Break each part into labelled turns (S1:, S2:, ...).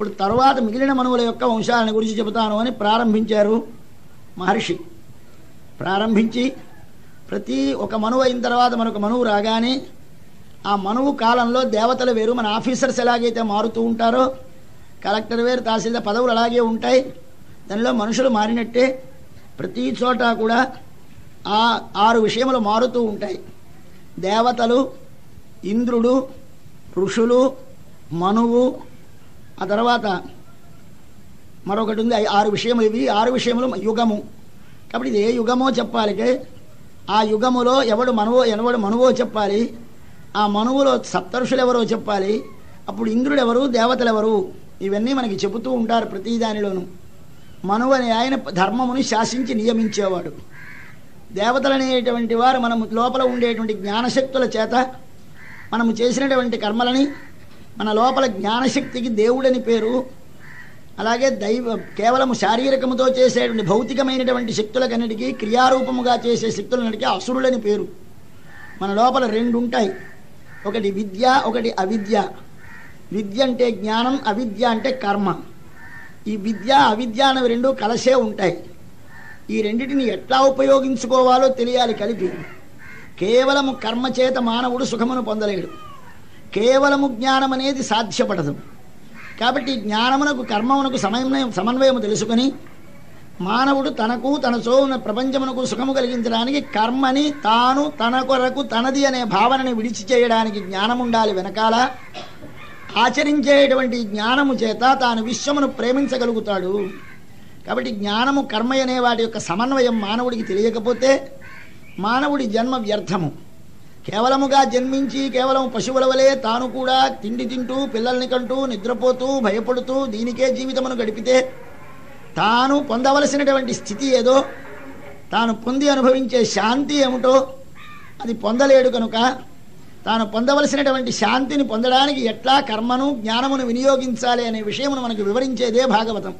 S1: ఇప్పుడు తరువాత మిగిలిన మనువుల యొక్క వంశాలను గురించి చెబుతాను అని ప్రారంభించారు మహర్షి. ప్రారంభించి ప్రతి ఒక మనువు అయిన తర్వాత మనొక మనువు రాగానే ఆ మనువు కాలంలో దేవతలు వేరు మన ఆఫీసర్స్ ఎలాగైతే మారుతూ ఉంటారో కలెక్టర్ వేరు తహసీల్దార్ పదవులు అలాగే ఉంటాయి. దానిలో మనుషులు మారినట్టే ప్రతి చోట కూడా ఆ ఆరు విషయములు మారుతూ ఉంటాయి. దేవతలు ఇంద్రుడు ఋషులు మనువు ఆ తర్వాత మరొకటి ఉంది ఆరు విషయములు ఇవి. ఆరు విషయములు యుగము. కాబట్టి ఇది ఏ యుగమో చెప్పాలి. ఆ యుగములో ఎవడు మనవో ఎనవడు మనువో చెప్పాలి. ఆ మనువులో సప్తరుషులు ఎవరో చెప్పాలి. అప్పుడు ఇంద్రుడు ఎవరు దేవతలు ఎవరు ఇవన్నీ మనకి చెబుతూ ఉంటారు ప్రతి దానిలోనూ. మనువు అనే ఆయన ధర్మమును శాసించి నియమించేవాడు. దేవతలు అనేటువంటి వారు మనము లోపల ఉండేటువంటి జ్ఞానశక్తుల చేత మనము చేసినటువంటి కర్మలని మన లోపల జ్ఞానశక్తికి దేవుడని పేరు. అలాగే దైవ కేవలం శారీరకముతో చేసేటువంటి భౌతికమైనటువంటి శక్తులకన్నిటికీ క్రియారూపముగా చేసే శక్తులన్నిటికీ అసురులని పేరు. మన లోపల రెండు ఉంటాయి ఒకటి విద్య ఒకటి అవిద్య. విద్య అంటే జ్ఞానం అవిద్య అంటే కర్మ. ఈ విద్య అవిద్య అనేవి రెండు కలసే ఉంటాయి. ఈ రెండింటిని ఎట్లా ఉపయోగించుకోవాలో తెలియాలి కలిపి. కేవలము కర్మ చేత మానవుడు సుఖమును పొందలేడు. కేవలము జ్ఞానం అనేది సాధ్యపడదు. కాబట్టి జ్ఞానమునకు కర్మమునకు సమన్వయం సమన్వయము తెలుసుకొని మానవుడు తనకు తన చోవున ప్రపంచమునకు సుఖము కలిగించడానికి కర్మని తాను తన కొరకు తనది అనే భావనని విడిచి చేయడానికి జ్ఞానం ఉండాలి వెనకాల. ఆచరించేటువంటి జ్ఞానము చేత తాను విశ్వమును ప్రేమించగలుగుతాడు. కాబట్టి జ్ఞానము కర్మ అనే వాటి యొక్క సమన్వయం మానవుడికి తెలియకపోతే మానవుడి జన్మ వ్యర్థము. కేవలముగా జన్మించి కేవలం పశువుల వలె తాను కూడా తిండి తింటూ పిల్లల్ని కంటూ నిద్రపోతూ భయపడుతూ దీనికే జీవితమును గడిపితే తాను పొందవలసినటువంటి స్థితి ఏదో తాను పొంది అనుభవించే శాంతి ఏమిటో అది పొందలేడు కనుక తాను పొందవలసినటువంటి శాంతిని పొందడానికి ఎట్లా కర్మను జ్ఞానమును వినియోగించాలి అనే విషయమును మనకు వివరించేదే భాగవతం.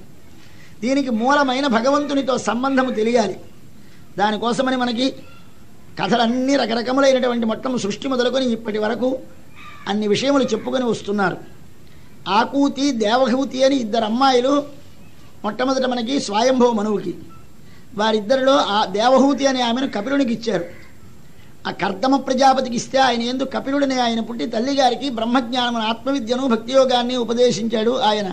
S1: దీనికి మూలమైన భగవంతునితో సంబంధము తెలియాలి. దానికోసమని మనకి కథలన్నీ రకరకములైనటువంటి మొత్తం సృష్టి మొదలుకొని ఇప్పటి వరకు అన్ని విషయములు చెప్పుకొని వస్తున్నారు. ఆకూతి దేవహూతి అని ఇద్దరు అమ్మాయిలు మొట్టమొదట మనకి స్వయంభవ మనువుకి. వారిద్దరిలో ఆ దేవహూతి అనే ఆమెను కపిలునికి ఇచ్చారు. ఆ కర్తమ ప్రజాపతికి ఇస్తే ఆయన ఎందు కపిలుడనే ఆయన పుట్టి తల్లిగారికి బ్రహ్మజ్ఞానమును ఆత్మవిద్యను భక్తియోగాన్ని ఉపదేశించాడు ఆయన.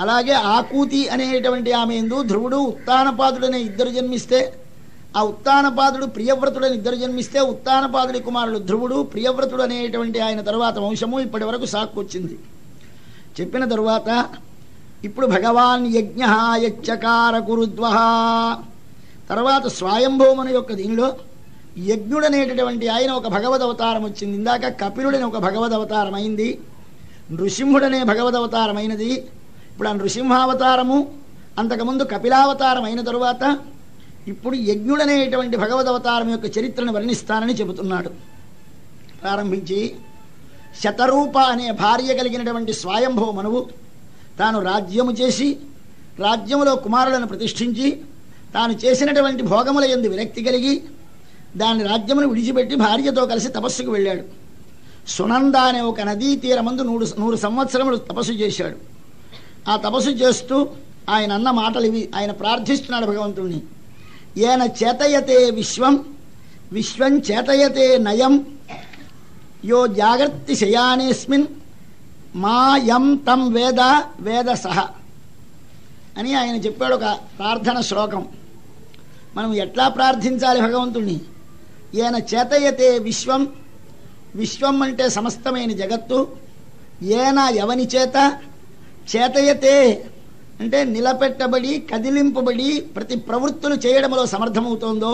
S1: అలాగే ఆకూతి అనేటువంటి ఆమె ఎందు ధ్రువుడు ఉత్తానపాదుడనే ఇద్దరు జన్మిస్తే ఆ ఉత్తానపాదుడు ప్రియవ్రతుడని ఇద్దరు జన్మిస్తే ఉత్తానపాదుడి కుమారుడు ధ్రువుడు ప్రియవ్రతుడు అనేటువంటి ఆయన తరువాత వంశము ఇప్పటి వరకు సాక్కొచ్చింది చెప్పిన తరువాత ఇప్పుడు భగవాన్ యజ్ఞ యచ్చకార కురుద్వ తర్వాత స్వయంభూమను యొక్క దీనిలో యజ్ఞుడనేటటువంటి ఆయన ఒక భగవద్ అవతారం వచ్చింది. ఇందాక కపిలుడని ఒక భగవద్ అవతారం అయింది. నృసింహుడనే భగవద్ అవతారం అయినది. ఇప్పుడు ఆ నృసింహావతారము అంతకుముందు కపిలావతారం అయిన తరువాత ఇప్పుడు యజ్ఞుడనేటువంటి భగవదవతారం యొక్క చరిత్రను వర్ణిస్తానని చెబుతున్నాడు. ప్రారంభించి శతరూప అనే భార్య కలిగినటువంటి స్వయంభవ మనువు తాను రాజ్యము చేసి రాజ్యములో కుమారులను ప్రతిష్ఠించి తాను చేసినటువంటి భోగముల ఎందు విరక్తి కలిగి దాని రాజ్యమును విడిచిపెట్టి భార్యతో కలిసి తపస్సుకు వెళ్ళాడు. సునంద అనే ఒక నదీ తీరమందు నూరు నూరు సంవత్సరములు తపస్సు చేశాడు. ఆ తపస్సు చేస్తూ ఆయన అన్న మాటలు ఇవి ఆయన ప్రార్థిస్తున్నాడు భగవంతుణ్ణి. ఏన చేతయతే విశ్వం విశ్వం చేతయతే నయం. యో జాగ్రత్తి శయానేస్మిన్ మా యం తం వేద వేద సహ. అని ఆయన చెప్పాడు ఒక ప్రార్థన శ్లోకం. మనం ఎట్లా ప్రార్థించాలి భగవంతుణ్ణి? ఈయన చేతయతే విశ్వం విశ్వం అంటే సమస్తమైన జగత్తు. ఏన ఎవని చేత చేతయతే అంటే నిలబెట్టబడి కదిలింపబడి ప్రతి ప్రవృత్తులు చేయడంలో సమర్థమవుతోందో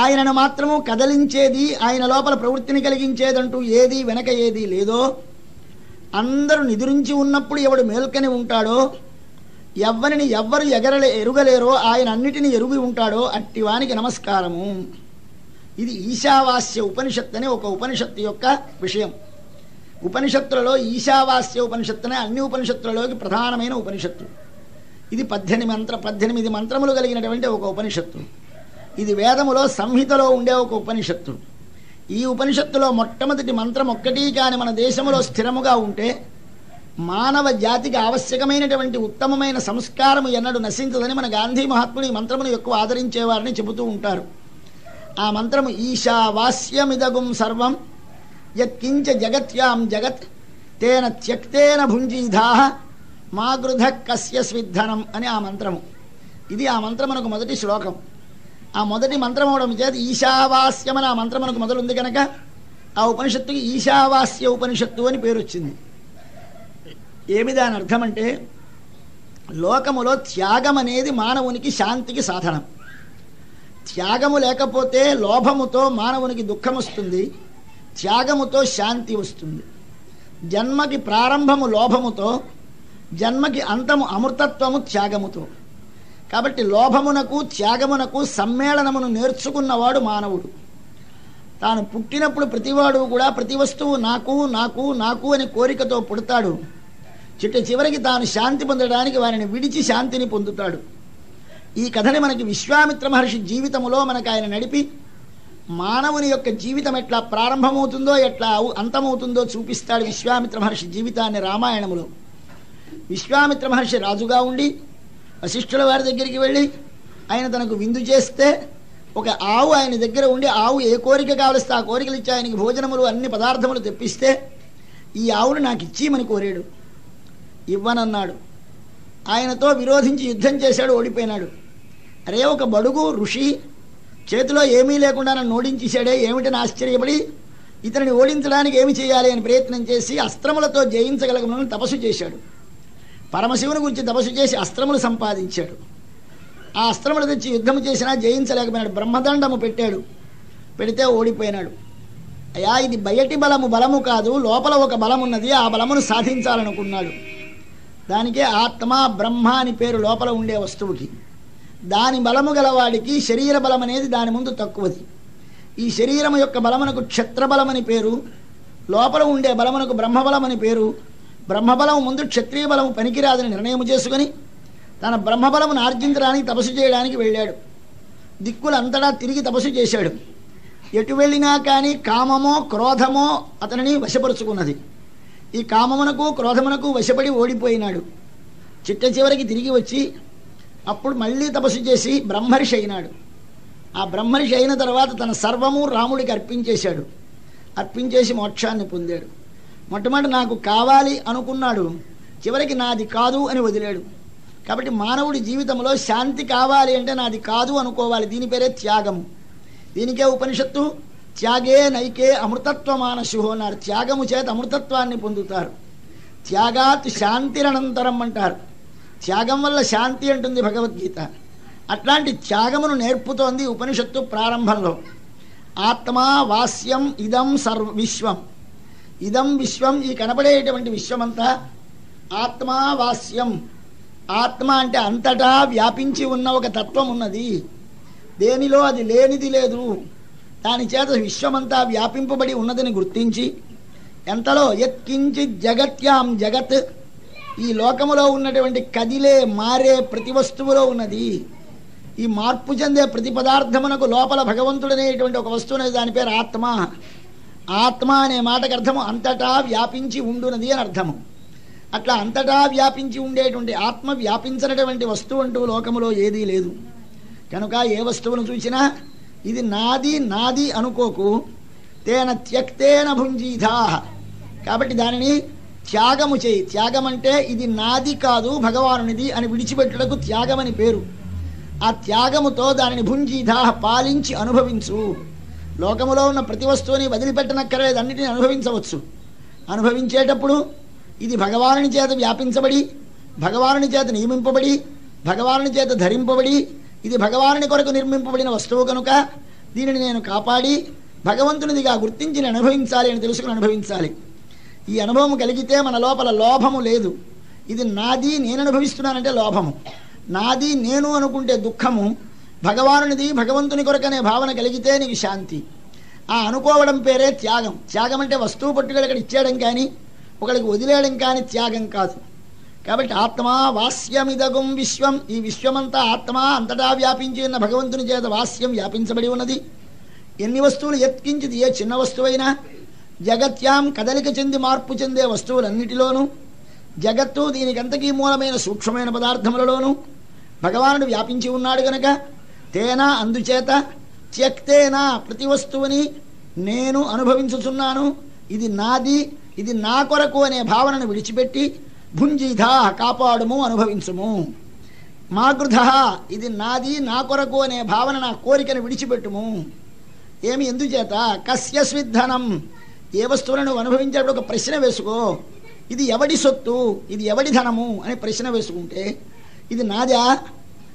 S1: ఆయనను మాత్రము కదలించేది ఆయన లోపల ప్రవృత్తిని కలిగించేదంటూ ఏది వెనక ఏది లేదో అందరూ నిదురించి ఉన్నప్పుడు ఎవడు మేల్కని ఉంటాడో ఎవ్వరిని ఎవ్వరు ఎగరలే ఎరుగలేరో ఆయన అన్నిటిని ఎరుగి ఉంటాడో అట్టివానికి నమస్కారము. ఇది ఈశావాస్య ఉపనిషత్తు అనే ఒక ఉపనిషత్తు యొక్క విషయం. ఉపనిషత్తులలో ఈశావాస్య ఉపనిషత్తునే అన్ని ఉపనిషత్తులలోకి ప్రధానమైన ఉపనిషత్తు. ఇది పద్దెనిమిది మంత్ర పద్దెనిమిది మంత్రములు కలిగినటువంటి ఒక ఉపనిషత్తు. ఇది వేదములో సంహితలో ఉండే ఒక ఉపనిషత్తు. ఈ ఉపనిషత్తులో మొట్టమొదటి మంత్రం ఒక్కటి కానీ మన దేశంలో స్థిరముగా ఉంటే మానవ జాతికి ఆవశ్యకమైనటువంటి ఉత్తమమైన సంస్కారము ఎన్నడూ నశించదని మన గాంధీ మహాత్ముని ఈ మంత్రమును ఎక్కువ ఆదరించేవారని చెబుతూ ఉంటారు. ఆ మంత్రము ఈశావాస్యమిదగుం సర్వం యత్కించ జగత్యాం జగత్ తేన త్యక్తేన భుంజీధా మా గృధ కస్య స్విద్ధనం అని ఆ మంత్రము. ఇది ఆ మంత్రమునకు మొదటి శ్లోకం. ఆ మొదటి మంత్రం అవడం చేత ఈశావాస్యం అని ఆ మంత్రమునకు మొదలుంది కనుక ఆ ఉపనిషత్తుకి ఈశావాస్య ఉపనిషత్తు అని పేరు వచ్చింది ఏమి దాని అర్థం అంటే లోకములో త్యాగం అనేది మానవునికి శాంతికి సాధనం. త్యాగము లేకపోతే లోభముతో మానవునికి దుఃఖం వస్తుంది త్యాగముతో శాంతి వస్తుంది. జన్మకి ప్రారంభము లోభముతో జన్మకి అంతము అమృతత్వము త్యాగముతో. కాబట్టి లోభమునకు త్యాగమునకు సమ్మేళనమును నేర్చుకున్నవాడు మానవుడు. తాను పుట్టినప్పుడు ప్రతివాడు కూడా ప్రతి వస్తువు నాకు నాకు నాకు అని కోరికతో పుడతాడు. చిట్ట చివరికి తాను శాంతి పొందడానికి వారిని విడిచి శాంతిని పొందుతాడు. ఈ కథని మనకి విశ్వామిత్ర మహర్షి జీవితములో మనకు ఆయన నడిపి మానవుని యొక్క జీవితం ఎట్లా ప్రారంభమవుతుందో ఎట్లా అంతమవుతుందో చూపిస్తాడు విశ్వామిత్ర మహర్షి జీవితాన్ని రామాయణములో. విశ్వామిత్ర మహర్షి రాజుగా ఉండి వశిష్ఠుల వారి దగ్గరికి వెళ్ళి ఆయన తనకు విందు చేస్తే ఒక ఆవు ఆయన దగ్గర ఉండి ఆవు ఏ కోరిక కావలిస్తే ఆ కోరికలు ఇచ్చి ఆయనకి భోజనములు అన్ని పదార్థములు తెప్పిస్తే ఈ ఆవును నాకు ఇచ్చిమని కోరాడు. ఇవ్వనన్నాడు. ఆయనతో విరోధించి యుద్ధం చేశాడు ఓడిపోయినాడు. అరే ఒక బడుగు ఋషి చేతిలో ఏమీ లేకుండా నన్ను ఓడించేశాడే ఏమిటని ఆశ్చర్యపడి ఇతనిని ఓడించడానికి ఏమి చేయాలి అని ప్రయత్నం చేసి అస్త్రములతో జయించగలగమని తపస్సు చేశాడు. పరమశివుని గురించి తపస్సు చేసి అస్త్రములు సంపాదించాడు. ఆ అస్త్రములు తెచ్చి యుద్ధము చేసినా జయించలేకపోయినాడు. బ్రహ్మదండము పెట్టాడు. పెడితే ఓడిపోయినాడు. అయ్యా ఇది బయటి బలము బలము కాదు. లోపల ఒక బలం ఉన్నది. ఆ బలమును సాధించాలనుకున్నాడు. దానికే ఆత్మ బ్రహ్మ అని పేరు లోపల ఉండే వస్తువుకి. దాని బలము గలవాడికి శరీర బలం అనేది దాని ముందు తక్కువది. ఈ శరీరము యొక్క బలమునకు క్షత్రబలమని పేరు లోపల ఉండే బలమునకు బ్రహ్మబలమని పేరు. బ్రహ్మబలం ముందు క్షత్రియ బలము పనికిరాదని నిర్ణయం చేసుకుని తన బ్రహ్మబలమును ఆర్జించడానికి తపస్సు చేయడానికి వెళ్ళాడు. దిక్కులంతటా తిరిగి తపస్సు చేశాడు. ఎటు వెళ్ళినా కానీ కామమో క్రోధమో అతనిని వశపరుచుకున్నది. ఈ కామమునకు క్రోధమునకు వశపడి ఓడిపోయినాడు. చిట్ట చివరికి తిరిగి వచ్చి అప్పుడు మళ్ళీ తపస్సు చేసి బ్రహ్మర్షి అయినాడు. ఆ బ్రహ్మర్షి అయిన తర్వాత తన సర్వము రాముడికి అర్పించేశాడు. అర్పించేసి మోక్షాన్ని పొందాడు. మొట్టమొదటి నాకు కావాలి అనుకున్నాడు. చివరికి నాది కాదు అని వదిలాడు. కాబట్టి మానవుడి జీవితంలో శాంతి కావాలి అంటే నాది కాదు అనుకోవాలి. దీని పేరే త్యాగము. దీనికే ఉపనిషత్తు త్యాగే నైకే అమృతత్వ మానసు అన్నారు. త్యాగము చేత అమృతత్వాన్ని పొందుతారు. త్యాగాత్ శాంతిరనంతరం అంటారు. త్యాగం వల్ల శాంతి అంటుంది భగవద్గీత. అట్లాంటి త్యాగమును నేర్పుతోంది ఉపనిషత్తు ప్రారంభంలో. ఆత్మా వాస్యం ఇదం సర్వ విశ్వం. ఇదం విశ్వం ఈ కనపడేటువంటి విశ్వమంతా ఆత్మా వాస్యం. ఆత్మ అంటే అంతటా వ్యాపించి ఉన్న ఒక తత్వం ఉన్నది. దేనిలో అది లేనిది లేదు. దాని చేత విశ్వమంతా వ్యాపింపబడి ఉన్నదని గుర్తించి ఎంతలో యత్కించిత్ జగత్యాం జగత్ ఈ లోకములో ఉన్నటువంటి కదిలే మారే ప్రతి వస్తువులో ఉన్నది. ఈ మార్పు చెందే ప్రతి పదార్థమునకు లోపల భగవంతుడనేటువంటి ఒక వస్తువు అనేది దాని పేరు ఆత్మ. ఆత్మ అనే మాటకు అర్థము అంతటా వ్యాపించి ఉండునది అని అర్థము. అట్లా అంతటా వ్యాపించి ఉండేటువంటి ఆత్మ వ్యాపించినటువంటి వస్తువు అంటూ లోకములో ఏదీ లేదు. కనుక ఏ వస్తువును చూసినా ఇది నాది నాది అనుకోకు. తేన త్యక్తేన భుంజీధా కాబట్టి దానిని త్యాగము చేయి. త్యాగం అంటే ఇది నాది కాదు భగవానునిది అని విడిచిపెట్టుటకు త్యాగమని పేరు. ఆ త్యాగముతో దానిని భుంజీధా పాలించి అనుభవించు. లోకములో ఉన్న ప్రతి వస్తువుని వదిలిపెట్టనక్కర్లేదు అన్నిటిని అనుభవించవచ్చు. అనుభవించేటప్పుడు ఇది భగవానుని చేత వ్యాపించబడి భగవానుని చేత నియమింపబడి భగవానుని చేత ధరింపబడి ఇది భగవానుని కొరకు నిర్మింపబడిన వస్తువు కనుక దీనిని నేను కాపాడి భగవంతునిదిగా గుర్తించి నేను అనుభవించాలి అని తెలుసుకుని అనుభవించాలి. ఈ అనుభవం కలిగితే మన లోపల లోభము లేదు. ఇది నాది నేను అనుభవిస్తున్నానంటే లోభము. నాది నేను అనుకుంటే దుఃఖము. భగవానునిది భగవంతుని కొరకనే భావన కలిగితే నీకు శాంతి. ఆ అనుకోవడం పేరే త్యాగం. త్యాగం అంటే వస్తువు పట్టుకొని ఇక్కడ ఇచ్చేయడం కానీ ఒకడికి వదిలేయడం కానీ త్యాగం కాదు. కాబట్టి ఆత్మ వాస్యమిదగుం విశ్వం. ఈ విశ్వమంతా ఆత్మ అంతటా వ్యాపించి ఉన్న భగవంతుని చేత వాస్యం వ్యాపించబడి ఉన్నది. ఎన్ని వస్తువులు ఎత్కించిది ఏ చిన్న వస్తువైనా జగత్యాం కదలిక చెంది మార్పు చెందే వస్తువులన్నిటిలోనూ జగత్తు దీనికంతకీ మూలమైన సూక్ష్మమైన పదార్థములలోనూ భగవానుడు వ్యాపించి ఉన్నాడు గనక తేనా అందుచేత త్యక్తేనా ప్రతి వస్తువుని నేను అనుభవించుచున్నాను ఇది నాది ఇది నా కొరకు అనే భావనను విడిచిపెట్టి భుంజీధా కాపాడుము అనుభవించుము. మాగృధ ఇది నాది నా కొరకు అనే భావన నా కోరికను విడిచిపెట్టుము. ఏమి ఎందుచేత? కస్యస్విద్ధనం ఏ వస్తువులను అనుభవించేటప్పుడు ఒక ప్రశ్న వేసుకో. ఇది ఎవడి సొత్తు? ఇది ఎవడి ధనము? అని ప్రశ్న వేసుకుంటే ఇది నాదా?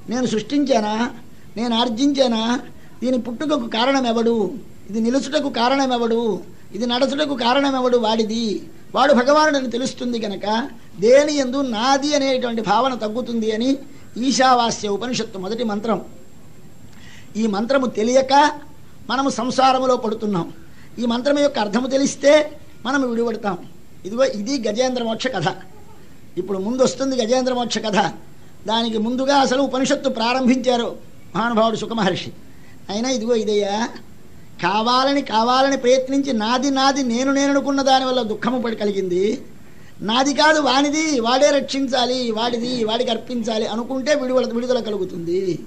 S1: నేను సృష్టించానా? నేను ఆర్జించానా? దీని పుట్టుకకు కారణం ఎవడు? ఇది నిలుచుటకు కారణం ఎవడు? ఇది నడచుటకు కారణం ఎవడు? వాడిది. వాడు భగవానుడని తెలుస్తుంది కనుక దేని ఎందు నాది అనేటువంటి భావన తగ్గుతుంది అని ఈశావాస్య ఉపనిషత్తు మొదటి మంత్రం. ఈ మంత్రము తెలియక మనము సంసారములో పడుతున్నాం. ఈ మంత్రం యొక్క అర్థము తెలిస్తే మనం విడిపడతాం. ఇదిగో ఇది గజేంద్ర మోక్ష కథ. ఇప్పుడు ముందు వస్తుంది గజేంద్ర మోక్ష కథ. దానికి ముందుగా అసలు ఉపనిషత్తు ప్రారంభించారు మహానుభావుడు సుఖమహర్షి. అయినా ఇదిగో ఇదయ్యా కావాలని కావాలని ప్రయత్నించి నాది నాది నేను నేననుకున్న దానివల్ల దుఃఖము పడి కలిగింది. నాది కాదు వానిది వాడే రక్షించాలి వాడిది వాడికి అర్పించాలి అనుకుంటే విడుదల విడుదల కలుగుతుంది.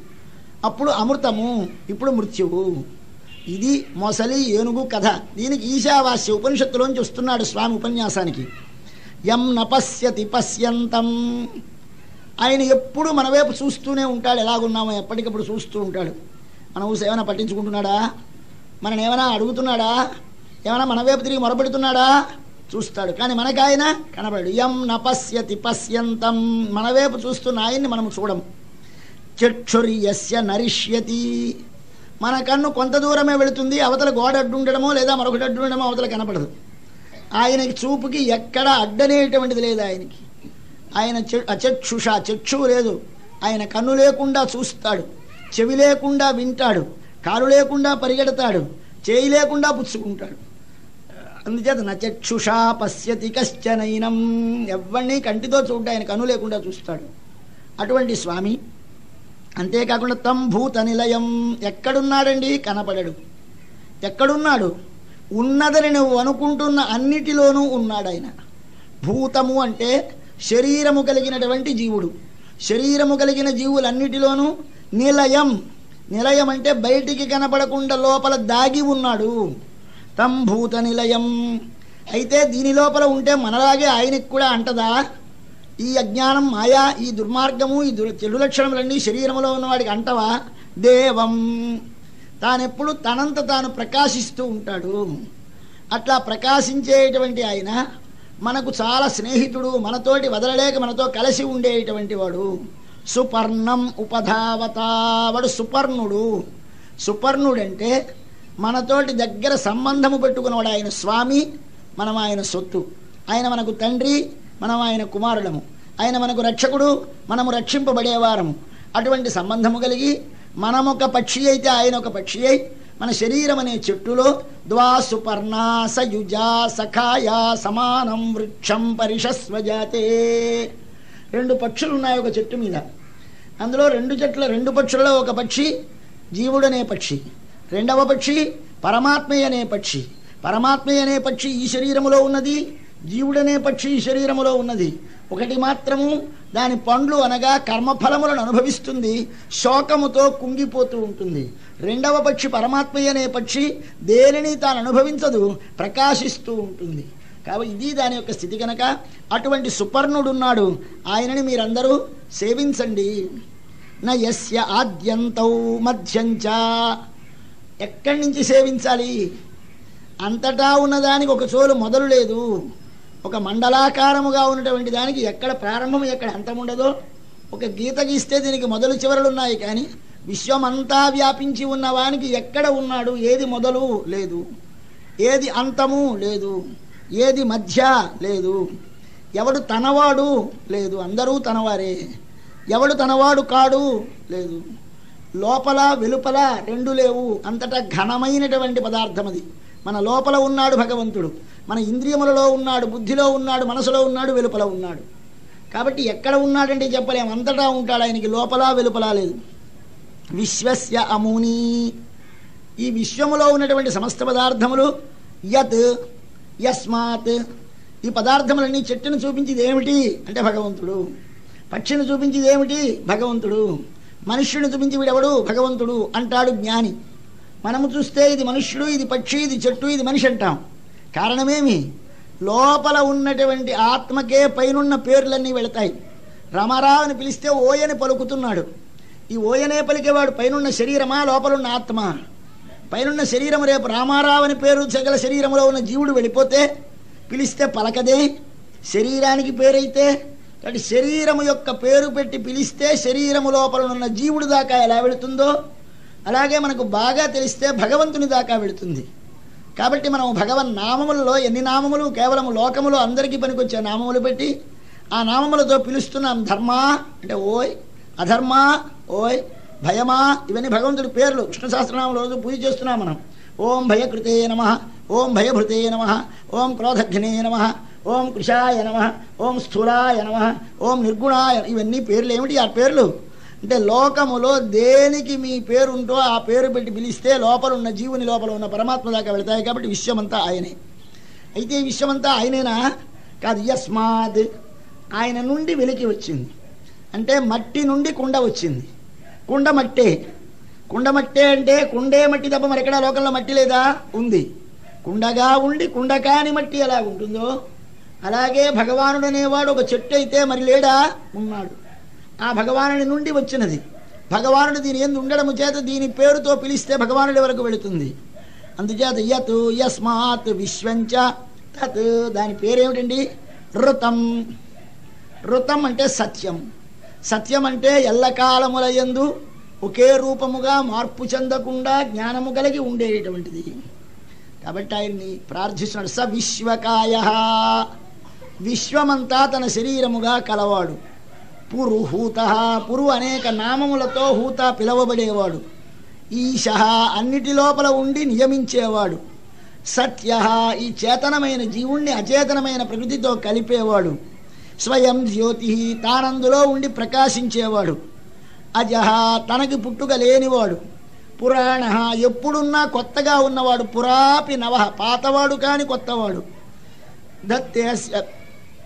S1: అప్పుడు అమృతము ఇప్పుడు మృత్యువు. ఇది మొసలి ఏనుగు కథ. దీనికి ఈశావాస్య ఉపనిషత్తులోంచి వస్తున్నాడు స్వామి ఉపన్యాసానికి. ఎం నపశ్యతి పశ్యంతం ఆయన ఎప్పుడు మన వైపు చూస్తూనే ఉంటాడు. ఎలాగున్నామో ఎప్పటికప్పుడు చూస్తూ ఉంటాడు. మన ఊసి ఏమైనా పట్టించుకుంటున్నాడా? మనం ఏమైనా అడుగుతున్నాడా? ఏమైనా మన వైపు తిరిగి మొరపెడుతున్నాడా? చూస్తాడు. కానీ మనకాయన కనబడు ఎం నపశ్యతి పశ్యంతం మన వైపు చూస్తున్న ఆయన్ని మనం చూడము. చక్షుర్యస్య నరిష్యతి. మన కన్ను కొంత దూరమే వెళుతుంది అవతల గోడ అడ్డు ఉండడమో లేదా మరొకటి అడ్డు ఉండడమో అవతల కనపడదు. ఆయనకి చూపుకి ఎక్కడ అడ్డనేటువంటిది లేదు ఆయనకి. ఆయన చె- అచక్షుష చక్షు లేదు. ఆయన కన్ను లేకుండా చూస్తాడు చెవి లేకుండా వింటాడు కాలు లేకుండా పరిగెడతాడు చేయి లేకుండా పుచ్చుకుంటాడు. అందుచేత నచక్షుషా పశ్యతి కశ్చనైనం. ఎవరిని కంటితో చూడ్డా ఆయన కన్ను లేకుండా చూస్తాడు. అటువంటి స్వామి అంతేకాకుండా తం భూత నిలయం. ఎక్కడున్నాడండి? కనపడడు. ఎక్కడున్నాడు? ఉన్నదని నువ్వు అనుకుంటున్న అన్నిటిలోనూ ఉన్నాడు ఆయన భూతము అంటే శరీరము కలిగినటువంటి జీవుడు. శరీరము కలిగిన జీవులన్నిటిలోనూ నిలయం. నిలయం అంటే బయటికి కనపడకుండా లోపల దాగి ఉన్నాడు. తం భూత నిలయం. అయితే దీని లోపల ఉంటే మనలాగే ఆయనకి కూడా అంటదా? ఈ అజ్ఞానం మాయా ఈ దుర్మార్గము ఈ దుర్ చెడు లక్షణములన్నీ శరీరంలో ఉన్నవాడికి అంటవా? దేవం. తానెప్పుడు తనంత తాను ప్రకాశిస్తూ ఉంటాడు. అట్లా ప్రకాశించేటువంటి ఆయన మనకు చాలా స్నేహితుడు మనతోటి వదలలేక మనతో కలిసి ఉండేటువంటి వాడు. సుపర్ణం ఉపధావతావడు సుపర్ణుడు. సుపర్ణుడంటే మనతోటి దగ్గర సంబంధము పెట్టుకున్నవాడు ఆయన స్వామి మనం ఆయన సొత్తు. ఆయన మనకు తండ్రి మనం ఆయన కుమారులము. ఆయన మనకు రక్షకుడు మనము రక్షింపబడేవారము. అటువంటి సంబంధము కలిగి మనం ఒక పక్షి అయితే ఆయన ఒక పక్షి అయి మన శరీరం అనే చెట్టులో ద్వా సుపర్ణా సయుజా సఖాయా సమానం వృక్షం పరిషస్వజాతే రెండు పక్షులు ఉన్నాయి ఒక చెట్టు మీద. అందులో రెండు చెట్ల రెండు పక్షులలో ఒక పక్షి జీవుడనే పక్షి. రెండవ పక్షి పరమాత్మయ్య అనే పక్షి. పరమాత్మయ్య అనే పక్షి ఈ శరీరములో ఉన్నది. జీవుడనే పక్షి శరీరములో ఉన్నది. ఒకటి మాత్రము దాని పండ్లు అనగా కర్మఫలములను అనుభవిస్తుంది శోకముతో కుంగిపోతూ ఉంటుంది. రెండవ పక్షి పరమాత్మయ్య అనే పక్షి దేనిని తాను అనుభవించదు ప్రకాశిస్తూ ఉంటుంది. కాబట్టి ఇది దాని యొక్క స్థితి కనుక అటువంటి సుపర్ణుడున్నాడు. ఆయనని మీరందరూ సేవించండి. న యస్య ఆద్యంతౌ మధ్యంచ. ఎక్కడి నుంచి సేవించాలి? అంతటా ఉన్నదానికి ఒక చోలు మొదలు లేదు. ఒక మండలాకారముగా ఉన్నటువంటి దానికి ఎక్కడ ప్రారంభం ఎక్కడ అంతం ఉండదో ఒక గీత గీస్తే దీనికి మొదలు చివరలు ఉన్నాయి కానీ విశ్వమంతా వ్యాపించి ఉన్నవానికి ఎక్కడ ఉన్నాడు ఏది మొదలు లేదు ఏది అంతము లేదు ఏది మధ్య లేదు ఎవడు తనవాడు లేదు అందరూ తనవారే ఎవడు తనవాడు కాడు లేదు లోపల వెలుపల రెండు లేవు అంతటా ఘనమైనటువంటి పదార్థం అది మన లోపల ఉన్నాడు భగవంతుడు. మన ఇంద్రియములలో ఉన్నాడు బుద్ధిలో ఉన్నాడు మనసులో ఉన్నాడు వెలుపల ఉన్నాడు. కాబట్టి ఎక్కడ ఉన్నాడంటే చెప్పలేము అంతటా ఉంటాడు ఆయనకి. లోపల వెలుపల లేదు. విశ్వస్య అముని. ఈ విశ్వములో ఉన్నటువంటి సమస్త పదార్థములు యత్ యస్మాత్. ఈ పదార్థములన్నీ చెట్టును చూపించేది ఏమిటి అంటే భగవంతుడు. పక్షిని చూపించేది ఏమిటి భగవంతుడు. మనుష్యుని చూపించి వీడెవడు భగవంతుడు. అంటాడు జ్ఞాని. మనము చూస్తే ఇది మనుష్యుడు ఇది పక్షి ఇది చెట్టు ఇది మనిషి అంటాం. కారణమేమి? లోపల ఉన్నటువంటి ఆత్మకే పైనున్న పేర్లన్నీ వెళతాయి. రమారావు అని పిలిస్తే ఓయని పలుకుతున్నాడు. ఈ ఓయనే పలికేవాడు పైనున్న శరీరమా లోపలున్న ఆత్మ? పైనున్న శరీరం రేపు రామారావు అని పేరు సగల శరీరంలో ఉన్న జీవుడు వెళ్ళిపోతే పిలిస్తే పలకదే శరీరానికి పేరైతే కాబట్టి శరీరము యొక్క పేరు పెట్టి పిలిస్తే శరీరము లోపల ఉన్న జీవుడు దాకా ఎలా వెళుతుందో అలాగే మనకు బాగా తెలిస్తే భగవంతుని దాకా వెళుతుంది. కాబట్టి మనం భగవన్ నామములలో ఎన్ని నామములు కేవలం లోకములో అందరికీ పనికొచ్చే నామములు పెట్టి ఆ నామములతో పిలుస్తున్నాం ధర్మ అంటే ఓయ్ అధర్మ ఓయ్ భయమా ఇవన్నీ భగవంతుడి పేర్లు. కృష్ణ సహస్రనామం రోజు పూజ చేస్తున్నాం మనం. ఓం భయకృతే నమ ఓం భయభృతే నమ ఓం క్రోధఘ్నే నమ ఓం కృషాయ నమ ఓం స్థూలాయ నమ ఓం నిర్గుణాయ ఇవన్నీ పేర్లు ఏమిటి? ఆ పేర్లు అంటే లోకములో దేనికి మీ పేరుంటో ఆ పేరు పెట్టి పిలిస్తే లోపల ఉన్న జీవుని లోపల ఉన్న పరమాత్మ దాకా వెళతాయి కాబట్టి విశ్వమంతా ఆయనే. అయితే ఈ విశ్వమంతా ఆయనేనా? కాదు యస్మాత్ ఆయన నుండి వెలికి వచ్చింది. అంటే మట్టి నుండి కుండ వచ్చింది. కుండ మట్టే. కుండ మట్టే అంటే కుండే మట్టి తప్ప మరి ఎక్కడ లోకంలో మట్టి లేదా? ఉంది. కుండగా ఉండి కుండ కాని మట్టి ఎలా ఉంటుందో? అలాగే భగవానుడు అనేవాడు ఒక చెట్టు అయితే మరి లేడా? ఉన్నాడు. ఆ భగవానుడి నుండి వచ్చినది. భగవానుడు దీని ఎందు ఉండడము చేత దీని పేరుతో పిలిస్తే భగవానుడి వరకు వెళుతుంది. అందుచేత యత్ యస్మాత్ విశ్వంచ తత్. దాని పేరేమిటండి? ఋతం. ఋతం అంటే సత్యం. సత్యం అంటే ఎల్లకాలముల యందు ఒకే రూపముగా మార్పు చెందకుండా జ్ఞానము కలిగి ఉండేటువంటిది కాబట్టి ఆయన్ని ప్రార్థిస్తున్నాడు స విశ్వకాయ విశ్వమంతా తన శరీరముగా కలవాడు. పురుహూత. పురు అనేక నామములతో హూత పిలవబడేవాడు. ఈశ అన్నిటి లోపల ఉండి నియమించేవాడు. సత్య ఈ చేతనమైన జీవుణ్ణి అచేతనమైన ప్రకృతితో కలిపేవాడు. స్వయం జ్యోతి తానందులో ఉండి ప్రకాశించేవాడు. అజహ తనకి పుట్టుక లేనివాడు. పురాణ ఎప్పుడున్నా కొత్తగా ఉన్నవాడు. పురాపి నవ పాతవాడు కాని కొత్తవాడు. దత్తేస్య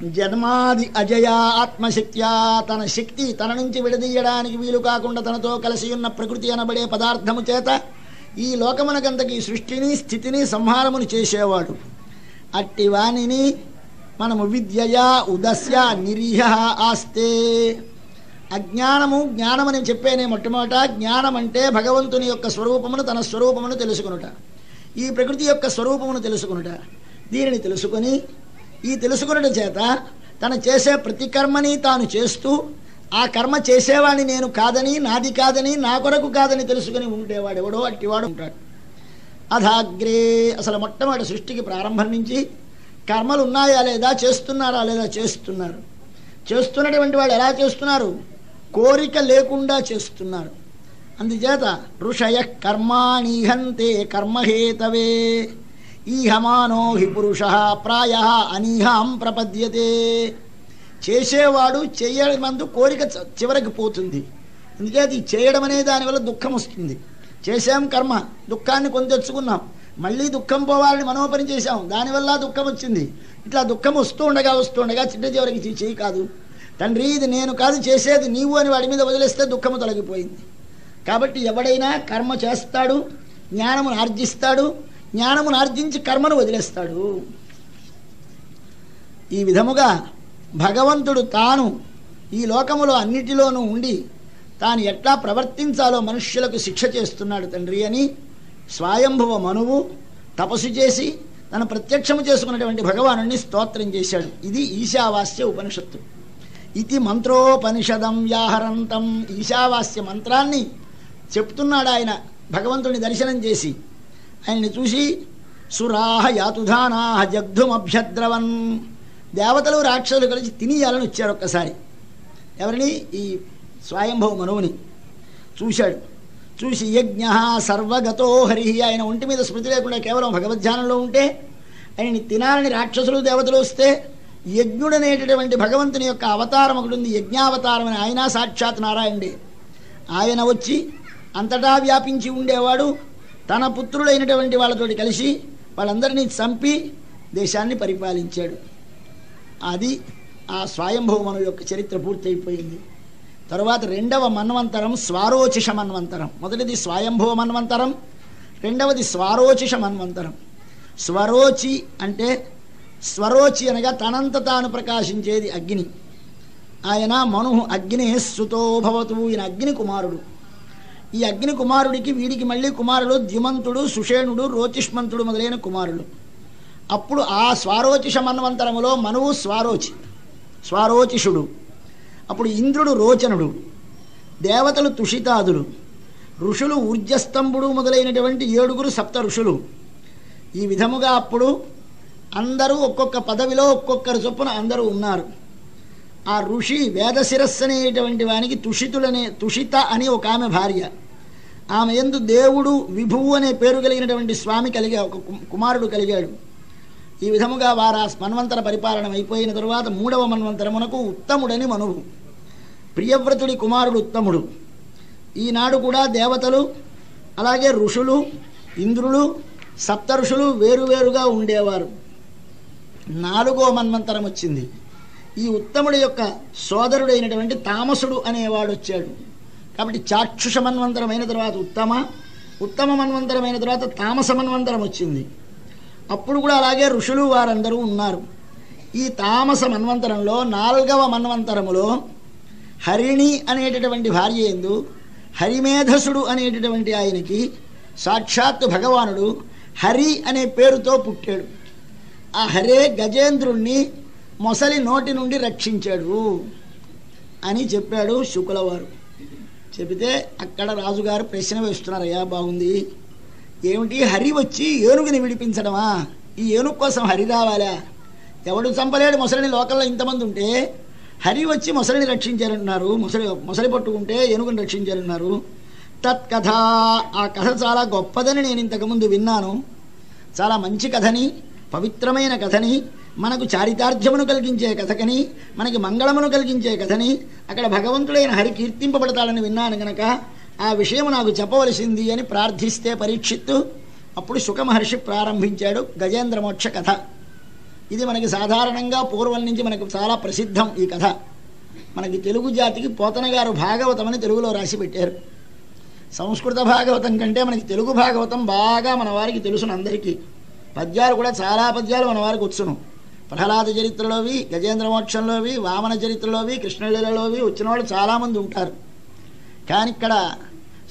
S1: జన్మాది అజయా ఆత్మశక్త్యా తన శక్తి తన నుంచి విడదీయడానికి వీలు కాకుండా తనతో కలిసి ఉన్న ప్రకృతి అనబడే పదార్థము చేత ఈ లోకమునకంతకి సృష్టిని స్థితిని సంహారమును చేసేవాడు. అట్టి వాణిని మనము విద్యయా ఉదస్య నిరీహ ఆస్తే. అజ్ఞానము జ్ఞానమని చెప్పేనే మొట్టమొదట. జ్ఞానం అంటే భగవంతుని యొక్క స్వరూపమును తన స్వరూపమును తెలుసుకునుట. ఈ ప్రకృతి యొక్క స్వరూపమును తెలుసుకునుట. దీనిని తెలుసుకొని ఈ తెలుసుకున్నట్టు చేత తను చేసే ప్రతి కర్మని తాను చేస్తూ ఆ కర్మ చేసేవాడిని నేను కాదని నాది కాదని నా కొరకు కాదని తెలుసుకుని ఉండేవాడు ఎవడో అట్టివాడు ఉంటాడు. అధాగ్రే అసలు మొట్టమొదటి సృష్టికి ప్రారంభం నుంచి కర్మలు ఉన్నాయా లేదా చేస్తున్నారా లేదా చేస్తున్నారు. చేస్తున్నటువంటి వాళ్ళు ఎలా చేస్తున్నారు? కోరిక లేకుండా చేస్తున్నారు. అందుచేత ఋషయ కర్మాణిహంతే కర్మహేతవే. ఈహమానో హి పురుష ప్రాయ అనీహం ప్రపద్యతే. చేసేవాడు చేయమందు కోరిక చ- చివరికి పోతుంది. అందుకే అది చేయడం అనే దానివల్ల దుఃఖం వస్తుంది. చేసాం కర్మ దుఃఖాన్ని కొని తెచ్చుకున్నాం. మళ్ళీ దుఃఖం పోవాలని మనోపని చేశాం. దానివల్ల దుఃఖం వచ్చింది. ఇట్లా దుఃఖం వస్తూ ఉండగా వస్తూ ఉండగా చిట్ట చివరికి చేయి కాదు. తండ్రి ఇది నేను కాదు చేసేది నీవు అని వాడి మీద వదిలేస్తే దుఃఖము తొలగిపోయింది. కాబట్టి ఎవడైనా కర్మ చేస్తాడు జ్ఞానమును ఆర్జిస్తాడు జ్ఞానమును ఆర్జించి కర్మను వదిలేస్తాడు. ఈ విధముగా భగవంతుడు తాను ఈ లోకములో అన్నిటిలోనూ ఉండి తాను ఎట్లా ప్రవర్తించాలో మనుష్యులకు శిక్ష చేస్తున్నాడు తండ్రి అని స్వయంభవ మనువు తపస్సు చేసి తన ప్రత్యక్షము చేసుకున్నటువంటి భగవాను స్తోత్రం చేశాడు. ఇది ఈశావాస్య ఉపనిషత్తు. ఇది మంత్రోపనిషదం వ్యాహరంతం. ఈశావాస్య మంత్రాన్ని చెప్తున్నాడు ఆయన. భగవంతుని దర్శనం చేసి ఆయన్ని చూసి సురాహ యాతుధానాహ జగ్ధుమభ్యద్రవన్. దేవతలు రాక్షసులు కలిసి తినియాలని వచ్చారు ఒక్కసారి. ఎవరిని? ఈ స్వయంభవ మనువుని చూశాడు. చూసి యజ్ఞ సర్వగతో హరి. ఆయన ఒంటి మీద స్మృతి లేకుండా కేవలం భగవద్ధ్యానంలో ఉంటే ఆయన్ని తినాలని రాక్షసులు దేవతలు వస్తే యజ్ఞుడనేటటువంటి భగవంతుని యొక్క అవతారం ఒకటి ఉంది. యజ్ఞావతారం అని ఆయన సాక్షాత్ నారాయణుడే. ఆయన వచ్చి అంతటా వ్యాపించి ఉండేవాడు. తన పుత్రుడైనటువంటి వాళ్ళతోటి కలిసి వాళ్ళందరినీ చంపి దేశాన్ని పరిపాలించాడు. అది ఆ స్వయంభవమను యొక్క చరిత్ర పూర్తయిపోయింది. తరువాత రెండవ మన్వంతరం స్వారోచిష మన్వంతరం. మొదటిది స్వయంభవ మన్వంతరం రెండవది స్వారోచిష మన్వంతరం. స్వరోచి అంటే స్వరోచి అనగా తనంత తాను ప్రకాశించేది అగ్ని. ఆయన మను అగ్ని సుతో భవతు. ఈయన అగ్ని కుమారుడు ఈ అగ్ని కుమారుడికి వీడికి మళ్ళీ కుమారుడు ద్యుమంతుడు సుషేణుడు రోచిష్మంతుడు మొదలైన కుమారులు. అప్పుడు ఆ స్వారోచిష మన్వంతరములో మనువు స్వారోచి స్వారోచిషుడు. అప్పుడు ఇంద్రుడు రోచనుడు దేవతలు తుషితాదులు ఋషులు ఊర్జస్తంభుడు మొదలైనటువంటి ఏడుగురు సప్త ఋషులు. ఈ విధముగా అప్పుడు అందరూ ఒక్కొక్క పదవిలో ఒక్కొక్కరు చొప్పున అందరూ ఉన్నారు. ఆ ఋషి వేదశిరస్సు అనేటువంటి వానికి తుషితులనే తుషిత అని ఒక ఆమె భార్య. ఆమె ఎందు దేవుడు విభువు అనే పేరు కలిగినటువంటి స్వామి కలిగే ఒక కుమారుడు కలిగాడు. ఈ విధముగా వారు ఆ మన్వంతర పరిపాలన అయిపోయిన తరువాత మూడవ మన్వంతరమునకు ఉత్తముడని మనువు. ప్రియవ్రతుడి కుమారుడు ఉత్తముడు. ఈనాడు కూడా దేవతలు అలాగే ఋషులు ఇంద్రులు సప్తఋషులు వేరువేరుగా ఉండేవారు. నాలుగో మన్వంతరం వచ్చింది. ఈ ఉత్తముడి యొక్క సోదరుడైనటువంటి తామసుడు అనేవాడు వచ్చాడు. కాబట్టి చాక్షుష మన్వంతరం అయిన తర్వాత ఉత్తమ ఉత్తమ మన్వంతరం అయిన తర్వాత తామస మన్వంతరం వచ్చింది అప్పుడు కూడా అలాగే ఋషులు వారందరూ ఉన్నారు. ఈ తామస మన్వంతరంలో నాలుగవ మన్వంతరములో హరిణి అనేటటువంటి భార్య ఎందు హరిమేధసుడు అనేటటువంటి ఆయనకి సాక్షాత్తు భగవానుడు హరి అనే పేరుతో పుట్టాడు. ఆ హరే గజేంద్రుణ్ణి మొసలి నోటి నుండి రక్షించాడు అని చెప్పాడు శుకులవారు. చెబితే అక్కడ రాజుగారు ప్రశ్న వేస్తున్నారయ్యా బాగుంది. ఏమిటి? హరి వచ్చి ఏనుగుని విడిపించడమా? ఈ ఏనుగు కోసం హరి రావాలా? ఎవడు చంపలేడు ముసలిని లోకల్లో ఇంతమంది ఉంటే హరి వచ్చి మొసలిని రక్షించారన్నారు ముసలి మొసలి పట్టుకుంటే ఏనుగుని రక్షించారన్నారు తత్కథ ఆ కథ చాలా గొప్పదని నేను ఇంతకుముందు విన్నాను. చాలా మంచి కథని పవిత్రమైన కథని మనకు చారితార్థ్యమును కలిగించే కథకని మనకి మంగళమును కలిగించే కథని అక్కడ భగవంతుడైన హరి కీర్తింపబడతాడని విన్నాను గనక ఆ విషయం నాకు చెప్పవలసింది అని ప్రార్థిస్తే పరీక్షిత్తు అప్పుడు సుఖమహర్షి ప్రారంభించాడు గజేంద్ర మోక్ష కథ. ఇది మనకి సాధారణంగా పూర్వం నుంచి మనకు చాలా ప్రసిద్ధం ఈ కథ. మనకి తెలుగు జాతికి పోతన గారు భాగవతం అని తెలుగులో రాసి పెట్టారు. సంస్కృత భాగవతం కంటే మనకి తెలుగు భాగవతం బాగా మన వారికి తెలుసును అందరికీ. పద్యాలు కూడా చాలా పద్యాలు మన వారికి వచ్చును. ప్రహ్లాద చరిత్రలోవి గజేంద్ర మోక్షంలోవి వామన చరిత్రలోవి కృష్ణలీలలోవి వచ్చిన వాళ్ళు చాలామంది ఉంటారు. కానీ ఇక్కడ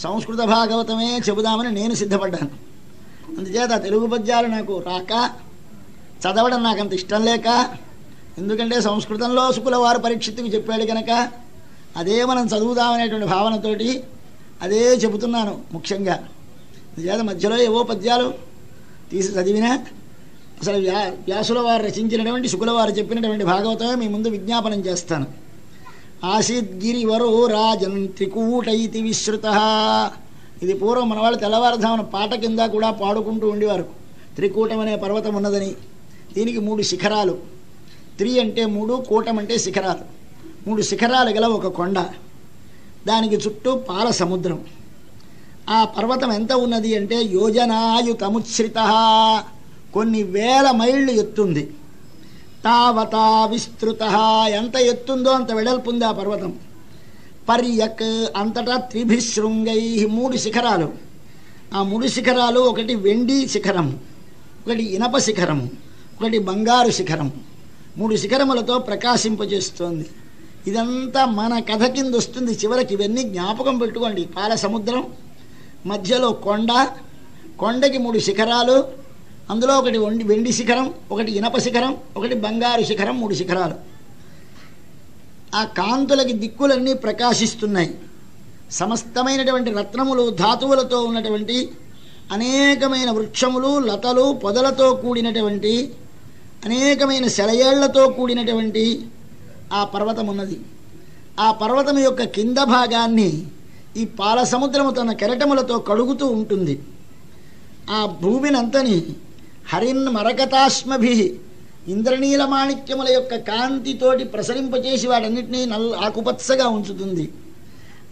S1: సంస్కృత భాగవతమే చెబుదామని నేను సిద్ధపడ్డాను. అందుచేత తెలుగు పద్యాలు నాకు రాక చదవడం నాకు అంత ఇష్టం లేక ఎందుకంటే సంస్కృతంలో శుకుల వారు పరీక్షిత్తుకు చెప్పాడు కనుక అదే మనం చదువుదామనేటువంటి భావనతోటి అదే చెబుతున్నాను ముఖ్యంగా. అందుచేత మధ్యలో ఏవో పద్యాలు తీసి చదివినా అసలు వ్యా వ్యాసుల వారు రచించినటువంటి శుకుల వారు చెప్పినటువంటి భాగవతమే మీ ముందు విజ్ఞాపనం చేస్తాను. ఆసీద్గిరివరో రాజన్ త్రికూట ఇతి విశ్రుత. ఇది పూర్వం మన వాళ్ళు తెల్లవారుధామన పాట కింద కూడా పాడుకుంటూ ఉండేవారు. త్రికూటం అనే పర్వతం ఉన్నదని. దీనికి మూడు శిఖరాలు. త్రి అంటే మూడు కూటం అంటే శిఖరాలు. మూడు శిఖరాలు గల ఒక కొండ. దానికి చుట్టూ పాల సముద్రం. ఆ పర్వతం ఎంత ఉన్నది అంటే యోజనాయుతముశ్రిత కొన్ని వేల మైళ్ళు ఎత్తుంది. తావతా విస్తృత ఎంత ఎత్తుందో అంత వెడల్పుంది ఆ పర్వతం. పర్యక్ అంతటా త్రిభిశృంగై మూడు శిఖరాలు. ఆ మూడు శిఖరాలు ఒకటి వెండి శిఖరం ఒకటి ఇనప శిఖరం ఒకటి బంగారు శిఖరం. మూడు శిఖరములతో ప్రకాశింపజేస్తోంది. ఇదంతా మన కథ కింద వస్తుంది చివరికి ఇవన్నీ జ్ఞాపకం పెట్టుకోండి. పాల సముద్రం మధ్యలో కొండ కొండకి మూడు శిఖరాలు అందులో ఒకటి వండి వెండి శిఖరం ఒకటి ఇనప శిఖరం ఒకటి బంగారు శిఖరం మూడు శిఖరాలు. ఆ కాంతులకి దిక్కులన్నీ ప్రకాశిస్తున్నాయి. సమస్తమైనటువంటి రత్నములు ధాతువులతో ఉన్నటువంటి అనేకమైన వృక్షములు లతలు పొదలతో కూడినటువంటి అనేకమైన సెలయేళ్ళతో కూడినటువంటి ఆ పర్వతం ఉన్నది ఆ పర్వతం యొక్క కింద భాగాన్ని ఈ పాల సముద్రము తన కెరటములతో కడుగుతూ ఉంటుంది. ఆ భూమినంతని హరిన్ మరకతాశ్మభి ఇంద్రనీల మాణిక్యముల యొక్క కాంతితోటి ప్రసరింపచేసి వాడన్నింటినీ నల్ ఆకుపచ్చగా ఉంచుతుంది.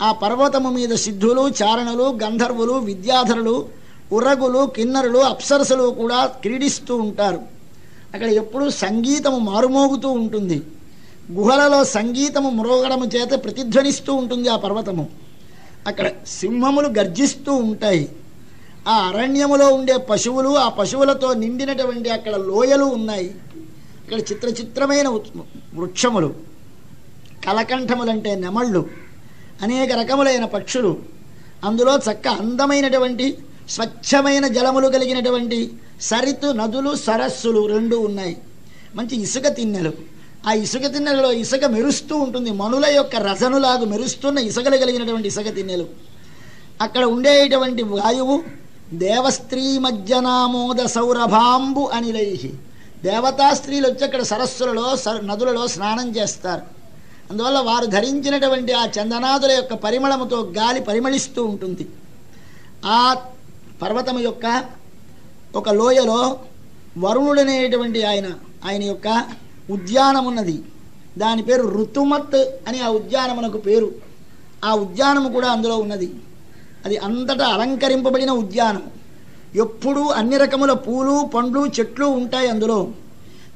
S1: ఆ పర్వతము మీద సిద్ధులు చారణులు గంధర్వులు విద్యాధరులు ఉరగులు కిన్నరులు అప్సరసలు కూడా క్రీడిస్తూ ఉంటారు. అక్కడ ఎప్పుడూ సంగీతము మారుమోగుతూ ఉంటుంది. గుహలలో సంగీతము మ్రోగడము చేత ప్రతిధ్వనిస్తూ ఉంటుంది ఆ పర్వతము. అక్కడ సింహములు గర్జిస్తూ ఉంటాయి. ఆ అరణ్యములో ఉండే పశువులు ఆ పశువులతో నిండినటువంటి అక్కడ లోయలు ఉన్నాయి. ఇక్కడ చిత్ర చిత్రమైన వృక్షములు. కలకంఠములంటే నెమళ్ళు. అనేక రకములైన పక్షులు. అందులో చక్క అందమైనటువంటి స్వచ్ఛమైన జలములు కలిగినటువంటి సరితు నదులు సరస్సులు రెండు ఉన్నాయి. మంచి ఇసుక తిన్నెలు. ఆ ఇసుక తిన్నెలలో ఇసుక మెరుస్తూ ఉంటుంది. మనుల యొక్క రసనులాగు మెరుస్తున్న ఇసుకలు కలిగినటువంటి ఇసుక తిన్నెలు. అక్కడ ఉండేటువంటి వాయువు దేవస్త్రీ మజ్జనామోద సౌరభాంబు అనిలై. దేవతా స్త్రీలు వచ్చి అక్కడ సరస్సులలో సర నదులలో స్నానం చేస్తారు. అందువల్ల వారు ధరించినటువంటి ఆ చందనాదుల యొక్క పరిమళముతో గాలి పరిమళిస్తూ ఉంటుంది. ఆ పర్వతము యొక్క ఒక లోయలో వరుణుడనేటువంటి ఆయన ఆయన యొక్క ఉద్యానమున్నది. దాని పేరు ఋతుమత్ అని ఆ ఉద్యానమునకు పేరు. ఆ ఉద్యానము కూడా అందులో ఉన్నది. అది అంతటా అలంకరింపబడిన ఉద్యానం. ఎప్పుడూ అన్ని రకముల పూలు పండ్లు చెట్లు ఉంటాయి అందులో.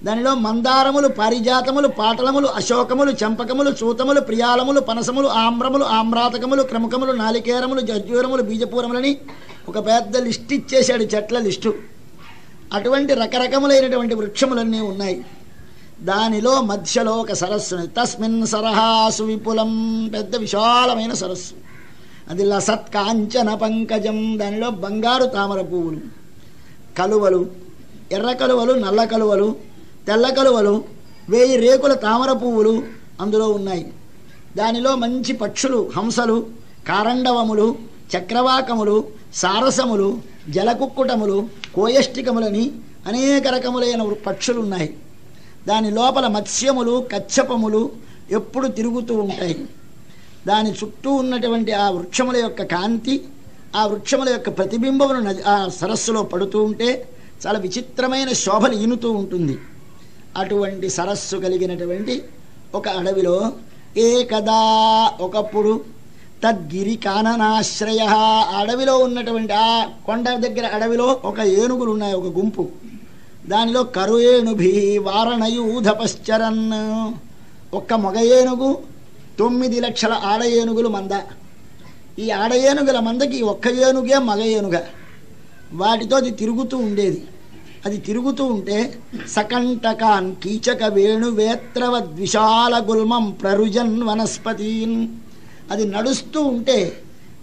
S1: దానిలో మందారములు పారిజాతములు పాటలములు అశోకములు చంపకములు సూతములు ప్రియాలములు పనసములు ఆమ్రములు ఆమ్రాతకములు క్రమకములు నాలికేరములు జర్జూరములు బీజపూరములని ఒక పెద్ద లిస్ట్ ఇచ్చేశాడు చెట్ల లిస్టు. అటువంటి రకరకములైనటువంటి వృక్షములన్నీ ఉన్నాయి. దానిలో మధ్యలో ఒక సరస్సు తస్మిన్ సరహాసు విపులం. పెద్ద విశాలమైన సరస్సు. అది లసత్ కాంచన పంకజం. దానిలో బంగారు తామర పువ్వులు. కలువలు ఎర్ర కలువలు నల్ల కలువలు తెల్ల కలువలు వేయి రేకుల తామర పువ్వులు అందులో ఉన్నాయి. దానిలో మంచి పక్షులు హంసలు కారండవములు చక్రవాకములు సారసములు జలకుక్కుటములు కోయష్టికములని అనేక రకములైన పక్షులు ఉన్నాయి దాని లోపల మత్స్యములు కచ్చపములు ఎప్పుడు తిరుగుతూ ఉంటాయి. దాని చుట్టూ ఉన్నటువంటి ఆ వృక్షముల యొక్క కాంతి ఆ వృక్షముల యొక్క ప్రతిబింబమును నది ఆ సరస్సులో పడుతూ ఉంటే చాలా విచిత్రమైన శోభలు ఈనుతూ ఉంటుంది. అటువంటి సరస్సు కలిగినటువంటి ఒక అడవిలో ఏకదా ఒకప్పుడు తద్గిరి కాననాశ్రయ అడవిలో ఉన్నటువంటి ఆ కొండ దగ్గర అడవిలో ఒక ఏనుగులు ఉన్నాయి ఒక గుంపు. దానిలో కరుయేణుభి వారణయూధపశ్చరన్ ఒక్క మగ ఏనుగు తొమ్మిది లక్షల ఆడ ఏనుగులు మంద. ఈ ఆడ ఏనుగుల మందకి ఒక్క ఏనుగే మగ ఏనుగ. వాటితో అది తిరుగుతూ ఉండేది. అది తిరుగుతూ ఉంటే సకంటకాన్ కీచక వేణు వేత్రవద్విశాల గుల్మం ప్రరుజన్ వనస్పతిన్. అది నడుస్తూ ఉంటే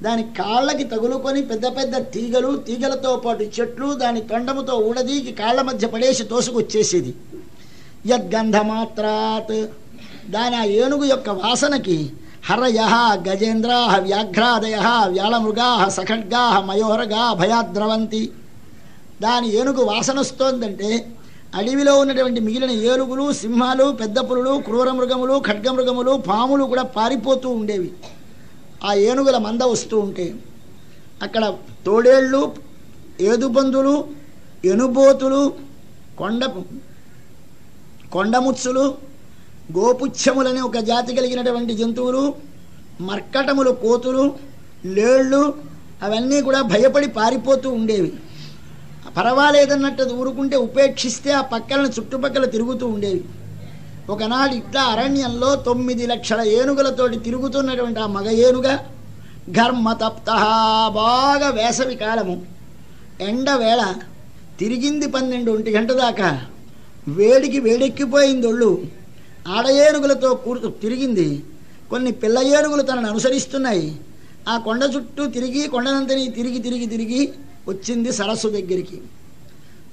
S1: దాని కాళ్ళకి తగులుకొని పెద్ద పెద్ద తీగలు తీగలతో పాటు చెట్లు దాని తొండముతో ఊడదీకి కాళ్ళ మధ్య పడేసి తోసుకొచ్చేసేది. యద్గంధమాత్రాత్ దాని ఆ ఏనుగు యొక్క వాసనకి హరయ గజేంద్రా వ్యాఘ్రాదయ వ్యాళమృగా సఖడ్గా మయోహరగా భయాద్రవంతి. దాని ఏనుగు వాసన వస్తోందంటే అడవిలో ఉన్నటువంటి మిగిలిన ఏనుగులు సింహాలు పెద్ద పులులు క్రూర మృగములు ఖడ్గమృగములు పాములు కూడా పారిపోతూ ఉండేవి. ఆ ఏనుగుల మంద వస్తూ ఉంటే అక్కడ తోడేళ్ళు ఏదుబందులు ఎనుబోతులు కొండ కొండముచ్చులు గోపుచ్చములని ఒక జాతి కలిగినటువంటి జంతువులు మర్కటములు కోతులు లేళ్ళు అవన్నీ కూడా భయపడి పారిపోతూ ఉండేవి. పర్వాలేదన్నట్టు ఊరుకుంటే ఉపేక్షిస్తే ఆ పక్కలను చుట్టుపక్కల తిరుగుతూ ఉండేవి. ఒకనాడు ఇట్లా అరణ్యంలో తొమ్మిది లక్షల ఏనుగులతోటి తిరుగుతున్నటువంటి ఆ మగ ఏనుగ ఘర్మతప్త బాగా వేసవి కాలము. ఎండవేళ తిరిగింది పన్నెండు ఒంటి గంట దాకా వేడికి వేడెక్కిపోయింది ఒళ్ళు ఆడ ఏనుగులతో కూడుతూ తిరిగింది. కొన్ని పిల్ల ఏనుగులు తనను అనుసరిస్తున్నాయి. ఆ కొండ చుట్టూ తిరిగి కొండనంతని తిరిగి తిరిగి తిరిగి వచ్చింది సరస్సు దగ్గరికి.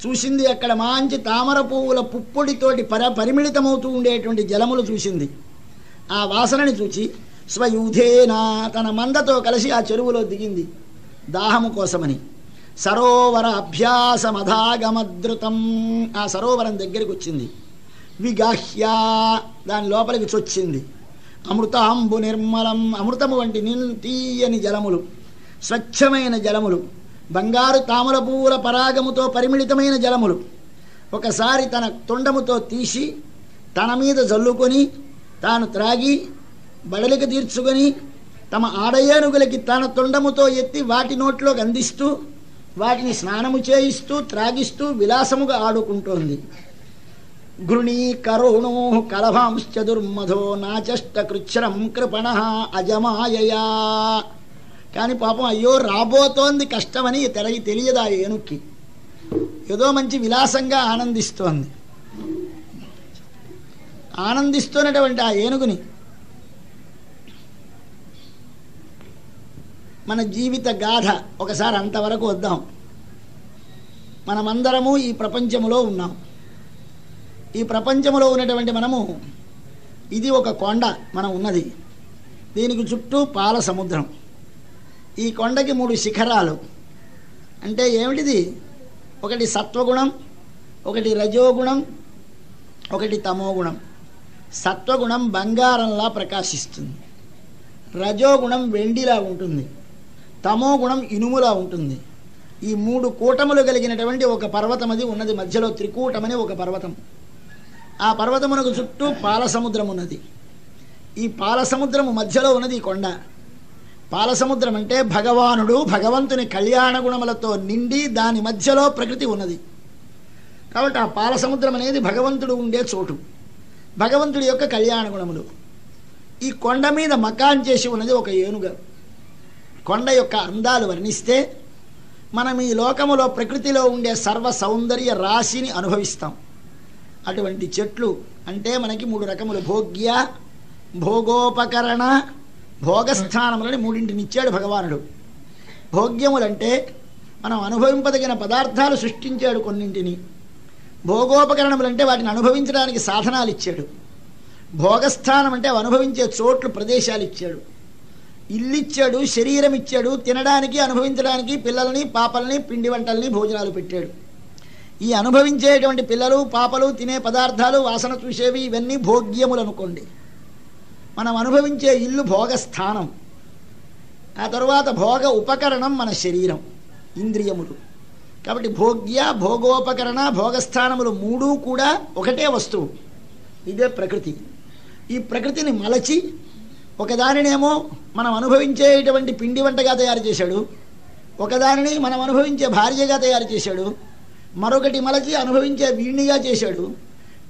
S1: చూసింది అక్కడ మంచి తామర పువ్వుల పుప్పొడితోటి పర పరిమిళితమవుతూ ఉండేటువంటి జలములు చూసింది. ఆ వాసనని చూచి స్వయూధేనా తన మందతో కలిసి ఆ చెరువులో దిగింది. దాహము కోసమని. సరోవర అభ్యాసమధాగమద్రుతం. ఆ సరోవరం దగ్గరికి వచ్చింది. విగాహ్యా. దాని లోపలికి చొచ్చింది అమృతాంబు నిర్మలం అమృతము వంటి నీళ్ళు తీయని జలములు స్వచ్ఛమైన జలములు బంగారు తామర పువ్వుల పరాగముతో పరిమిళితమైన జలములు. ఒకసారి తన తొండముతో తీసి తన మీద జల్లుకొని తాను త్రాగి బడలికి తీర్చుకొని తమ ఆడయేనుగులకి తన తొండముతో ఎత్తి వాటి నోట్లోకి అందిస్తూ వాటిని స్నానము చేయిస్తూ త్రాగిస్తూ విలాసముగా ఆడుకుంటోంది. గృణీకరుణో కలభాంశ్చదుర్మధో నాచష్ట కృచ్ఛరం కృపణ అజమాయయా. కానీ పాపం అయ్యో రాబోతోంది కష్టమని తెరగి తెలియదా ఏనుక్కి. ఏదో మంచి విలాసంగా ఆనందిస్తోంది. ఆనందిస్తున్నటువంటి ఆ ఏనుగుని మన జీవిత గాథ ఒకసారి అంతవరకు వద్దాం. మనమందరము ఈ ప్రపంచములో ఉన్నాం. ఈ ప్రపంచంలో ఉన్నటువంటి మనము ఇది ఒక కొండ మనం ఉన్నది. దీనికి చుట్టూ పాల సముద్రం. ఈ కొండకి మూడు శిఖరాలు. అంటే ఏమిటిది? ఒకటి సత్వగుణం ఒకటి రజోగుణం ఒకటి తమోగుణం. సత్వగుణం బంగారంలా ప్రకాశిస్తుంది. రజోగుణం వెండిలా ఉంటుంది. తమోగుణం ఇనుములా ఉంటుంది. ఈ మూడు కూటములు కలిగినటువంటి ఒక పర్వతం అది ఉన్నది. మధ్యలో త్రికూటమని ఒక పర్వతం. ఆ పర్వతమునకు చుట్టూ పాల సముద్రం ఉన్నది ఈ పాల సముద్రము మధ్యలో ఉన్నది ఈ కొండ. పాల సముద్రం అంటే భగవానుడు భగవంతుని కళ్యాణ గుణములతో నిండి దాని మధ్యలో ప్రకృతి ఉన్నది. కాబట్టి ఆ పాల సముద్రం అనేది భగవంతుడు ఉండే చోటు. భగవంతుడి యొక్క కళ్యాణ గుణములు. ఈ కొండ మీద మకాన్ చేసి ఉన్నది ఒక ఏనుగ. కొండ యొక్క అందాలు వర్ణిస్తే మనం ఈ లోకములో ప్రకృతిలో ఉండే సర్వ సౌందర్య రాశిని అనుభవిస్తాం. అటువంటి చెట్లు అంటే మనకి మూడు రకములు. భోగ్య భోగోపకరణ భోగస్థానములని మూడింటిని ఇచ్చాడు భగవానుడు. భోగ్యములంటే మనం అనుభవింపదగిన పదార్థాలు సృష్టించాడు కొన్నింటిని. భోగోపకరణములంటే వాటిని అనుభవించడానికి సాధనాలు ఇచ్చాడు. భోగస్థానం అంటే అనుభవించే చోట్లు ప్రదేశాలు ఇచ్చాడు. ఇల్లు ఇచ్చాడు శరీరం ఇచ్చాడు తినడానికి అనుభవించడానికి పిల్లల్ని పాపల్ని పిండి వంటల్ని భోజనాలు పెట్టాడు. ఈ అనుభవించేటువంటి పిల్లలు పాపలు తినే పదార్థాలు వాసన చూసేవి ఇవన్నీ భోగ్యములు అనుకోండి మనం అనుభవించే ఇల్లు భోగస్థానం. ఆ తరువాత భోగ ఉపకరణం మన శరీరం ఇంద్రియములు. కాబట్టి భోగ్య భోగోపకరణ భోగస్థానములు మూడు కూడా ఒకటే వస్తువు. ఇదే ప్రకృతి. ఈ ప్రకృతిని మలచి ఒకదానినేమో మనం అనుభవించేటువంటి పిండి వంటగా తయారు చేశాడు. ఒకదానిని మనం అనుభవించే భార్యగా తయారు చేశాడు. మరొకటి మలచి అనుభవించే వీణిగా చేశాడు.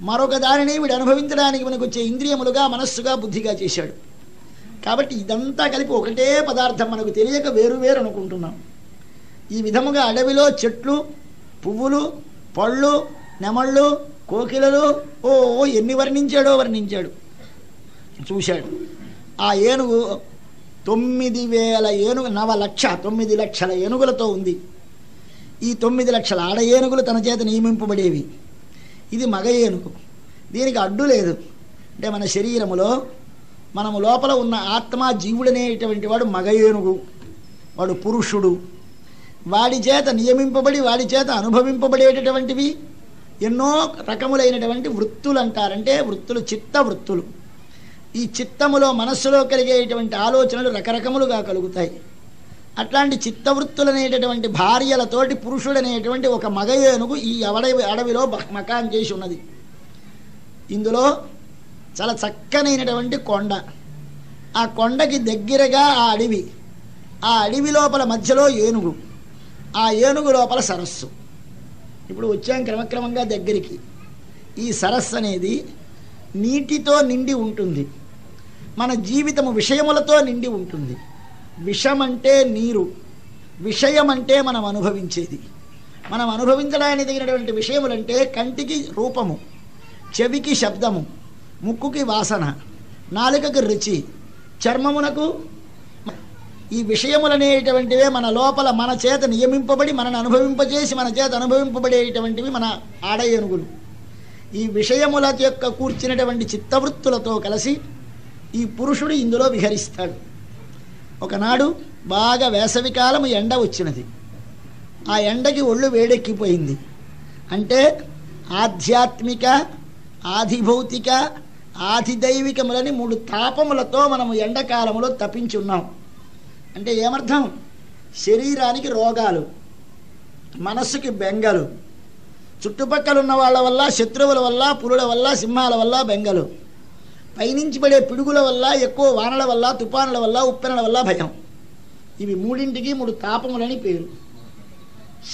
S1: మరొక దానిని వీడు అనుభవించడానికి మనకు వచ్చే ఇంద్రియములుగా మనస్సుగా బుద్ధిగా చేశాడు. కాబట్టి ఇదంతా కలిపి ఒకటే పదార్థం మనకు తెలియక వేరు వేరు అనుకుంటున్నాం. ఈ విధముగా అడవిలో చెట్లు పువ్వులు పళ్ళు నెమళ్ళు కోకిలలు ఓ ఓ ఎన్ని వర్ణించాడో వర్ణించాడు. చూశాడు. ఆ ఏనుగు తొమ్మిది వేల ఏనుగు నవ లక్ష తొమ్మిది లక్షల ఏనుగులతో ఉంది. ఈ తొమ్మిది లక్షల ఆడ ఏనుగులు తన చేత నియమింపబడేవి. ఇది మగ ఏనుగు. దీనికి అడ్డు లేదు. అంటే మన శరీరములో మనము లోపల ఉన్న ఆత్మ జీవుడనేటువంటి వాడు మగ ఏనుగు. వాడు పురుషుడు. వాడి చేత నియమింపబడి వాడి చేత అనుభవింపబడేటటువంటివి ఎన్నో రకములైనటువంటి వృత్తులు అంటారంటే వృత్తులు చిత్త వృత్తులు. ఈ చిత్తములో మనస్సులో కలిగేటువంటి ఆలోచనలు రకరకములుగా కలుగుతాయి. అట్లాంటి చిత్తవృత్తులనేటటువంటి భార్యలతోటి పురుషుడనేటువంటి ఒక మగ ఏనుగు ఈ అడవి అడవిలో మకాన్ చేసి ఉన్నది. ఇందులో చాలా చక్కనైనటువంటి కొండ. ఆ కొండకి దగ్గరగా ఆ అడవి. ఆ అడవి లోపల మధ్యలో ఏనుగు. ఆ ఏనుగు లోపల సరస్సు. ఇప్పుడు వచ్చాం క్రమక్రమంగా దగ్గరికి. ఈ సరస్సు అనేది నీటితో నిండి ఉంటుంది. మన జీవితము విషయములతో నిండి ఉంటుంది. విషమంటే నీరు విషయం అంటే మనం అనుభవించేది. మనం అనుభవించడానికి తగినటువంటి విషయములంటే కంటికి రూపము చెవికి శబ్దము ముక్కుకి వాసన నాలుకకి రుచి చర్మమునకు ఈ విషయములనేటువంటివే మన లోపల మన చేత నియమింపబడి మనను అనుభవింపజేసి మన చేత అనుభవింపబడేటువంటివి మన ఆడయనుగులు. ఈ విషయముల యొక్క కూర్చినటువంటి చిత్తవృత్తులతో కలిసి ఈ పురుషుడు ఇందులో విహరిస్తాడు. ఒకనాడు బాగా వేసవికాలము ఎండ వచ్చినది. ఆ ఎండకి ఒళ్ళు వేడెక్కిపోయింది. అంటే ఆధ్యాత్మిక ఆధిభౌతిక ఆధిదైవికములని మూడు తాపములతో మనము ఎండాకాలంలో తప్పించున్నాం అంటే ఏమర్థం? శరీరానికి రోగాలు మనస్సుకి బెంగలు చుట్టుపక్కల ఉన్న వాళ్ళ వల్ల శత్రువుల వల్ల పులుల వల్ల సింహాల వల్ల బెంగలు. పైనుంచి పడే పిడుగుల వల్ల ఎక్కువ వానల వల్ల తుఫానుల వల్ల ఉప్పెనల వల్ల భయం. ఇవి మూడింటికి మూడు తాపములని పేరు.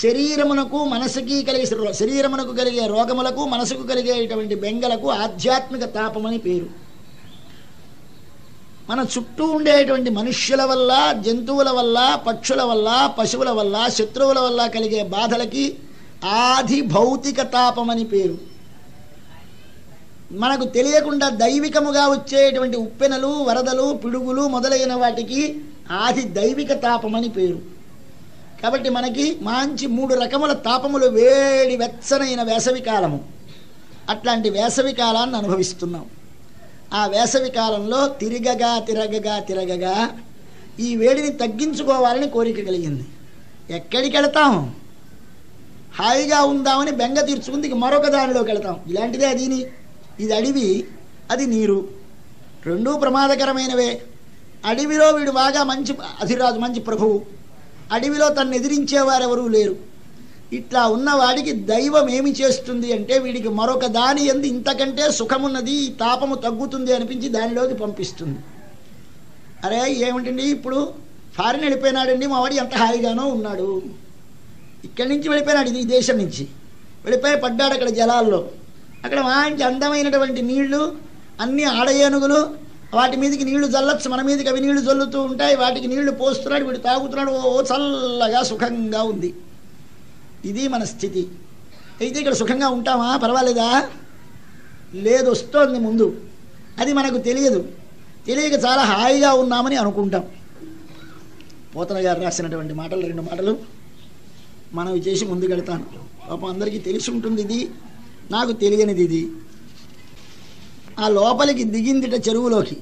S1: శరీరమునకు మనసుకి కలిగే శరీరమునకు కలిగే రోగములకు మనసుకు కలిగేటువంటి బెంగలకు ఆధ్యాత్మిక తాపమని పేరు. మన చుట్టూ ఉండేటువంటి మనుష్యుల వల్ల జంతువుల వల్ల పక్షుల వల్ల పశువుల వల్ల శత్రువుల వల్ల కలిగే బాధలకి ఆది భౌతిక తాపమని పేరు. మనకు తెలియకుండా దైవికముగా వచ్చేటువంటి ఉప్పెనలు వరదలు పిడుగులు మొదలైన వాటికి ఆది దైవిక తాపమని పేరు. కాబట్టి మనకి మంచి మూడు రకముల తాపములు వేడి వెచ్చనైన వేసవి కాలము. అట్లాంటి వేసవి కాలాన్ని అనుభవిస్తున్నాం. ఆ వేసవి కాలంలో తిరగగా తిరగగా తిరగగా ఈ వేడిని తగ్గించుకోవాలని కోరిక కలిగింది. ఎక్కడికి వెళతాం? హాయిగా ఉందామని బెంగ తీర్చుకుంది మరొక దానిలోకి వెళతాం. ఇలాంటిదే దీని ఇది అడవి అది నీరు. రెండూ ప్రమాదకరమైనవే. అడవిలో వీడు బాగా మంచి అధిరాజు మంచి ప్రభువు. అడవిలో తను ఎదిరించేవారెవరూ లేరు. ఇట్లా ఉన్నవాడికి దైవం ఏమి చేస్తుంది అంటే వీడికి మరొక దాని ఎందు ఇంతకంటే సుఖమున్నది ఈ తాపము తగ్గుతుంది అనిపించి దానిలోకి పంపిస్తుంది. అరే ఏమిటండి ఇప్పుడు? ఫారిన్ వెళ్ళిపోయినాడండి మావాడు ఎంత హాయిగానో ఉన్నాడు. ఇక్కడి నుంచి వెళ్ళిపోయినాడు ఇది ఈ దేశం నుంచి. వెళ్ళిపోయి పడ్డాడు అక్కడ జలాల్లో. అక్కడ మంచి అందమైనటువంటి నీళ్ళు అన్ని ఆడ ఏనుగులు వాటి మీదకి నీళ్ళు జల్లచ్చు మన మీదకి అవి నీళ్ళు జల్లుతూ ఉంటాయి వాటికి నీళ్ళు పోస్తున్నాడు వీడు తాగుతున్నాడు ఓ చల్లగా సుఖంగా ఉంది. ఇది మన స్థితి. అయితే ఇక్కడ సుఖంగా ఉంటామా? పర్వాలేదా? లేదు వస్తోంది ముందు. అది మనకు తెలియదు. తెలియక చాలా హాయిగా ఉన్నామని అనుకుంటాం. పోతన గారు రాసినటువంటి మాటలు రెండు మాటలు మనం చేసి ముందుకెళ్తాను. పాపం అందరికీ తెలిసి ఉంటుంది ఇది. నాకు తెలియనిది ఇది. ఆ లోపలికి దిగిందిట చెరువులోకి.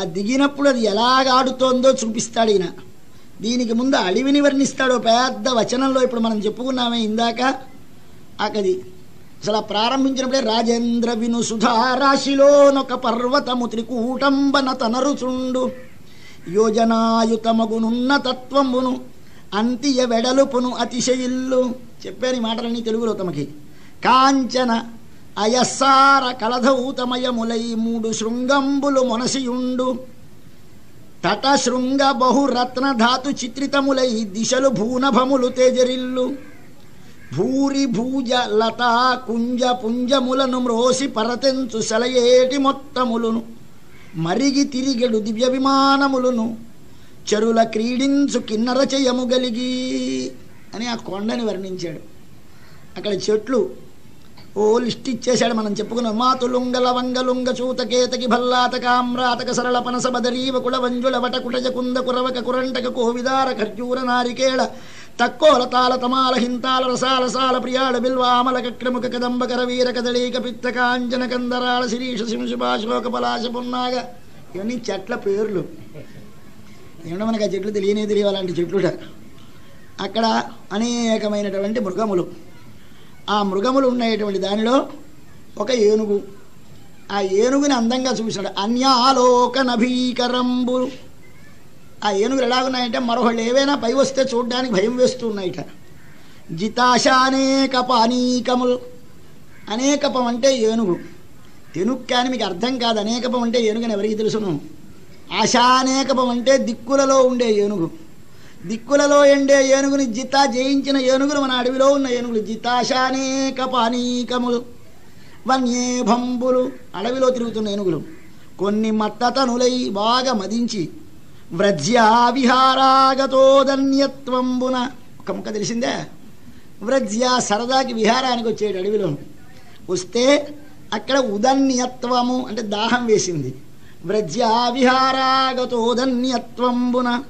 S1: ఆ దిగినప్పుడు అది ఎలాగాడుతోందో చూపిస్తాడు ఈయన. దీనికి ముందు అడవిని వర్ణిస్తాడు పెద్ద వచనంలో ఇప్పుడు మనం చెప్పుకున్నామే ఇందాక. అక్కది అసలు ఆ ప్రారంభించినప్పుడే రాజేంద్ర విను సుధారాశిలోనొక పర్వతము త్రికూటంబన తనరుచుండు. యోజనాయుతమగునున్న తత్వమును అంతియ వెడలుపును అతిశయిల్లు. చెప్పాను ఈ మాటలన్నీ తెలుగులో తమకి. కాంచన అయస్సార కలధౌతమయములై మూడు శృంగంబులు మొనసియుండు. తట శృంగ బహురత్న ధాతు చిత్రితములై దిశలు భూనభములు తేజరిల్లు. భూరి భూజ లతా కుంజ పుంజములను మ్రోసి పరతెంచు సెలయేటి మొత్తములును. మరిగి తిరిగెడు దివ్య విమానములును చెరుల క్రీడించు కిన్నర చెయ్యము గలిగి అని ఆ కొండని వర్ణించాడు. అక్కడ చెట్లు ఓ లిస్ట్ ఇచ్చేశాడు మనం చెప్పుకున్నాం. మాతులుంగల వంగలుంగ చూతకేతకి చూత సరళ పనస బదరీవ కుల వంజుల వట కుటజ కుంద కురవక కురంటక కోవిదార ఖర్జూర నారికేళ తక్కోల తాల తమాల హింతాల రసాల సాల ప్రియాళ బిల్వామల కక్రముఖ కదంబ కరవీర కదళీక పిత్త కాంచన కందరాళ శిరీష శింశుభాశోక పలాశ పున్నాగ. ఇవన్నీ చెట్ల పేర్లు. ఏమన్నా మనకు ఆ చెట్లు తెలియనే తెలియాలంటే అలాంటి చెట్లుట. అక్కడ అనేకమైనటువంటి మృగములు. ఆ మృగములు ఉండేటువంటి దానిలో ఒక ఏనుగు. ఆ ఏనుగుని అందంగా చూశాడు. అన్యాలోక నభీకరంబు ఆ ఏనుగులు ఎలాగున్నాయంటే మరొకళ్ళు ఏవైనా పై వస్తే చూడడానికి భయం వేస్తూ ఉన్నాయిట జితాశానేక పానీకములు అనేకపం అంటే ఏనుగు. తెనుక్కా మీకు అర్థం కాదు అనేకపం అంటే ఏనుగని ఎవరికి తెలుసును? ఆశానేకపం అంటే దిక్కులలో ఉండే ఏనుగు. దిక్కులలో ఎండే ఏనుగుని జిత జయించిన ఏనుగులు మన అడవిలో ఉన్న ఏనుగులు. జితాశానేక పానీకములు వన్యేభంబులు అడవిలో తిరుగుతున్న ఏనుగులు. కొన్ని మత్తతనులై బాగా మదించి వ్రజ్యావిహారాగతోదన్యత్వంబున ఒక ముక్క తెలిసిందే? వ్రజ్య సరదాకి విహారానికి వచ్చేటి అడవిలో. వస్తే అక్కడ ఉదన్యత్వము అంటే దాహం వేసింది. వ్రజ్యా విహారాగతోదన్యత్వంబున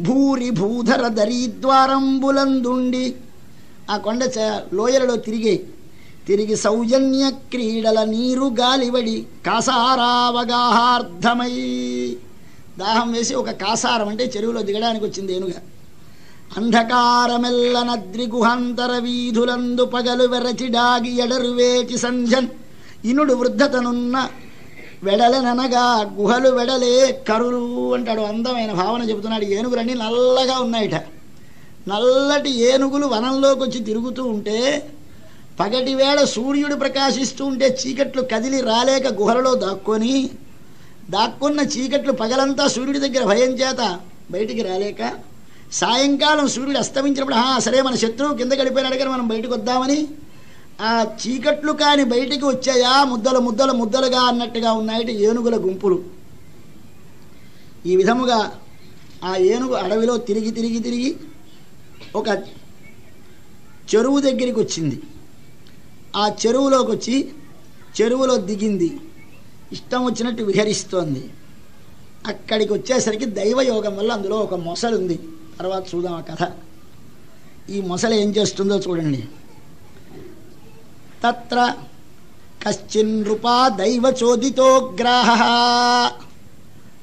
S1: భూరి భూధర దరీద్వారంబులందుండి ఆ కొండ లోయలలో తిరిగే తిరిగి సౌజన్య క్రీడల నీరు గాలివడి కాసారావగాహార్థమై. దాహం వేసి ఒక కాసారం అంటే చెరువులో దిగడానికి వచ్చింది ఏనుగా. అంధకారమెల్ల నద్రి గుహాంతర వీధులందు పగలు వెరచిడాగి ఎడరు వేచి సంధ్యన్ ఇనుడు వృద్ధతనున్న వెడలననగా గుహలు వెడలే కరులు అంటాడు. అందమైన భావన చెబుతున్నాడు. ఏనుగులన్నీ నల్లగా ఉన్నాయిట. నల్లటి ఏనుగులు వనంలోకి వచ్చి తిరుగుతూ ఉంటే పగటి వేళ సూర్యుడు ప్రకాశిస్తూ ఉంటే చీకట్లు కదిలి రాలేక గుహలలో దాక్కొని దాక్కున్న చీకట్లు పగలంతా సూర్యుడి దగ్గర భయం చేత బయటికి రాలేక సాయంకాలం సూర్యుడు అస్తమించినప్పుడు సరే మన శత్రువు కింద గడిపోయినాడు కానీ మనం బయటకు వద్దామని ఆ చీకట్లు కాని బయటికి వచ్చాయా? ముద్దలు ముద్దలు ముద్దలుగా అన్నట్టుగా ఉన్నాయట ఏనుగుల గుంపులు. ఈ విధముగా ఆ ఏనుగు అడవిలో తిరిగి తిరిగి తిరిగి ఒక చెరువు దగ్గరికి వచ్చింది. ఆ చెరువులోకి వచ్చి చెరువులో దిగింది. ఇష్టం వచ్చినట్టు విహరిస్తోంది. అక్కడికి వచ్చేసరికి దైవయోగం వల్ల అందులో ఒక మొసలు ఉంది తర్వాత చూద్దాం ఆ కథ. ఈ మొసలు ఏం చేస్తుందో చూడండి. తత్ర కశ్చిన్ నృపా దైవ చోదితోగ్రాహ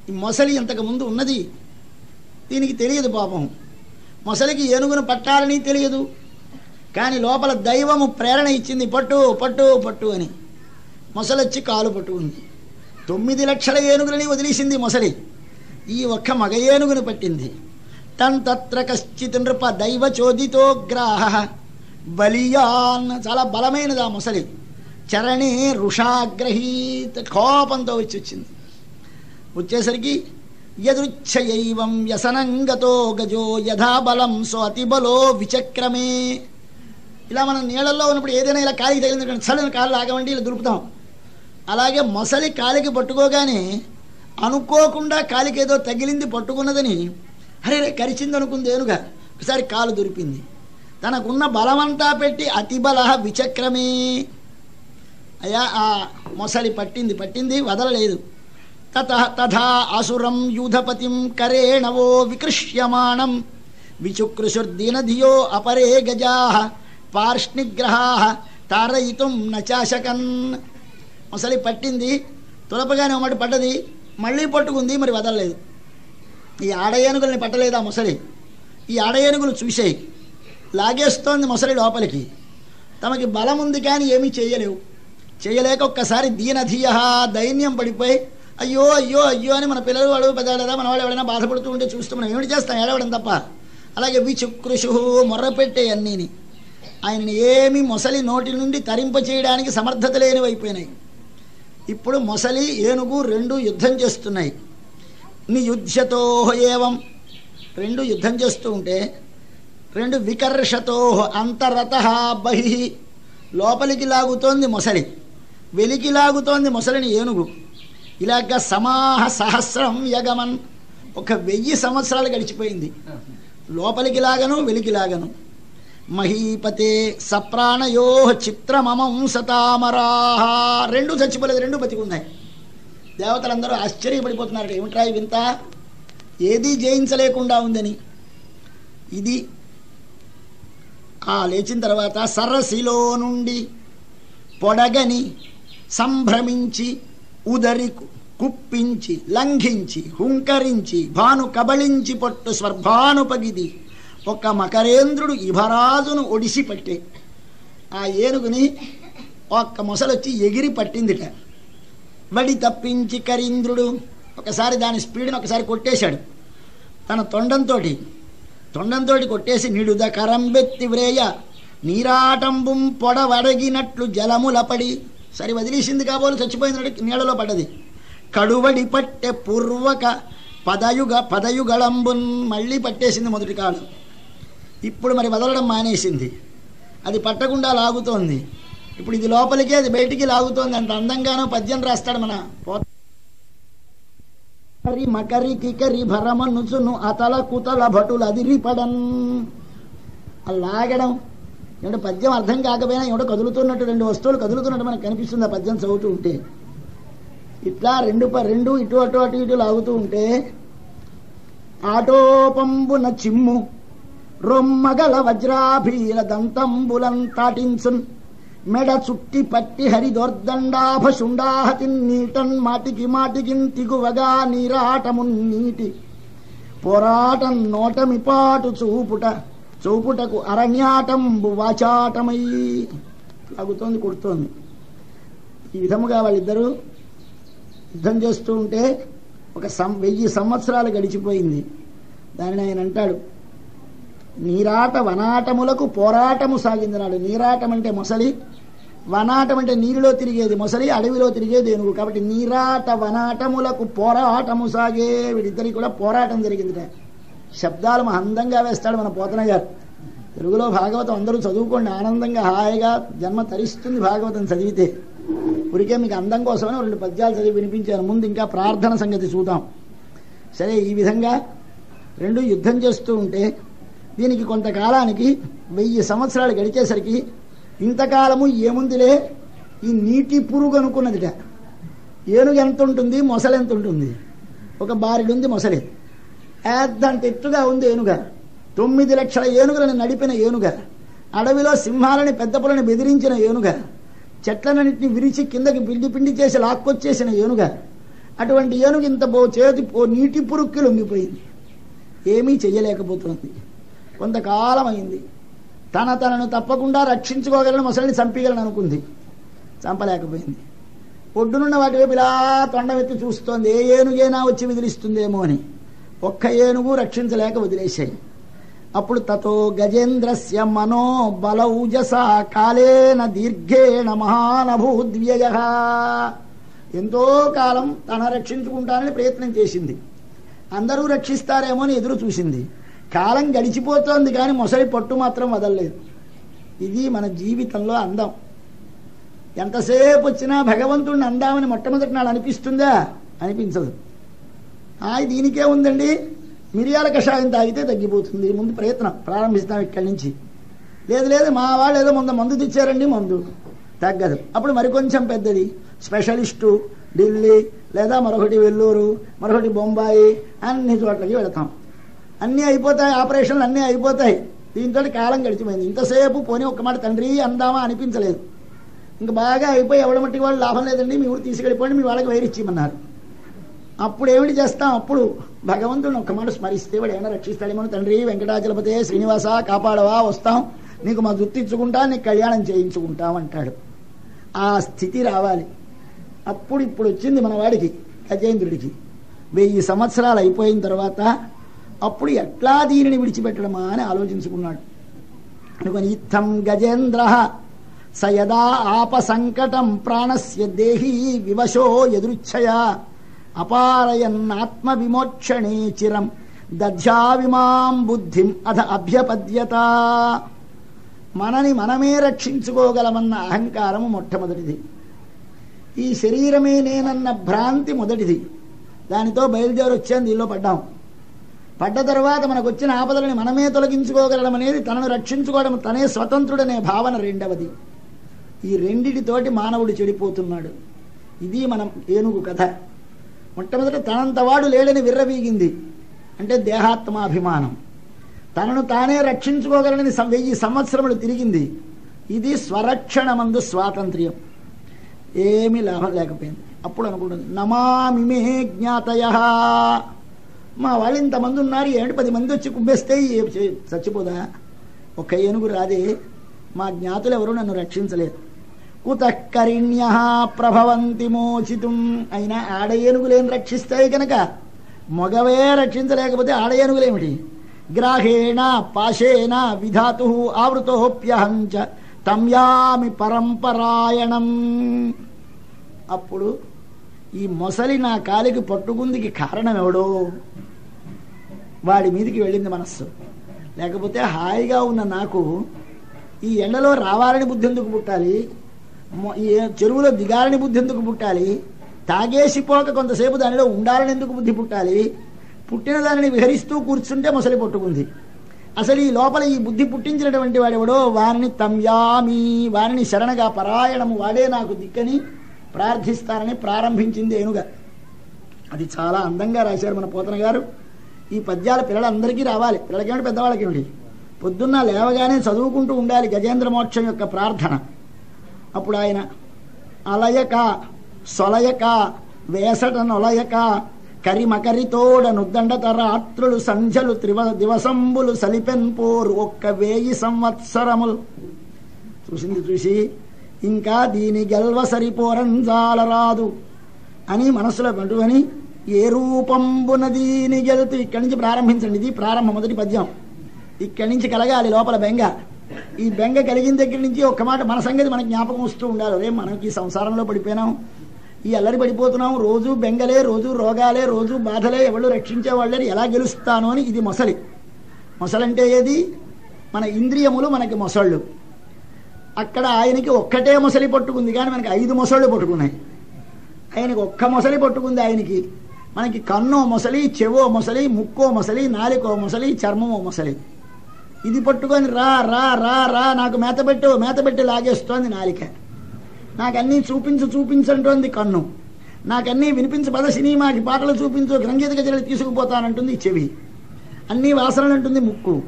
S1: ఈ మొసలి ఇంతకుముందు ఉన్నది. దీనికి తెలియదు పాపం. మొసలికి ఏనుగును పట్టాలని తెలియదు. కానీ లోపల దైవము ప్రేరణ ఇచ్చింది పట్టు పట్టు పట్టు అని. మొసలొచ్చి కాలు పట్టుకుంది. తొమ్మిది లక్షల ఏనుగులని వదిలేసింది మొసలి. ఈ ఒక్క మగ ఏనుగును పట్టింది. తన్ తత్ర కశ్చిత్ నృప దైవ చోదితోగ్రాహ బలియాన్. చాలా బలమైనది ఆ మొసలి. చరణే రుషాగ్రహీత కోపంతో వచ్చి వచ్చింది వచ్చేసరికి యదృచ్ఛయైవం వ్యసనంగతో గజో యథాబలం సో అతిబలో విచక్రమే. ఇలా మనం నీళ్ళల్లో ఉన్నప్పుడు ఏదైనా ఇలా కాలికి తగిలింది చల్లని కాళ్ళు ఆగమండి ఇలా దులుపుతాం. అలాగే మొసలి కాలికి పట్టుకోగానే అనుకోకుండా కాలికి ఏదో తగిలింది పట్టుకున్నదని అరే కరిచింది అనుకుంది ఏనుగా. ఒకసారి కాలు దురిపింది తనకున్న బలమంతా పెట్టి అతిబల విచక్రమే. అయ్యా ఆ మొసలి పట్టింది పట్టింది వదలలేదు. తత తథా అసురం యూధపతిం కరేణవో వికృష్యమాణం. విచుకృషుర్దీనధియో అపరే గజా పార్ష్నిగ్రహా తారయితం నచాశకన్ మొసలి పట్టింది తులపగానే ఒకటి పడ్డది మళ్ళీ పట్టుకుంది మరి వదలలేదు. ఈ ఆడ ఏనుగుల్ని పట్టలేదు మొసలి? ఈ ఆడ ఏనుగులు చూసాయి. లాగేస్తోంది మొసలి లోపలికి. తమకి బలం ఉంది కానీ ఏమీ చేయలేవు. చేయలేక ఒక్కసారి దీనధీయ దైన్యం పడిపోయి అయ్యో అయ్యో అయ్యో అని మన పిల్లలు అడుగు పెద్దవాళ్ళదా మన వాళ్ళు ఎవరైనా బాధపడుతూ ఉంటే చూస్తూ మనం ఏమిటి చేస్తాం? ఏడవడం తప్ప. అలాగే విచుకృషు మొర్రపెట్టే అన్నీని. ఆయనని ఏమి మొసలి నోటి నుండి తరింప చేయడానికి సమర్థత లేనివైపోయినాయి ఇప్పుడు మొసలి ఏనుగు రెండు యుద్ధం చేస్తున్నాయి. నియుధ్యతో ఏవం. రెండు యుద్ధం చేస్తూ ఉంటే రెండు వికర్షతో అంతరత బహి. లోపలికి లాగుతోంది మొసలి. వెలికి లాగుతోంది మొసలిని ఏనుగు. ఇలాగ సమాహ సహస్రం యగమన్. ఒక వెయ్యి సంవత్సరాలు గడిచిపోయింది. లోపలికి లాగను వెలికి లాగను. మహీపతే సప్రాణయో చిత్రమమం సతామరా రెండు చచ్చిపోలేదు రెండు బతికున్నాయి. దేవతలందరూ ఆశ్చర్యపడిపోతున్నారు ఏమిట్రా వింత? ఏదీ జయించలేకుండా ఉందని. ఇది ఆ లేచిన తర్వాత సరసిలో నుండి పొడగని సంభ్రమించి ఉదరి కుప్పించి లంఘించి హుంకరించి భాను కబళించి పొట్టు స్వర్భానుపగిది. ఒక మకరేంద్రుడు ఇభరాజును ఒడిసి పట్టే ఆ ఏనుగుని ఒక్క మొసలొచ్చి ఎగిరి పట్టిందిట. వడి తప్పించి కరీంద్రుడు ఒకసారి దాని స్పీడ్ని ఒకసారి కొట్టేశాడు. తన తొండంతో తొండంతో కొట్టేసి నిడుద కరంబెత్తి వ్రేయ నీరాటంబుం పొడవడగినట్లు జలముల పడి సరి వదిలేసింది కాబోలు చచ్చిపోయినట్టు నీడలో పడ్డది. కడువడి పట్టె పూర్వక పదయుగ పదయుగళంబున్ మళ్ళీ పట్టేసింది మొదటి కాలం. ఇప్పుడు మరి వదలడం మానేసింది. అది పట్టకుండా లాగుతోంది. ఇప్పుడు ఇది లోపలికి అది బయటికి లాగుతోంది అంత అందంగానో పద్యం రాస్తాడు మన పోత కరి మకరి కికరి భరమనుచును అతల కుతల భటులు అదిరిపడన్ అలాగడం లాగడం. ఏమిటో పద్యం అర్థం కాకపోయినా ఏమిటో కదులుతున్నట్టు రెండు వస్తువులు కదులుతున్నట్టు మనకు కనిపిస్తుంది ఆ పద్యం చదువుతూ ఉంటే. ఇట్లా రెండు ప- రెండు ఇటు అటు అటు ఇటు లాగుతూ ఉంటే ఆటోపంబున చిమ్ము రొమ్మగల వజ్రాభీల దంతంబులం తాటించున్. మెడ చుట్టి పట్టి హరిదోర్దండాభశుండాహతి నీటన్ మాటికి మాటికిన్ తిగువగా నీరాటమున్ నీటి. పోరాటం నోటమిపాటు చూపుట చూపుటకు అరణ్యాటం వాచాటమై. లాగుతోంది కొడుతోంది. ఈ విధముగా వాళ్ళిద్దరూ యుద్ధం చేస్తూ ఉంటే ఒక సం వెయ్యి సంవత్సరాలు గడిచిపోయింది. దానిని ఆయన అంటాడు నీరాట వనాటములకు పోరాటము సాగింది నాడు నీరాటం అంటే మొసలి వనాటం అంటే నీరులో తిరిగేది మొసలి అడవిలో తిరిగేది ఏనుగు కాబట్టి నీరాట వనాటములకు పోరాటము సాగే వీడిద్దరికి కూడా పోరాటం జరిగిందిట. శబ్దాలు అందంగా వేస్తాడు మన పోతన గారు. తెలుగులో భాగవతం అందరూ చదువుకోండి ఆనందంగా హాయిగా జన్మ తరిస్తుంది భాగవతం చదివితే. ఉరికే మీకు అందం కోసమని రెండు పద్యాలు చదివి వినిపించాను. ముందు ఇంకా ప్రార్థన సంగతి చూద్దాం. సరే ఈ విధంగా రెండు యుద్ధం చేస్తూ ఉంటే దీనికి కొంతకాలానికి వెయ్యి సంవత్సరాలు గడిచేసరికి ఇంతకాలము ఏముందిలే? ఈ నీటి పురుగు అనుకున్నదిట ఏనుగు ఎంత ఉంటుంది మొసలు ఎంత ఉంటుంది ఒక బారిడు ఉంది మొసలి. ఏద్దంత ఎత్తుగా ఉంది ఏనుగ. తొమ్మిది లక్షల ఏనుగులను నడిపిన ఏనుగ. అడవిలో సింహాలని పెద్ద పొలని బెదిరించిన ఏనుగ. చెట్లన్నింటిని విరిచి కిందకి పిండి పిండి చేసి లాక్కొచ్చేసిన ఏనుగ. అటువంటి ఏనుగు ఇంత బో చేతి నీటి పురుక్కి లొంగిపోయింది ఏమీ చెయ్యలేకపోతుంది కొంతకాలం అయింది తన తనను తప్పకుండా రక్షించుకోగలను మొసలిని చంపగలను అనుకుంది. చంపలేకపోయింది. ఒడ్డునున్న వాటి వైపు ఇలా తొండమెత్తి చూస్తోంది. ఏ ఏనుగైనా వచ్చి విదిలిస్తుందేమో అని. ఒక్క ఏనుగు రక్షించలేక వదిలేశాయి. అప్పుడు తతో గజేంద్రస్య మనో బలౌజస కాలేన దీర్ఘేణ మహానభూద్వ్యయ. ఎంతో కాలం తన రక్షించుకుంటానని ప్రయత్నం చేసింది. అందరూ రక్షిస్తారేమో అని ఎదురు చూసింది. కాలం గడిచిపోతోంది కానీ మొసలి పట్టు మాత్రం వదలలేదు. ఇది మన జీవితంలో అందం. ఎంతసేపు వచ్చినా భగవంతుడిని అందామని మొట్టమొదటి నాడు అనిపిస్తుందా? అనిపించదు. హాయ్ దీనికే ఉందండి. మిరియాల కషాయం తాగితే తగ్గిపోతుంది. ముందు ప్రయత్నం. ప్రారంభిస్తాం ఇక్కడి నుంచి. లేదు లేదు మా వాళ్ళు ఏదో ముందు మందు తెచ్చారండి మందు. తగ్గదు. అప్పుడు మరికొంచెం పెద్దది. స్పెషలిస్టు ఢిల్లీ లేదా మరొకటి వెల్లూరు మరొకటి బొంబాయి అన్ని చోట్లకి వెళతాం. అన్నీ అయిపోతాయి ఆపరేషన్లు అన్నీ అయిపోతాయి. దీంతో కాలం గడిచిపోయింది. ఇంతసేపు పోనీ ఒక్క మాట తండ్రి అందామా అనిపించలేదు. ఇంకా బాగా అయిపోయి ఎవడ మట్టికి వాళ్ళు లాభం లేదండి మీ ఊరు తీసుకెళ్ళిపోండి మీ వాళ్ళకి వైరిచ్చిమన్నారు అప్పుడు ఏమిటి చేస్తాం? అప్పుడు భగవంతుని ఒక్క మాట స్మరిస్తే వాడు ఏమైనా రక్షిస్తాడేమో తండ్రి వెంకటాచలపతే శ్రీనివాస కాపాడవా వస్తాం. నీకు మా గుర్తించుకుంటా నీకు కళ్యాణం చేయించుకుంటాం అంటాడు. ఆ స్థితి రావాలి. అప్పుడు ఇప్పుడు వచ్చింది మన వాడికి గజేంద్రుడికి. వెయ్యి సంవత్సరాలు అయిపోయిన తర్వాత అప్పుడు ఎట్లా దీనిని విడిచిపెట్టడమా అని ఆలోచించుకున్నాడు. అనుకుని ఇత్తం గజేంద్ర సయదా ఆప సంకటం ప్రాణస్య దేహీ వివశో ఎదురుచ్ఛయ అపారయన్నాత్మ విమోక్షణే చిరం దధ్యావిమాం బుద్ధిం అధ అభ్యపద్యత. మనని మనమే రక్షించుకోగలమన్న అహంకారము మొట్టమొదటిది. ఈ శరీరమే నేనన్న భ్రాంతి మొదటిది. దానితో బయలుదేరి వచ్చాను దీనిలో పడ్డాం. పడ్డ తర్వాత మనకు వచ్చిన ఆపదలని మనమే తొలగించుకోగలడం అనేది తనను రక్షించుకోవడం తనే స్వతంత్రుడనే భావన రెండవది. ఈ రెండిటితోటి మానవుడు చెడిపోతున్నాడు. ఇది మనం ఏనుగు కథ. మొట్టమొదట తనంత వాడు లేడని విర్రవీగింది. అంటే దేహాత్మాభిమానం. తనను తానే రక్షించుకోగలనని సం- వెయ్యి సంవత్సరములు తిరిగింది. ఇది స్వరక్షణమందు స్వాతంత్ర్యం. ఏమీ లాభం లేకపోయింది. అప్పుడు అనుకుంటుంది నమామిమే జ్ఞాతయ. మా వాళ్ళు ఇంతమంది ఉన్నారు ఏమిటి పది మంది వచ్చి కుబ్బేస్తే చచ్చిపోదా? ఒక ఏనుగు రాదే. మా జ్ఞాతులు ఎవరు నన్ను రక్షించలేదు. కుతకరిణ్య ప్రభవంతి మోచితుం. అయినా ఆడ ఏనుగులేం రక్షిస్తాయి కనుక మగవే రక్షించలేకపోతే ఆడ ఏనుగులేమిటి? గ్రాహేణ పాశేన విధాతు ఆవృతోప్యహంచ తమ్యామి పరంపరాయణం. అప్పుడు ఈ మొసలి నా కాలికి పట్టుకుందికి కారణం ఎవడో వాడి మీదికి వెళ్ళింది మనస్సు. లేకపోతే హాయిగా ఉన్న నాకు ఈ ఎండలో రావాలని బుద్ధి ఎందుకు పుట్టాలి ఈ చెరువులో దిగాలని బుద్ధి ఎందుకు పుట్టాలి తాగేసిపోక కొంతసేపు దానిలో ఉండాలని ఎందుకు బుద్ధి పుట్టాలి? పుట్టిన దానిని విహరిస్తూ కూర్చుంటే మొసలి పట్టుకుంది. అసలు ఈ లోపల ఈ బుద్ధి పుట్టించినటువంటి వాడెవడో? వారిని తమ్యామి వారిని శరణగా పరాయణము వాడే నాకు దిక్కని ప్రార్థిస్తానని ప్రారంభించింది ఏనుగ. అది చాలా అందంగా రాశారు మన పోతన గారు. ఈ పద్యాలు పిల్లలందరికీ రావాలి. పిల్లలకేమిటి పెద్దవాళ్ళకేమిటి? పొద్దున్న లేవగానే చదువుకుంటూ ఉండాలి గజేంద్ర మోక్షం యొక్క ప్రార్థన. అప్పుడు ఆయన అలయక సొలయక వేసట నొలయక కరిమకరితోడ నుద్దండత రాత్రులు సంధ్యలు త్రివ దివసంబులు సలిపెన్పోరు ఒక్క వేయి సంవత్సరములు. చూసింది చూసి ఇంకా దీని గెల్వ సరిపోరంజాలరాదు అని మనసులో పెట్టుకొని ఏ రూపంబున దీని గెలుతు ఇక్కడి నుంచి ప్రారంభించండి. ఇది ప్రారంభం మొదటి పద్యం. ఇక్కడి నుంచి కలగాలి లోపల బెంగ. ఈ బెంగ కలిగిన దగ్గర నుంచి ఒక్క మాట మన సంగతి మనకి జ్ఞాపకం వస్తూ ఉండాలి. రే మనకి ఈ సంసారంలో పడిపోయినాం. ఈ అల్లరి పడిపోతున్నాం. రోజు బెంగలే రోజు రోగాలే రోజు బాధలే ఎవరు రక్షించే వాళ్ళని ఎలా గెలుస్తాను అని ఇది మొసలి. మొసలంటే ఏది? మన ఇంద్రియములు మనకి మొసళ్ళు. అక్కడ ఆయనకి ఒక్కటే మొసలి పట్టుకుంది కానీ మనకి ఐదు మొసళ్ళు పట్టుకున్నాయి. ఆయనకి ఒక్క మొసలి పట్టుకుంది ఆయనకి. మనకి కన్నో మొసలి చెవో మొసలి ముక్కో మొసలి నాలుకో మొసలి చర్మమో మొసలి. ఇది పట్టుకొని రా రా రా రా నాకు మేత పెట్టు మేత పెట్టి లాగేస్తోంది నాలిక. నాకన్నీ చూపించు చూపించంటోంది కన్ను. నాకన్నీ వినిపించు పద సినిమాకి పాటలు చూపించు సంగీత గజలు తీసుకుపోతానంటుంది చెవి. అన్నీ వాసనలు అంటుంది ముక్కు.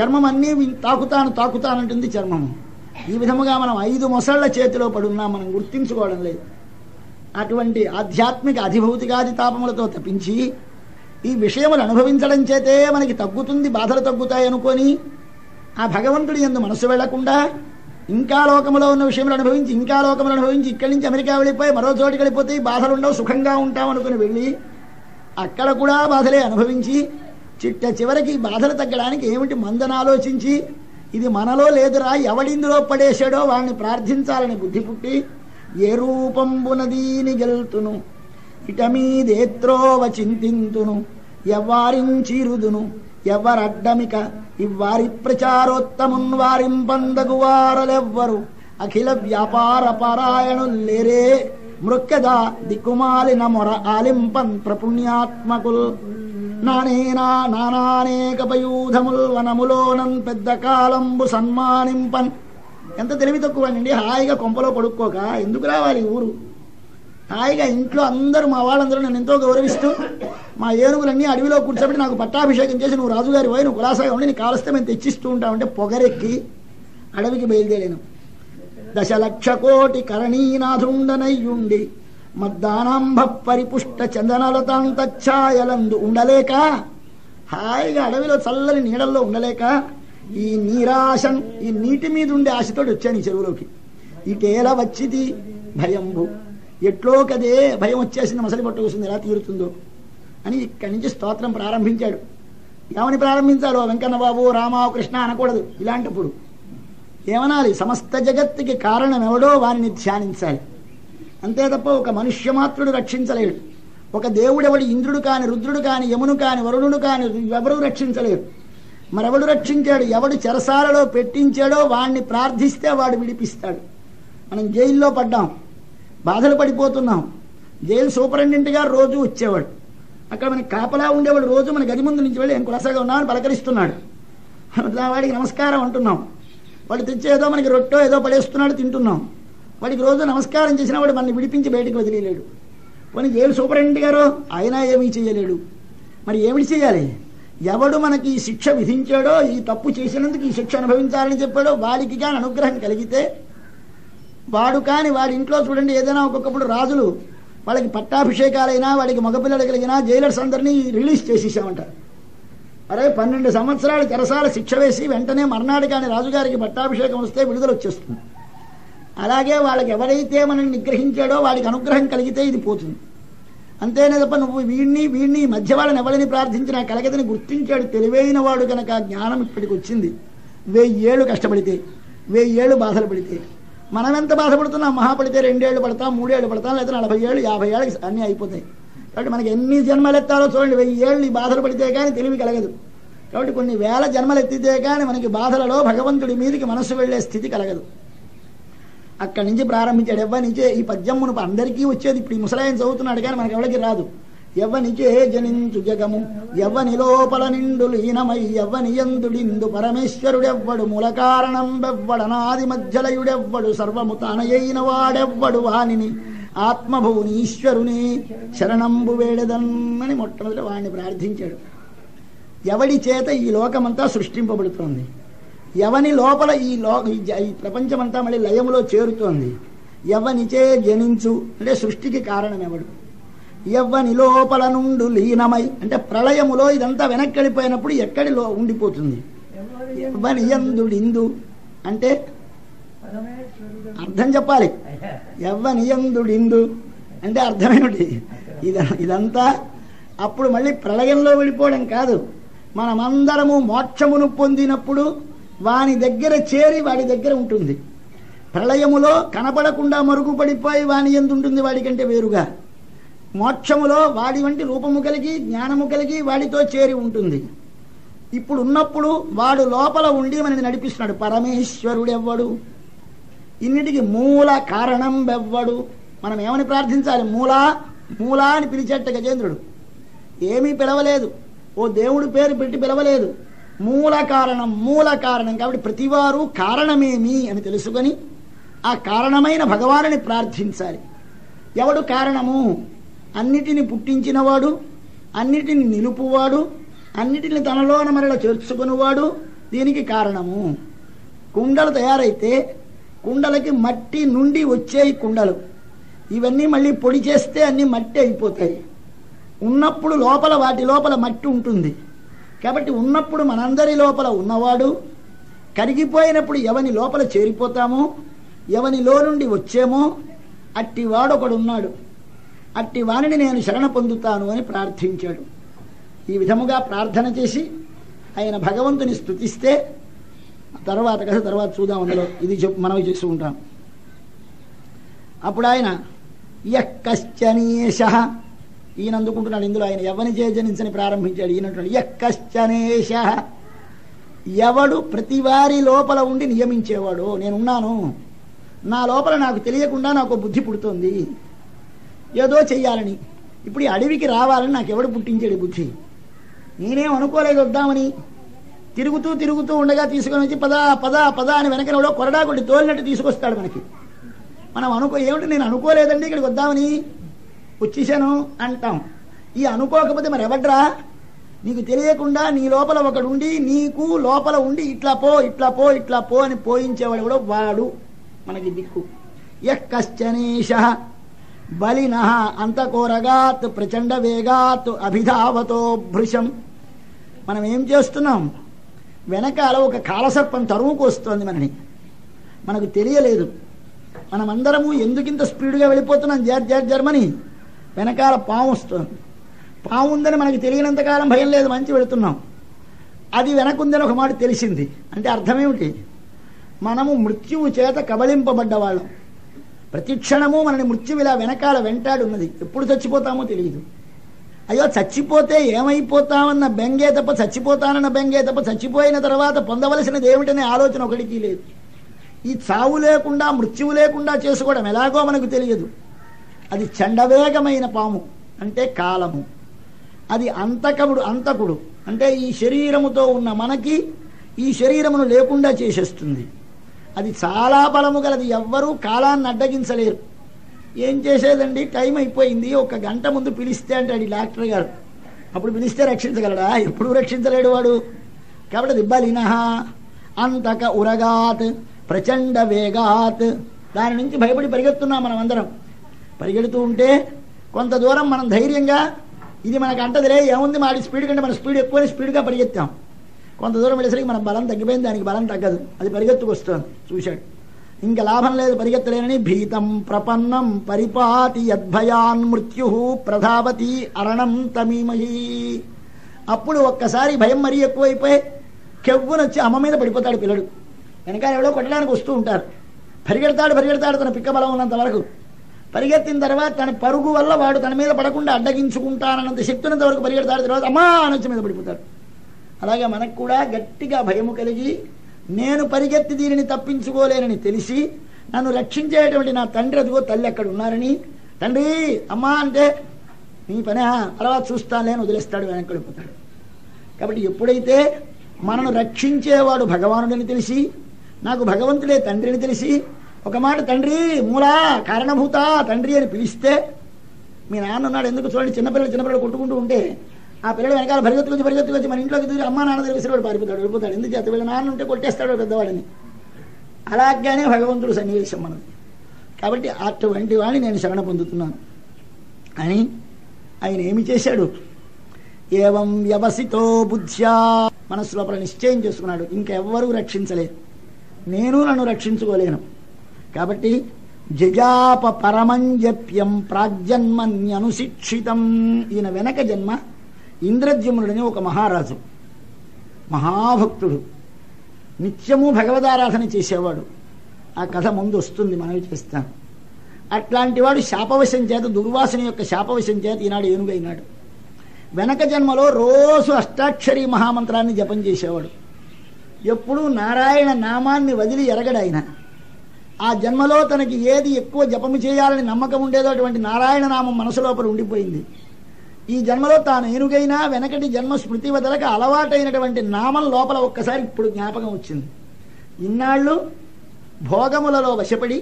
S1: చర్మం అన్నీ తాకుతాను తాకుతానంటుంది చర్మము. ఈ విధముగా మనం ఐదు మొసళ్ళ చేతిలో పడున్నాం మనం గుర్తించుకోవడం లేదు. అటువంటి ఆధ్యాత్మిక అధిభౌతికాది తాపములతో తప్పించి ఈ విషయములు అనుభవించడం చేతే మనకి తగ్గుతుంది బాధలు తగ్గుతాయి అనుకొని ఆ భగవంతుడి ఎందు మనసు వెళ్ళకుండా ఇంకా లోకంలో ఉన్న విషయములు అనుభవించి ఇంకా లోకములు అనుభవించి ఇక్కడి నుంచి అమెరికా వెళ్ళిపోయి మరో చోటికి వెళ్ళిపోతే బాధలు ఉండవు సుఖంగా ఉంటాం అనుకుని వెళ్ళి అక్కడ కూడా బాధలే అనుభవించి చిట్ట చివరికి బాధలు తగ్గడానికి ఏమిటి మందని ఆలోచించి ఇది మనలో లేదురా ఎవడిందులో పడేశాడో వాడిని ప్రార్థించాలని బుద్ధి పుట్టి ఏ రూపంబునదీని గెల్తును ఇటమీదేత్రోవ చింతింతును ఎవ్వారించిరుదును ఎవరడ్డమిక ఇవ్వారి ప్రచారోత్తమున్ వారింపందగు వారలెవ్వరు అఖిల వ్యాపార పారాయణుల్లేరే మృక్కద దిక్కుమాలిన మొర ఆలింపన్ ప్రపుణ్యాత్మకుల్. నానేనా నానానేక పయూధముల్ వనములోనన్ పెద్ద కాలంబు సన్మానింపన్. ఎంత తెలివి తక్కువనండి హాయిగా కొంపలో పడుక్కోక ఎందుకు రావాలి ఊరు? హాయిగా ఇంట్లో అందరూ మా వాళ్ళందరూ నన్ను ఎంతో గౌరవిస్తూ మా ఏనుగులన్నీ అడవిలో కూర్చోబెట్టి నాకు పట్టాభిషేకం చేసి నువ్వు రాజుగారి పోయి నువ్వు కులాసాగా ఉండి నీకు కావలిస్తే మేము తెచ్చిస్తూ ఉంటామంటే పొగరెక్కి అడవికి బయలుదేరాను. దశలక్ష కోటి కరణీనాథుండనయ్యుండి మద్దానాంభ పరిపుష్ట చందనలతాంతఛాయలందు ఉండలేక హాయిగా అడవిలో చల్లని నీడల్లో ఉండలేక ఈ నీరాశం ఈ నీటి మీద ఉండే ఆశతోటి వచ్చాను ఈ చెరువులోకి. ఇటేల వచ్చింది భయంబు. ఎట్లో కదే భయం వచ్చేసింది మసలి పట్టుకొస్తుంది ఎలా తీరుతుందో అని ఇక్కడి నుంచి స్తోత్రం ప్రారంభించాడు. ఏమని ప్రారంభించాలో వెంకన్న బాబు రామ కృష్ణ అనకూడదు ఇలాంటప్పుడు. ఏమనాలి సమస్త జగత్తుకి కారణం ఎవడో వారిని ధ్యానించాలి. అంతే తప్ప ఒక మనుష్య మాత్రుడు రక్షించలేడు. ఒక దేవుడెవడు ఇంద్రుడు కాని రుద్రుడు కాని యమును కాని వరుణుడు కాని ఎవరు రక్షించలేరు. మరెవడు రక్షించాడు? ఎవడు చెరసాలలో పెట్టించాడో వాణ్ణి ప్రార్థిస్తే వాడు విడిపిస్తాడు. మనం జైల్లో పడ్డాం. బాధలు పడిపోతున్నాం. జైలు సూపరింటెండెంట్ గారు రోజు వచ్చేవాడు. అక్కడ మనకి కాపలా ఉండేవాడు రోజు మన గది ముందు నుంచి వెళ్ళి నేను కులసాగా ఉన్నామని పలకరిస్తున్నాడు. వాడికి నమస్కారం అంటున్నాం. వాడు తెచ్చి ఏదో మనకి రొట్టో ఏదో పడేస్తున్నాడు తింటున్నాం. వాడికి రోజు నమస్కారం చేసిన వాడు మనల్ని విడిపించి బయటకు వదిలేడు పోనీ జైలు సూపరింటెండెంట్ గారు ఆయన ఏమీ చేయలేడు. మరి ఏమిటి చేయాలి? ఎవడు మనకి ఈ శిక్ష విధించాడో ఈ తప్పు చేసినందుకు ఈ శిక్ష అనుభవించాలని చెప్పాడో వాడికి కానీ అనుగ్రహం కలిగితే వాడు కానీ వాడి ఇంట్లో చూడండి ఏదైనా ఒక్కొక్కప్పుడు రాజులు వాళ్ళకి పట్టాభిషేకాలైనా వాడికి మగపిల్లలు కలిగినా జైలర్స్ అందరినీ రిలీజ్ చేసేసామంటారు అరే పన్నెండు సంవత్సరాలు తెరసాల శిక్ష వేసి వెంటనే మర్నాడు కాని రాజుగారికి పట్టాభిషేకం వస్తే విడుదల వచ్చేస్తుంది. అలాగే వాళ్ళకి ఎవరైతే మనల్ని నిగ్రహించాడో వాడికి అనుగ్రహం కలిగితే ఇది పోతుంది. అంతేనే తప్ప నువ్వు వీడిని వీడిని మధ్య వాళ్ళని ఎవరిని ప్రార్థించినా కలగదని గుర్తించాడు తెలివైన వాడు కనుక జ్ఞానం ఇప్పటికి వచ్చింది. వెయ్యేళ్ళు కష్టపడితే వెయ్యేళ్ళు బాధలు పడితే మనం ఎంత బాధపడుతున్నాం మహా పడితే రెండేళ్ళు పడతాం మూడేళ్ళు పడతాం లేదా నలభై ఏళ్ళు యాభై ఏళ్ళకి అన్నీ అయిపోతాయి. కాబట్టి మనకి ఎన్ని జన్మలు ఎత్తాలో చూడండి వెయ్యి ఏళ్ళు బాధలు పడితే కానీ తెలివి కలగదు. కాబట్టి కొన్ని వేల జన్మలు ఎత్తితే కానీ మనకి బాధలలో భగవంతుడి మీదకి మనసు వెళ్ళే స్థితి కలగదు. అక్కడి నుంచి ప్రారంభించాడు. ఎవ్వనిచే ఈ పద్యం మునుపు అందరికీ వచ్చేది. ఇప్పుడు ఈ ముసలాయన చదువుతున్నాడు కానీ మనకి ఎవరికి రాదు. ఎవ్వనిచే జనించు జగము. ఎవ్వని లోపల నిండు లీనమై ఎవ్వని ఎందుడిందు పరమేశ్వరుడెవ్వడు మూల కారణం వెవ్వడనాది మధ్యలయుడెవ్వడు సర్వము తానయైన వాడెవ్వడు వానిని ఆత్మభువుని ఈశ్వరుని శరణంబు వేడదన్నని మొట్టమొదటి వాణ్ణి ప్రార్థించాడు. ఎవడి చేత ఈ లోకమంతా సృష్టింపబడుతోంది? ఎవని లోపల ఈ లో ఈ జ- ఈ ప్రపంచమంతా మళ్ళీ లయములో చేరుతోంది. ఎవనిచే జనించు అంటే సృష్టికి కారణం ఎవడు ఎవ్వని లోపల నుండు లీనమై అంటే ప్రళయములో ఇదంతా వెనక్కడిపోయినప్పుడు ఎక్కడిలో ఉండిపోతుంది? ఎవ్వని ఎందుడిందు అంటే అర్థం చెప్పాలి. ఎవ్వని ఎందుడిందు అంటే అర్థమేమిటి? ఇద ఇదంతా అప్పుడు మళ్ళీ ప్రళయంలో విడిపోవడం కాదు. మనమందరము మోక్షమును పొందినప్పుడు వాని దగ్గర చేరి వాడి దగ్గర ఉంటుంది. ప్రళయములో కనపడకుండా మరుగుపడిపోయి వాని ఎందుంటుంది వాడికంటే వేరుగా. మోక్షములో వాడి వంటి రూపము కలిగి జ్ఞానము కలిగి వాడితో చేరి ఉంటుంది. ఇప్పుడు ఉన్నప్పుడు వాడు లోపల ఉండి మనని నడిపిస్తున్నాడు. పరమేశ్వరుడు ఎవ్వడు ఇన్నిటికి మూల కారణం ఎవ్వడు మనం ఏమని ప్రార్థించాలి? మూలా మూలా అని పిలిచేట గజేంద్రుడు. ఏమీ పిలవలేదు. ఓ దేవుడి పేరు పెట్టి పిలవలేదు. మూల కారణం మూల కారణం కాబట్టి ప్రతివారు కారణమేమి అని తెలుసుకొని ఆ కారణమైన భగవానుని ప్రార్థించాలి. ఎవడు కారణము? అన్నిటిని పుట్టించినవాడు అన్నిటిని నిలుపువాడు అన్నిటిని తనలోన మరల చేర్చుకునివాడు దీనికి కారణము. కుండలు తయారైతే కుండలకి మట్టి నుండి వచ్చేయి కుండలు. ఇవన్నీ మళ్ళీ పొడి చేస్తే అన్ని మట్టి అయిపోతాయి. ఉన్నప్పుడు లోపల వాటి లోపల మట్టి ఉంటుంది. కాబట్టి ఉన్నప్పుడు మనందరి లోపల ఉన్నవాడు కరిగిపోయినప్పుడు ఎవని లోపల చేరిపోతామో ఎవనిలో నుండి వచ్చేమో అట్టివాడు ఒకడున్నాడు అట్టి వాణిని నేను శరణ పొందుతాను అని ప్రార్థించాడు. ఈ విధముగా ప్రార్థన చేసి ఆయన భగవంతుని స్తుతిస్తే తర్వాత కదా తర్వాత చూద్దాం అందులో. ఇది చెప్పు మనవి చేస్తూ ఉంటాం. అప్పుడు ఆయన యక్కశ్చనీష ఈయన అందుకుంటున్నాడు ఇందులో ఆయన ఎవరిని జనించని ప్రారంభించాడు? ఈయన ఎక్కశ్చనేష ఎవడు ప్రతి వారి లోపల ఉండి నియమించేవాడు నేనున్నాను. నా లోపల నాకు తెలియకుండా నాకు బుద్ధి పుడుతోంది. ఏదో చెయ్యాలని. ఇప్పుడు ఈ అడవికి రావాలని నాకు ఎవడు పుట్టించాడు బుద్ధి? నేనేం అనుకోలేదు వద్దామని. తిరుగుతూ తిరుగుతూ ఉండగా తీసుకొని వచ్చి పదా పదా పదా అని వెనకనోడో కొరడా కొట్టి తోలినట్టు తీసుకొస్తాడు మనకి. మనం అనుకో ఏమిటి నేను అనుకోలేదండి ఇక్కడికి వద్దామని? వచ్చేసాను అంటాం. ఈ అనుకోకపోతే మరి ఎవడ్రా? నీకు తెలియకుండా నీ లోపల ఒకడుండి నీకు లోపల ఉండి ఇట్లా పో ఇట్లా పో ఇట్లా పో అని పోయించేవాడు కూడా వాడు. మనకి దిక్కు. యశ్చనేష బలిన అంతకోరగాత్ ప్రచండ వేగాత్ అభిధావతో భృశం. మనం ఏం చేస్తున్నాం? వెనకాల ఒక కాలసర్పం తరువుకు వస్తుంది మనని. మనకు తెలియలేదు. మనమందరము ఎందుకింత స్పీడ్గా వెళ్ళిపోతున్నాం? జర్ జర్ జర్మని వెనకాల పాము వస్తుంది. పాము ఉందని మనకి తెలియనంతకాలం భయం లేదు మంచి వెళుతున్నాం. అది వెనకుందని ఒక మాట తెలిసింది. అంటే అర్థమేమిటి మనము మృత్యువు చేత కబలింపబడ్డవాళ్ళం ప్రతి క్షణము మనని మృత్యువు ఇలా వెనకాల వెంటాడున్నది. ఎప్పుడు చచ్చిపోతామో తెలియదు. అయ్యో చచ్చిపోతే ఏమైపోతామన్న బెంగే తప్ప చచ్చిపోతానన్న బెంగే తప్ప చచ్చిపోయిన తర్వాత పొందవలసినది ఏమిటనే ఆలోచన ఒకటికి లేదు. ఈ చావు లేకుండా మృత్యువు లేకుండా చేసుకోవడం ఎలాగో మనకు తెలియదు. అది చండవేగమైన పాము అంటే కాలము. అది అంతకముడు అంతకుడు అంటే ఈ శరీరముతో ఉన్న మనకి ఈ శరీరమును లేకుండా చేసేస్తుంది. అది చాలా బలము గలది ఎవ్వరూ కాలాన్ని అడ్డగించలేరు. ఏం చేసేదండి? టైం అయిపోయింది ఒక గంట ముందు పిలిస్తే అంటాడు ఈ డాక్టర్ గారు. అప్పుడు పిలిస్తే రక్షించగలడా? ఎప్పుడు రక్షించలేడు వాడు. కాబట్టి అది బలినహ అంతక ఉరగాత్ ప్రచండ వేగాత్. దాని నుంచి భయపడి పరిగెత్తున్నాం మనం అందరం పరిగెడుతూ ఉంటే కొంత దూరం మనం ధైర్యంగా ఇది మనకు అంటదిలే ఏముంది మాడి స్పీడ్ కంటే మన స్పీడ్ ఎక్కువ స్పీడ్గా పరిగెత్తాం. కొంత దూరం వెళ్ళేసరికి మన బలం తగ్గిపోయింది దానికి బలం తగ్గదు. అది పరిగెత్తుకు వస్తుంది చూశాడు. ఇంకా లాభం లేదు పరిగెత్తలేనని భీతం ప్రపన్నం పరిపాతి యద్భయాన్ మృత్యు ప్రధావతి అరణం తమీమహి. అప్పుడు ఒక్కసారి భయం మరీ ఎక్కువైపోయి కెవ్వునొచ్చి అమ్మ మీద పడిపోతాడు పిల్లడు. వెనకాల ఎవడో కొట్టడానికి వస్తూ ఉంటారు. పరిగెడతాడు పరిగెడతాడు తన పిక్క బలం ఉన్నంత వరకు. పరిగెత్తిన తర్వాత తన పరుగు వల్ల వాడు తన మీద పడకుండా అడ్డగించుకుంటానన్నంత శక్తి వరకు పరిగెడతాడు తర్వాత అమ్మా అనొచ్చి మీద పడిపోతాడు. అలాగే మనకు కూడా గట్టిగా భయము కలిగి నేను పరిగెత్తి దీనిని తప్పించుకోలేనని తెలిసి నన్ను రక్షించేటువంటి నా తండ్రి అదిగో తల్లి అక్కడ ఉన్నారని తండ్రి అమ్మా అంటే నీ పనే తర్వాత చూస్తానులేని వదిలేస్తాడు వెనక్కి వెళ్ళిపోతాడు. కాబట్టి ఎప్పుడైతే మనను రక్షించేవాడు భగవానుడని తెలిసి నాకు భగవంతుడే తండ్రిని తెలిసి ఒక మాట తండ్రి మూలా కారణభూత తండ్రి అని పిలిస్తే మీ నాన్న ఉన్నాడు ఎందుకు చూడండి చిన్నపిల్లలు చిన్నపిల్లలు కొట్టుకుంటూ ఉంటే ఆ పిల్లలు వెనకాల పరిగెత్తుకొచ్చి పరిగెత్తుకొచ్చి మన ఇంట్లోకి దూరి అమ్మ నాన్న దగ్గర విసిరివాడు పారిపోతాడు వెళ్ళిపోతాడు. ఎందుకు చేత వీళ్ళ నాన్న ఉంటే కొట్టేస్తాడు పెద్దవాడిని. అలాగానే భగవంతుడు సన్నివేశం మనది. కాబట్టి అటువంటి వాడిని నేను శరణ పొందుతున్నాను. అని ఆయన ఏమి చేశాడు? ఏవం వ్యవసితో బుద్ధ్యా మనస్సు లోపల నిశ్చయం చేసుకున్నాడు. ఇంకెవ్వరూ రక్షించలేరు నేను నన్ను రక్షించుకోలేను. కాబట్టి జజాప పరమంజప్యం ప్రాగ్జన్మన్యనుశిక్షితం ఈయన వెనక జన్మ ఇంద్రద్యుమ్నుడని ఒక మహారాజు. మహాభక్తుడు. నిత్యము భగవదారాధన చేసేవాడు. ఆ కథ ముందు వస్తుంది మనవి చేస్తాను అట్లాంటి వాడు శాపవశం చేత దుర్వాసన యొక్క శాపవశం చేత ఈనాడు ఏనుగైనాడు. వెనక జన్మలో రోజు అష్టాక్షరి మహామంత్రాన్ని జపం చేసేవాడు. ఎప్పుడూ నారాయణ నామాన్ని వదిలి ఎరగడాయన ఆ జన్మలో తనకి ఏది ఎక్కువ జపము చేయాలని నమ్మకం ఉండేదో అటువంటి నారాయణ నామం మనసులోపల ఉండిపోయింది. ఈ జన్మలో తాను ఏనుగైనా వెనకటి జన్మ స్మృతి వదలక అలవాటైనటువంటి నామం లోపల ఒక్కసారి ఇప్పుడు జ్ఞాపకం వచ్చింది. ఇన్నాళ్ళు భోగములలో వశపడి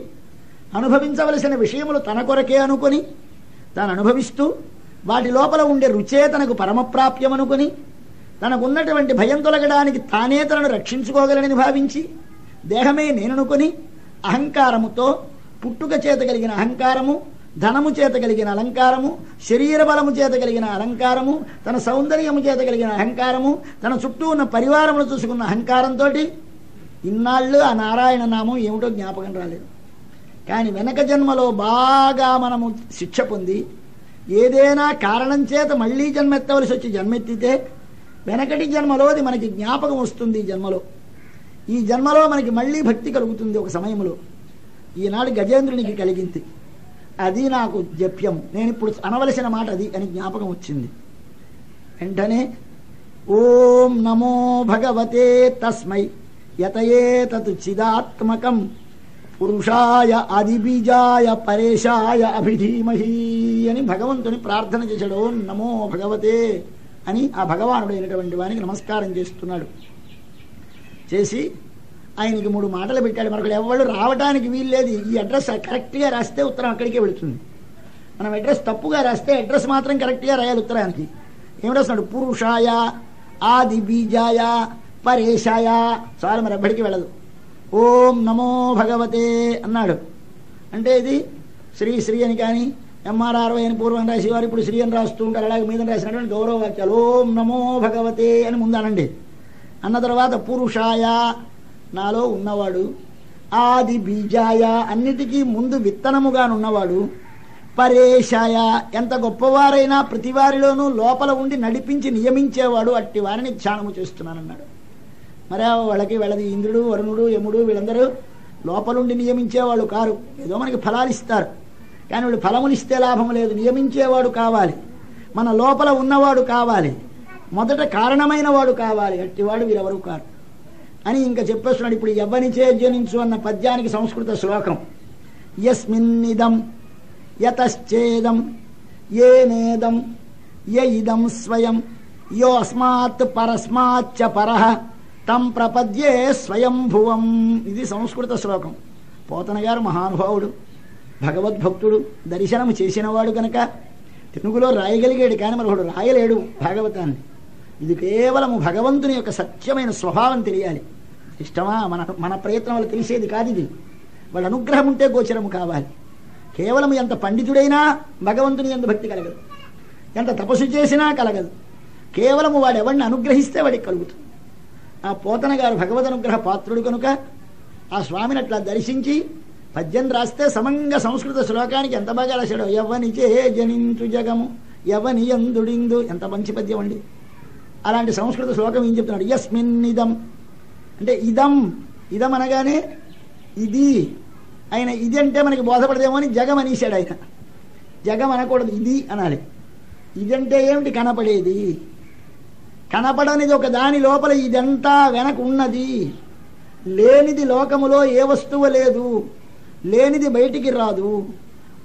S1: అనుభవించవలసిన విషయములు తన కొరకే అనుకొని తాను అనుభవిస్తూ వాటి లోపల ఉండే రుచే తనకు పరమప్రాప్యం అనుకొని తనకున్నటువంటి భయం తొలగడానికి తానే తనను రక్షించుకోగలనని భావించి దేహమే నేననుకొని అహంకారముతో పుట్టుక చేత కలిగిన అహంకారము ధనము చేత కలిగిన అలంకారము శరీర బలము చేత కలిగిన అలంకారము తన సౌందర్యము చేత కలిగిన అహంకారము తన చుట్టూ ఉన్న పరివారమును చూసుకున్న అహంకారంతో ఇన్నాళ్ళు ఆ నారాయణ నామం ఏమిటో జ్ఞాపకం రాలేదు. కానీ వెనక జన్మలో బాగా మనము శిక్ష పొంది ఏదైనా కారణం చేత మళ్ళీ జన్మెత్తవలసి వచ్చి జన్మెత్తితే వెనకటి జన్మలోది మనకి జ్ఞాపకం వస్తుంది జన్మలో. ఈ జన్మలో మనకి మళ్ళీ భక్తి కలుగుతుంది ఒక సమయంలో ఈనాడు గజేంద్రునికి కలిగింది. అది నాకు జప్యం నేను ఇప్పుడు అనవలసిన మాట అది అని జ్ఞాపకం వచ్చింది. వెంటనే ఓం నమో భగవతే తస్మై యతయే తత్ చిదాత్మకం పురుషాయ అదిబీజాయ పరేశాయ అభిధీమహి అని భగవంతుని ప్రార్థన చేశాడు. ఓం నమో భగవతే అని ఆ భగవానుడైనటువంటి వానికి నమస్కారం చేస్తున్నాడు. చేసి ఆయనకి మూడు మాటలు పెట్టాడు. మరొకడు ఎవరు రావడానికి వీల్లేదు. ఈ అడ్రస్ కరెక్ట్గా రాస్తే ఉత్తరం అక్కడికే వెళుతుంది. మనం అడ్రస్ తప్పుగా రాస్తే అడ్రస్ మాత్రం కరెక్ట్గా రాయాలి ఉత్తరానికి. ఏమి రాస్తున్నాడు పురుషాయ ఆది బీజాయ పరేశాయ. చాలు మరి ఎప్పటికీ వెళ్ళదు. ఓం నమో భగవతే అన్నాడు. అంటే ఇది శ్రీ శ్రీ అని కానీ ఎంఆర్ఆర్వై అని పూర్వం రాసేవారు ఇప్పుడు శ్రీ అని రాస్తూ ఉంటారు. అలాగే మీద రాసినటువంటి గౌరవ వాక్యాలు. ఓం నమో భగవతే అని ముందు అనండి అన్న తర్వాత పురుషాయ నాలో ఉన్నవాడు ఆది బీజాయ అన్నిటికీ ముందు విత్తనముగా ఉన్నవాడు పరేశాయ ఎంత గొప్పవారైనా ప్రతివారిలోనూ లోపల ఉండి నడిపించి నియమించేవాడు అట్టి వారిని ధ్యానము చేస్తున్నానన్నాడు. మరి వాళ్ళకి వీళ్ళది ఇంద్రుడు వరుణుడు యముడు వీళ్ళందరూ లోపలుండి నియమించేవాళ్ళు కారు. ఏదో మనకి ఫలాలు ఇస్తారు. కానీ వీళ్ళు ఫలములు ఇస్తే లాభం లేదు. నియమించేవాడు కావాలి. మన లోపల ఉన్నవాడు కావాలి. మొదట కారణమైన వాడు కావాలి. అట్టివాడు వీరెవరు కారు. అని ఇంకా చెప్పేస్తున్నాడు ఇప్పుడు ఎవ్వనిచే జనించు అన్న పద్యానికి సంస్కృత శ్లోకం. యస్మిన్నిదం యతశ్చేదం ఏనేదం య ఇదం స్వయం యో అస్మాత్ పరస్మాచ్చ పరః తం ప్రపద్యే స్వయంభువం. ఇది సంస్కృత శ్లోకం. పోతన గారు మహానుభావుడు భగవద్భక్తుడు దర్శనము చేసినవాడు కనుక తెలుగులో రాయగలిగాడు కానీ మరొకడు రాయలేడు భాగవతాన్ని. ఇది కేవలము భగవంతుని యొక్క సత్యమైన స్వభావం తెలియాలి. ఇష్టమా? మన మన ప్రయత్నం వల్ల తెలిసేది కాదు ఇది. వాళ్ళ అనుగ్రహం ఉంటే గోచరము కావాలి. కేవలం ఎంత పండితుడైనా భగవంతుని ఎంత భక్తి కలగదు. ఎంత తపస్సు చేసినా కలగదు. కేవలము వాడు ఎవరిని అనుగ్రహిస్తే వాడికి కలుగుతుంది. ఆ పోతన గారు భగవద్ అనుగ్రహ పాత్రుడు కనుక ఆ స్వామిని అట్లా దర్శించి పద్యం రాస్తే సమంగా సంస్కృత శ్లోకానికి ఎంత బాగా రాశాడో ఎవని చే జనించు జగము ఎవని ఎందుడిందు ఎంత మంచి పద్యం అండి. అలాంటి సంస్కృత శ్లోకం ఏం చెప్తున్నాడు? యస్మిన్ ఇదం. అంటే ఇదం. ఇదం అనగానే ఇది. ఆయన ఇది అంటే మనకి బోధపడదేమో అని జగం అనేశాడు ఆయన. జగం అనకూడదు ఇది అనాలి. ఇదంటే ఏమిటి కనపడేది? కనపడనిది ఒక దాని లోపల ఇదంతా వెనక ఉన్నది. లేనిది లోకములో ఏ వస్తువు లేదు. లేనిది బయటికి రాదు.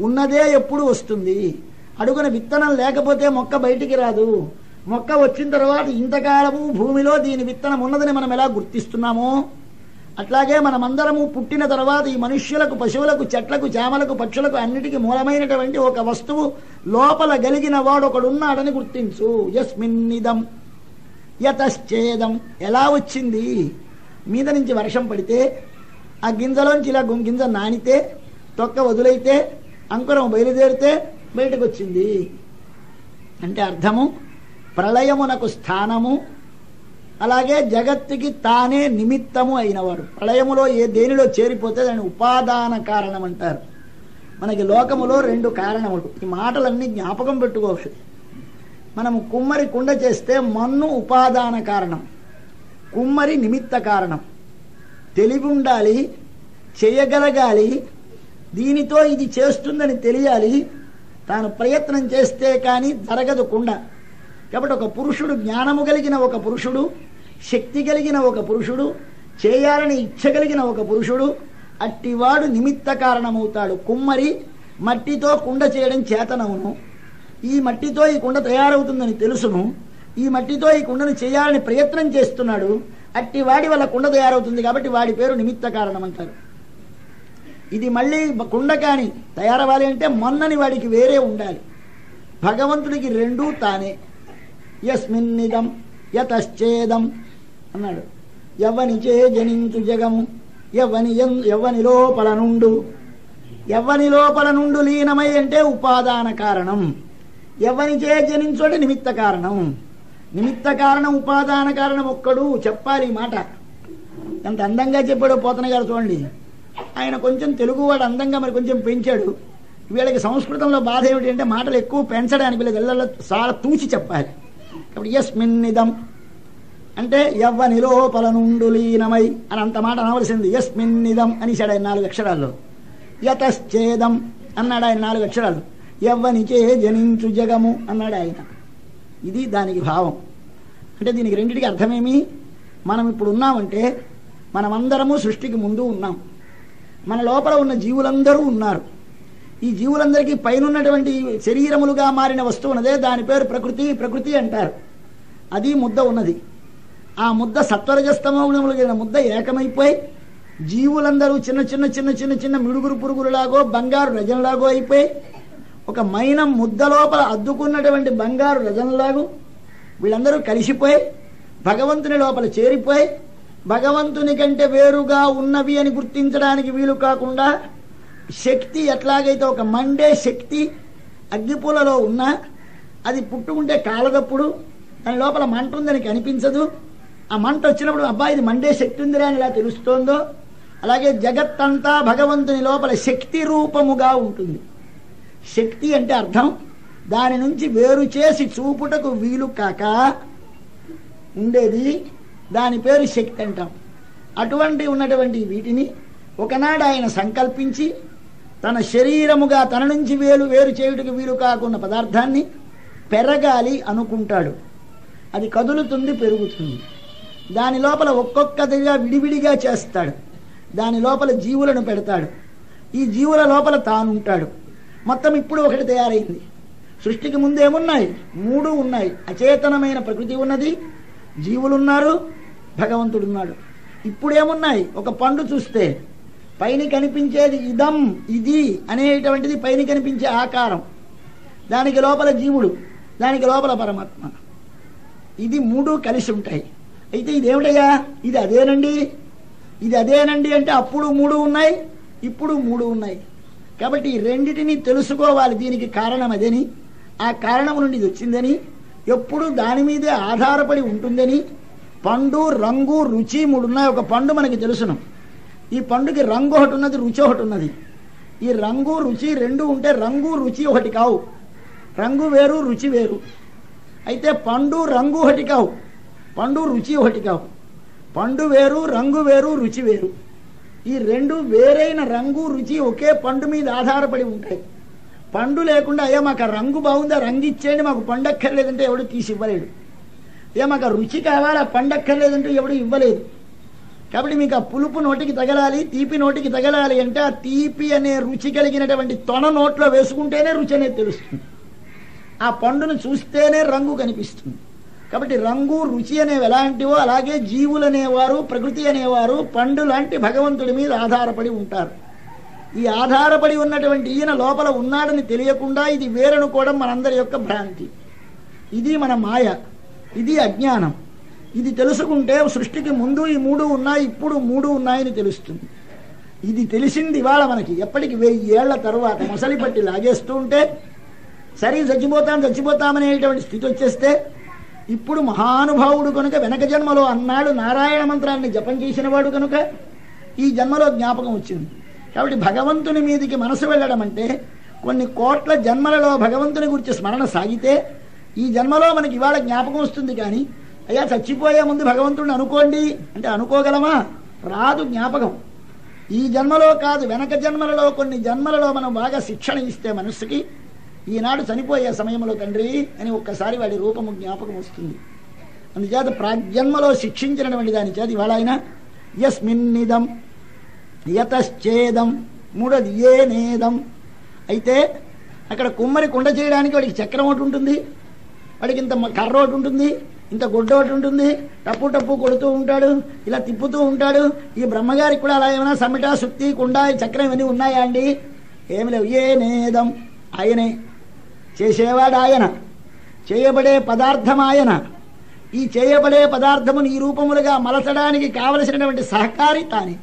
S1: ఉన్నదే ఎప్పుడు వస్తుంది? అడుగున విత్తనం లేకపోతే మొక్క బయటికి రాదు. మొక్క వచ్చిన తర్వాత ఇంతకాలము భూమిలో దీని విత్తనం ఉన్నదని మనం ఎలా గుర్తిస్తున్నామో అట్లాగే మనమందరము పుట్టిన తర్వాత ఈ మనుష్యులకు పశువులకు చెట్లకు చేమలకు పక్షులకు అన్నిటికీ మూలమైనటువంటి ఒక వస్తువు లోపల గలిగిన వాడు ఒకడున్నాడని గుర్తించు. యస్మిన్నిదం యతశ్చేదం. ఎలా వచ్చింది? మీద నుంచి వర్షం పడితే ఆ గింజలోంచి ఇలా గింజ నానితే తొక్క వదులైతే అంకురం బయలుదేరితే బయటకు వచ్చింది అంటే అర్థము ప్రళయమునకు స్థానము అలాగే జగత్తుకి తానే నిమిత్తము అయినవాడు. ప్రళయములో ఏ దేనిలో చేరిపోతే దాని ఉపాదాన కారణం అంటారు మనకి లోకములో రెండు కారణములు. ఈ మాటలన్నీ జ్ఞాపకం పెట్టుకోవచ్చు మనము కుమ్మరి కుండ చేస్తే మన్ను ఉపాదాన కారణం కుమ్మరి నిమిత్త కారణం. తెలివి ఉండాలి చేయగలగాలి దీనితో ఇది చేస్తుందని తెలియాలి. తాను ప్రయత్నం చేస్తే కానీ జరగదు కుండ. కాబట్టి ఒక పురుషుడు జ్ఞానము కలిగిన ఒక పురుషుడు శక్తి కలిగిన ఒక పురుషుడు చేయాలని ఇచ్చ కలిగిన ఒక పురుషుడు అట్టివాడు నిమిత్త కారణమవుతాడు. కుమ్మరి మట్టితో కుండ చేయడం చేతనవును. ఈ మట్టితో ఈ కుండ తయారవుతుందని తెలుసును. ఈ మట్టితో ఈ కుండను చేయాలని ప్రయత్నం చేస్తున్నాడు. అట్టి వాడి వల్ల కుండ తయారవుతుంది కాబట్టి వాడి పేరు నిమిత్త కారణం అంటారు ఇది మళ్ళీ కుండ కానీ తయారవ్వాలి అంటే మొన్నని వాడికి వేరే ఉండాలి. భగవంతుడికి రెండూ తానే. యస్మిన్నిదం యతశ్చేదం అన్నాడు. ఎవ్వనిచే జనించు జగము ఎవ్వని ఎవ్వని లోపల నుండు. ఎవ్వని లోపల నుండు లీనమై అంటే ఉపాదాన కారణం. ఎవ్వనిచే జనించు అంటే నిమిత్త కారణం. నిమిత్త కారణం ఉపాదాన కారణం ఒక్కడు చెప్పాలి ఈ మాట. ఎంత అందంగా చెప్పాడో పోతన గారు చూడండి. ఆయన కొంచెం తెలుగువాడు అందంగా మరి కొంచెం పెంచాడు. వీళ్ళకి సంస్కృతంలో బాధ ఏమిటి అంటే మాటలు ఎక్కువ పెంచడానికి వీళ్ళకి ఇళ్ళల్లో చాలా తూచి చెప్పాలి. కాబట్టి యస్మిన్నిదం. అంటే ఎవ్వని లోపల నుండు లీనమై అని అంత మాట అనవలసింది. యస్మిన్నిదం అనేసాడు ఆయన నాలుగు అక్షరాల్లో. యతశ్చేదం అన్నాడు ఆయన నాలుగు అక్షరాలు. ఎవ్వనిచే జనించు జగము అన్నాడు ఆయన. ఇది దానికి భావం. అంటే దీనికి రెండింటికి అర్థమేమి? మనం ఇప్పుడు ఉన్నామంటే మనమందరము సృష్టికి ముందు ఉన్నాం. మన లోపల ఉన్న జీవులందరూ ఉన్నారు. ఈ జీవులందరికీ పైనున్నటువంటి శరీరములుగా మారిన వస్తువు ఉన్నదే దాని పేరు ప్రకృతి ప్రకృతి అంటారు. అది ముద్ద ఉన్నది. ఆ ముద్ద సత్వరజస్తమగుణములు కలిగిన ముద్ద ఏకమైపోయి జీవులందరూ చిన్న చిన్న చిన్న చిన్న చిన్న మిడుగురు పురుగులలాగో బంగారు రజనలాగో అయిపోయి ఒక మైనం ముద్ద లోపల అద్దుకున్నటువంటి బంగారు రజనలాగు వీళ్ళందరూ కలిసిపోయి భగవంతుని లోపల చేరిపోయి భగవంతుని కంటే వేరుగా ఉన్నవి అని గుర్తించడానికి వీలు కాకుండా శక్తి ఎట్లాగైతే ఒక మండే శక్తి అగ్గిపూలలో ఉన్నా అది పుట్టుకుంటే కాలదప్పుడు దాని లోపల మంట ఉందని కనిపించదు. ఆ మంట వచ్చినప్పుడు అబ్బాయి ఇది మండే శక్తి ఉందిరా అని ఇలా తెలుస్తోందో? అలాగే జగత్తంతా భగవంతుని లోపల శక్తి రూపముగా ఉంటుంది. శక్తి అంటే అర్థం దాని నుంచి వేరు చేసి చూపుటకు వీలు కాక ఉండేది దాని పేరు శక్తి అంటాం. అటువంటి ఉన్నటువంటి వీటిని ఒకనాడు ఆయన సంకల్పించి తన శరీరముగా తన నుంచి వేలు వేరు చేయుటకు వీలు కాకున్న పదార్థాన్ని పెరగాలి అనుకుంటాడు. అది కదులుతుంది పెరుగుతుంది. దాని లోపల ఒక్కొక్కదిగా విడివిడిగా చేస్తాడు. దాని లోపల జీవులను పెడతాడు. ఈ జీవుల లోపల తానుంటాడు. మొత్తం ఇప్పుడు ఒకటి తయారైంది. సృష్టికి ముందేమున్నాయి మూడు ఉన్నాయి. అచేతనమైన ప్రకృతి ఉన్నది. జీవులున్నారు. భగవంతుడున్నాడు. ఇప్పుడేమున్నాయి? ఒక పండు చూస్తే పైన కనిపించేది ఇదం ఇది అనేటువంటిది పైన కనిపించే ఆకారం. దానికి లోపల జీవుడు దానికి లోపల పరమాత్మ. ఇది మూడు కలిసి ఉంటాయి. అయితే ఇదేమిటయ్యా? ఇది అదేనండి? ఇది అదేనండి అంటే అప్పుడు మూడు ఉన్నాయి ఇప్పుడు మూడు ఉన్నాయి. కాబట్టి ఈ రెండిటిని తెలుసుకోవాలి. దీనికి కారణం అదని? ఆ కారణం నుండి ఇది వచ్చిందని ఎప్పుడు దాని మీదే ఆధారపడి ఉంటుందని పండు రంగు రుచి మూడున్నాయి ఒక పండు మనకి తెలుసును. ఈ పండుకి రంగు ఒకటి ఉన్నది రుచి ఒకటి ఉన్నది. ఈ రంగు రుచి రెండు ఉంటే రంగు రుచి ఒకటి కావు. రంగు వేరు రుచి వేరు. అయితే పండు రంగు ఒకటి కావు. పండు రుచి ఒకటి కావు. పండు వేరు రంగు వేరు రుచి వేరు. ఈ రెండు వేరైన రంగు రుచి ఒకే పండు మీద ఆధారపడి ఉంటాయి. పండు లేకుండా అయ్యా మాకు రంగు బాగుందా రంగు ఇచ్చేయండి మాకు పండక్కర్లేదంటే ఎవడు తీసి ఇవ్వలేడు. ఏ మాకు రుచి కావాలా పండక్కర్లేదంటే ఎవడు ఇవ్వలేదు. కాబట్టి మీకు ఆ పులుపు నోటికి తగలాలి తీపి నోటికి తగలాలి అంటే ఆ తీపి అనే రుచి కలిగినటువంటి తొన నోట్లో వేసుకుంటేనే రుచి అనేది తెలుస్తుంది. ఆ పండును చూస్తేనే రంగు కనిపిస్తుంది. కాబట్టి రంగు రుచి అనేవి ఎలాంటివో అలాగే జీవులు అనేవారు ప్రకృతి అనేవారు పండు లాంటి భగవంతుడి మీద ఆధారపడి ఉంటారు. ఈ ఆధారపడి ఉన్నటువంటి ఈయన లోపల ఉన్నాడని తెలియకుండా ఇది వేరనుకోవడం మనందరి యొక్క భ్రాంతి. ఇది మన మాయ. ఇది అజ్ఞానం. ఇది తెలుసుకుంటే సృష్టికి ముందు ఈ మూడు ఉన్నాయి ఇప్పుడు మూడు ఉన్నాయని తెలుస్తుంది. ఇది తెలిసింది ఇవాళ మనకి. ఎప్పటికి వెయ్యి ఏళ్ళ తర్వాత మొసలి పట్టి లాగేస్తూ ఉంటే సరే చచ్చిపోతాం చచ్చిపోతామనేటువంటి స్థితి వచ్చేస్తే ఇప్పుడు మహానుభావుడు కనుక వెనక జన్మలో అన్నాడు నారాయణ మంత్రాన్ని జపం చేసిన వాడు కనుక ఈ జన్మలో జ్ఞాపకం వచ్చింది. కాబట్టి భగవంతుని మీదికి మనసు వెళ్ళడం అంటే కొన్ని కోట్ల జన్మలలో భగవంతుని గురించి స్మరణ సాగితే ఈ జన్మలో మనకి ఇవాళ జ్ఞాపకం వస్తుంది కానీ అయ్యా చచ్చిపోయే ముందు భగవంతుడిని అనుకోండి. అంటే అనుకోగలమా? రాదు జ్ఞాపకం. ఈ జన్మలో కాదు వెనక జన్మలలో కొన్ని జన్మలలో మనం బాగా శిక్షణ ఇస్తే మనస్సుకి ఈనాడు చనిపోయే సమయంలో తండ్రి అని ఒక్కసారి వాడి రూపము జ్ఞాపకం వస్తుంది. అందుచేత ప్రాగ్జన్మలో శిక్షించినటువంటి దాని చేత ఇవాళ ఆయన యస్మిన్నిదం యతశ్చేదం మూడోది ఏ నేదం. అయితే అక్కడ కుమ్మరి కుండ చేయడానికి వాడికి చక్రం ఒకటి ఉంటుంది. వాడికి ఇంత కర్ర ఒకటి ఉంటుంది. ఇంత గుడ్డ ఒకటి ఉంటుంది. టప్పు టప్పు కొడుతూ ఉంటాడు. ఇలా తిప్పుతూ ఉంటాడు. ఈ బ్రహ్మగారికి కూడా అలా ఏమైనా సమిట సుత్తి కుండ చక్రం ఇవన్నీ ఉన్నాయా అండి? ఏమి లేవు. ఏ నేదం? ఆయనే. చేసేవాడు ఆయన. చేయబడే పదార్థం ఆయన. ఈ చేయబడే పదార్థమును ఈ రూపములుగా మలచడానికి కావలసినటువంటి సహకారి తానే.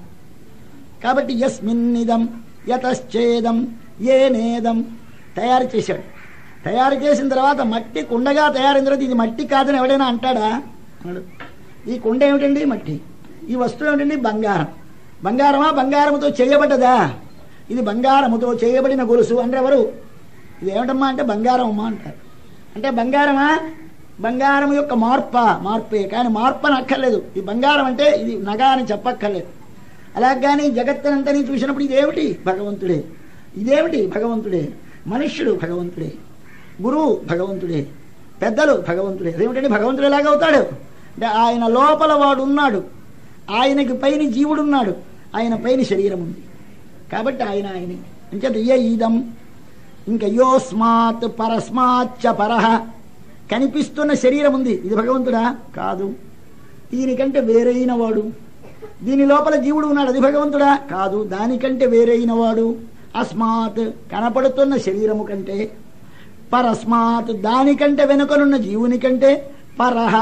S1: కాబట్టి యస్మిన్నిదం యతశ్చేదం ఏ నేదం తయారు చేశాడు. తయారు చేసిన తర్వాత మట్టి కుండగా తయారైన తర్వాత ఇది మట్టి కాదని ఎవడైనా అంటాడా? అన్నాడు ఈ కుండ ఏమిటండి? మట్టి. ఈ వస్తువు ఏమిటండి? బంగారం. బంగారమా? బంగారముతో చేయబడ్డదా? ఇది బంగారముతో చేయబడిన గొలుసు అంటే ఎవరు? ఇది ఏమిటమ్మా అంటే బంగారమమ్మా అంటారు. అంటే బంగారమా? బంగారం యొక్క మార్ప? మార్పే. కానీ మార్పు అక్కర్లేదు. ఈ బంగారం అంటే ఇది నగ అని చెప్పక్కర్లేదు. అలా కానీ జగత్తునంతని చూసినప్పుడు ఇదేమిటి? భగవంతుడే. ఇదేమిటి? భగవంతుడే. మనుష్యుడు భగవంతుడే. గురువు భగవంతుడే పెద్దలు భగవంతుడే. అదేమిటండి భగవంతుడు ఎలాగ అవుతాడు? అంటే ఆయన లోపల వాడు ఉన్నాడు. ఆయనకి పైన జీవుడున్నాడు ఆయన పైన శరీరం ఉంది. కాబట్టి ఆయన ఆయనే. అంచేత ఏ ఈదం. ఇంకా యోస్మాత్ పరస్మాచ్చ పరహ కనిపిస్తున్న శరీరం ఉంది. ఇది భగవంతుడా? కాదు. దీనికంటే వేరైన వాడు. దీని లోపల జీవుడు ఉన్నాడు. అది భగవంతుడా? కాదు. దానికంటే వేరైన వాడు. అస్మాత్ కనపడుతున్న శరీరము కంటే పరస్మాత్ దానికంటే వెనుకనున్న జీవుని కంటే పరహ.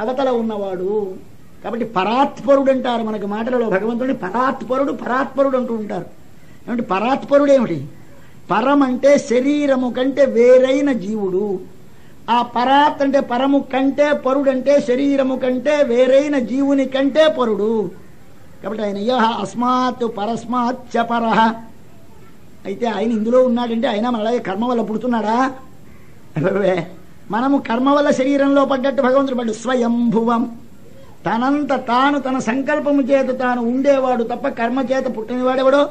S1: అవతల ఉన్నవాడు. కాబట్టి పరాత్పరుడు అంటారు మనకి మాటలలో భగవంతుడిని. పరాత్పరుడు పరాత్పరుడు అంటూ ఉంటారు. ఏమిటి పరాత్పరుడు ఏమిటి? పరం అంటే శరీరము కంటే వేరైన జీవుడు. ఆ పరాత్ అంటే పరము కంటే పరుడంటే శరీరము కంటే వేరైన జీవుని కంటే పరుడు. కాబట్టి ఆయన యహ అస్మాత్ పరస్మాత్ చ పరహ. అయితే ఆయన ఇందులో ఉన్నాడంటే ఆయన మన అలాగే కర్మ వల్ల పుడుతున్నాడా? మనము కర్మ వల్ల శరీరంలో పడ్డట్టు భగవంతుడు పడ్డు. స్వయంభువం. తనంత తాను తన సంకల్పము చేత తాను ఉండేవాడు తప్ప కర్మ చేత పుట్టినవాడెవడో?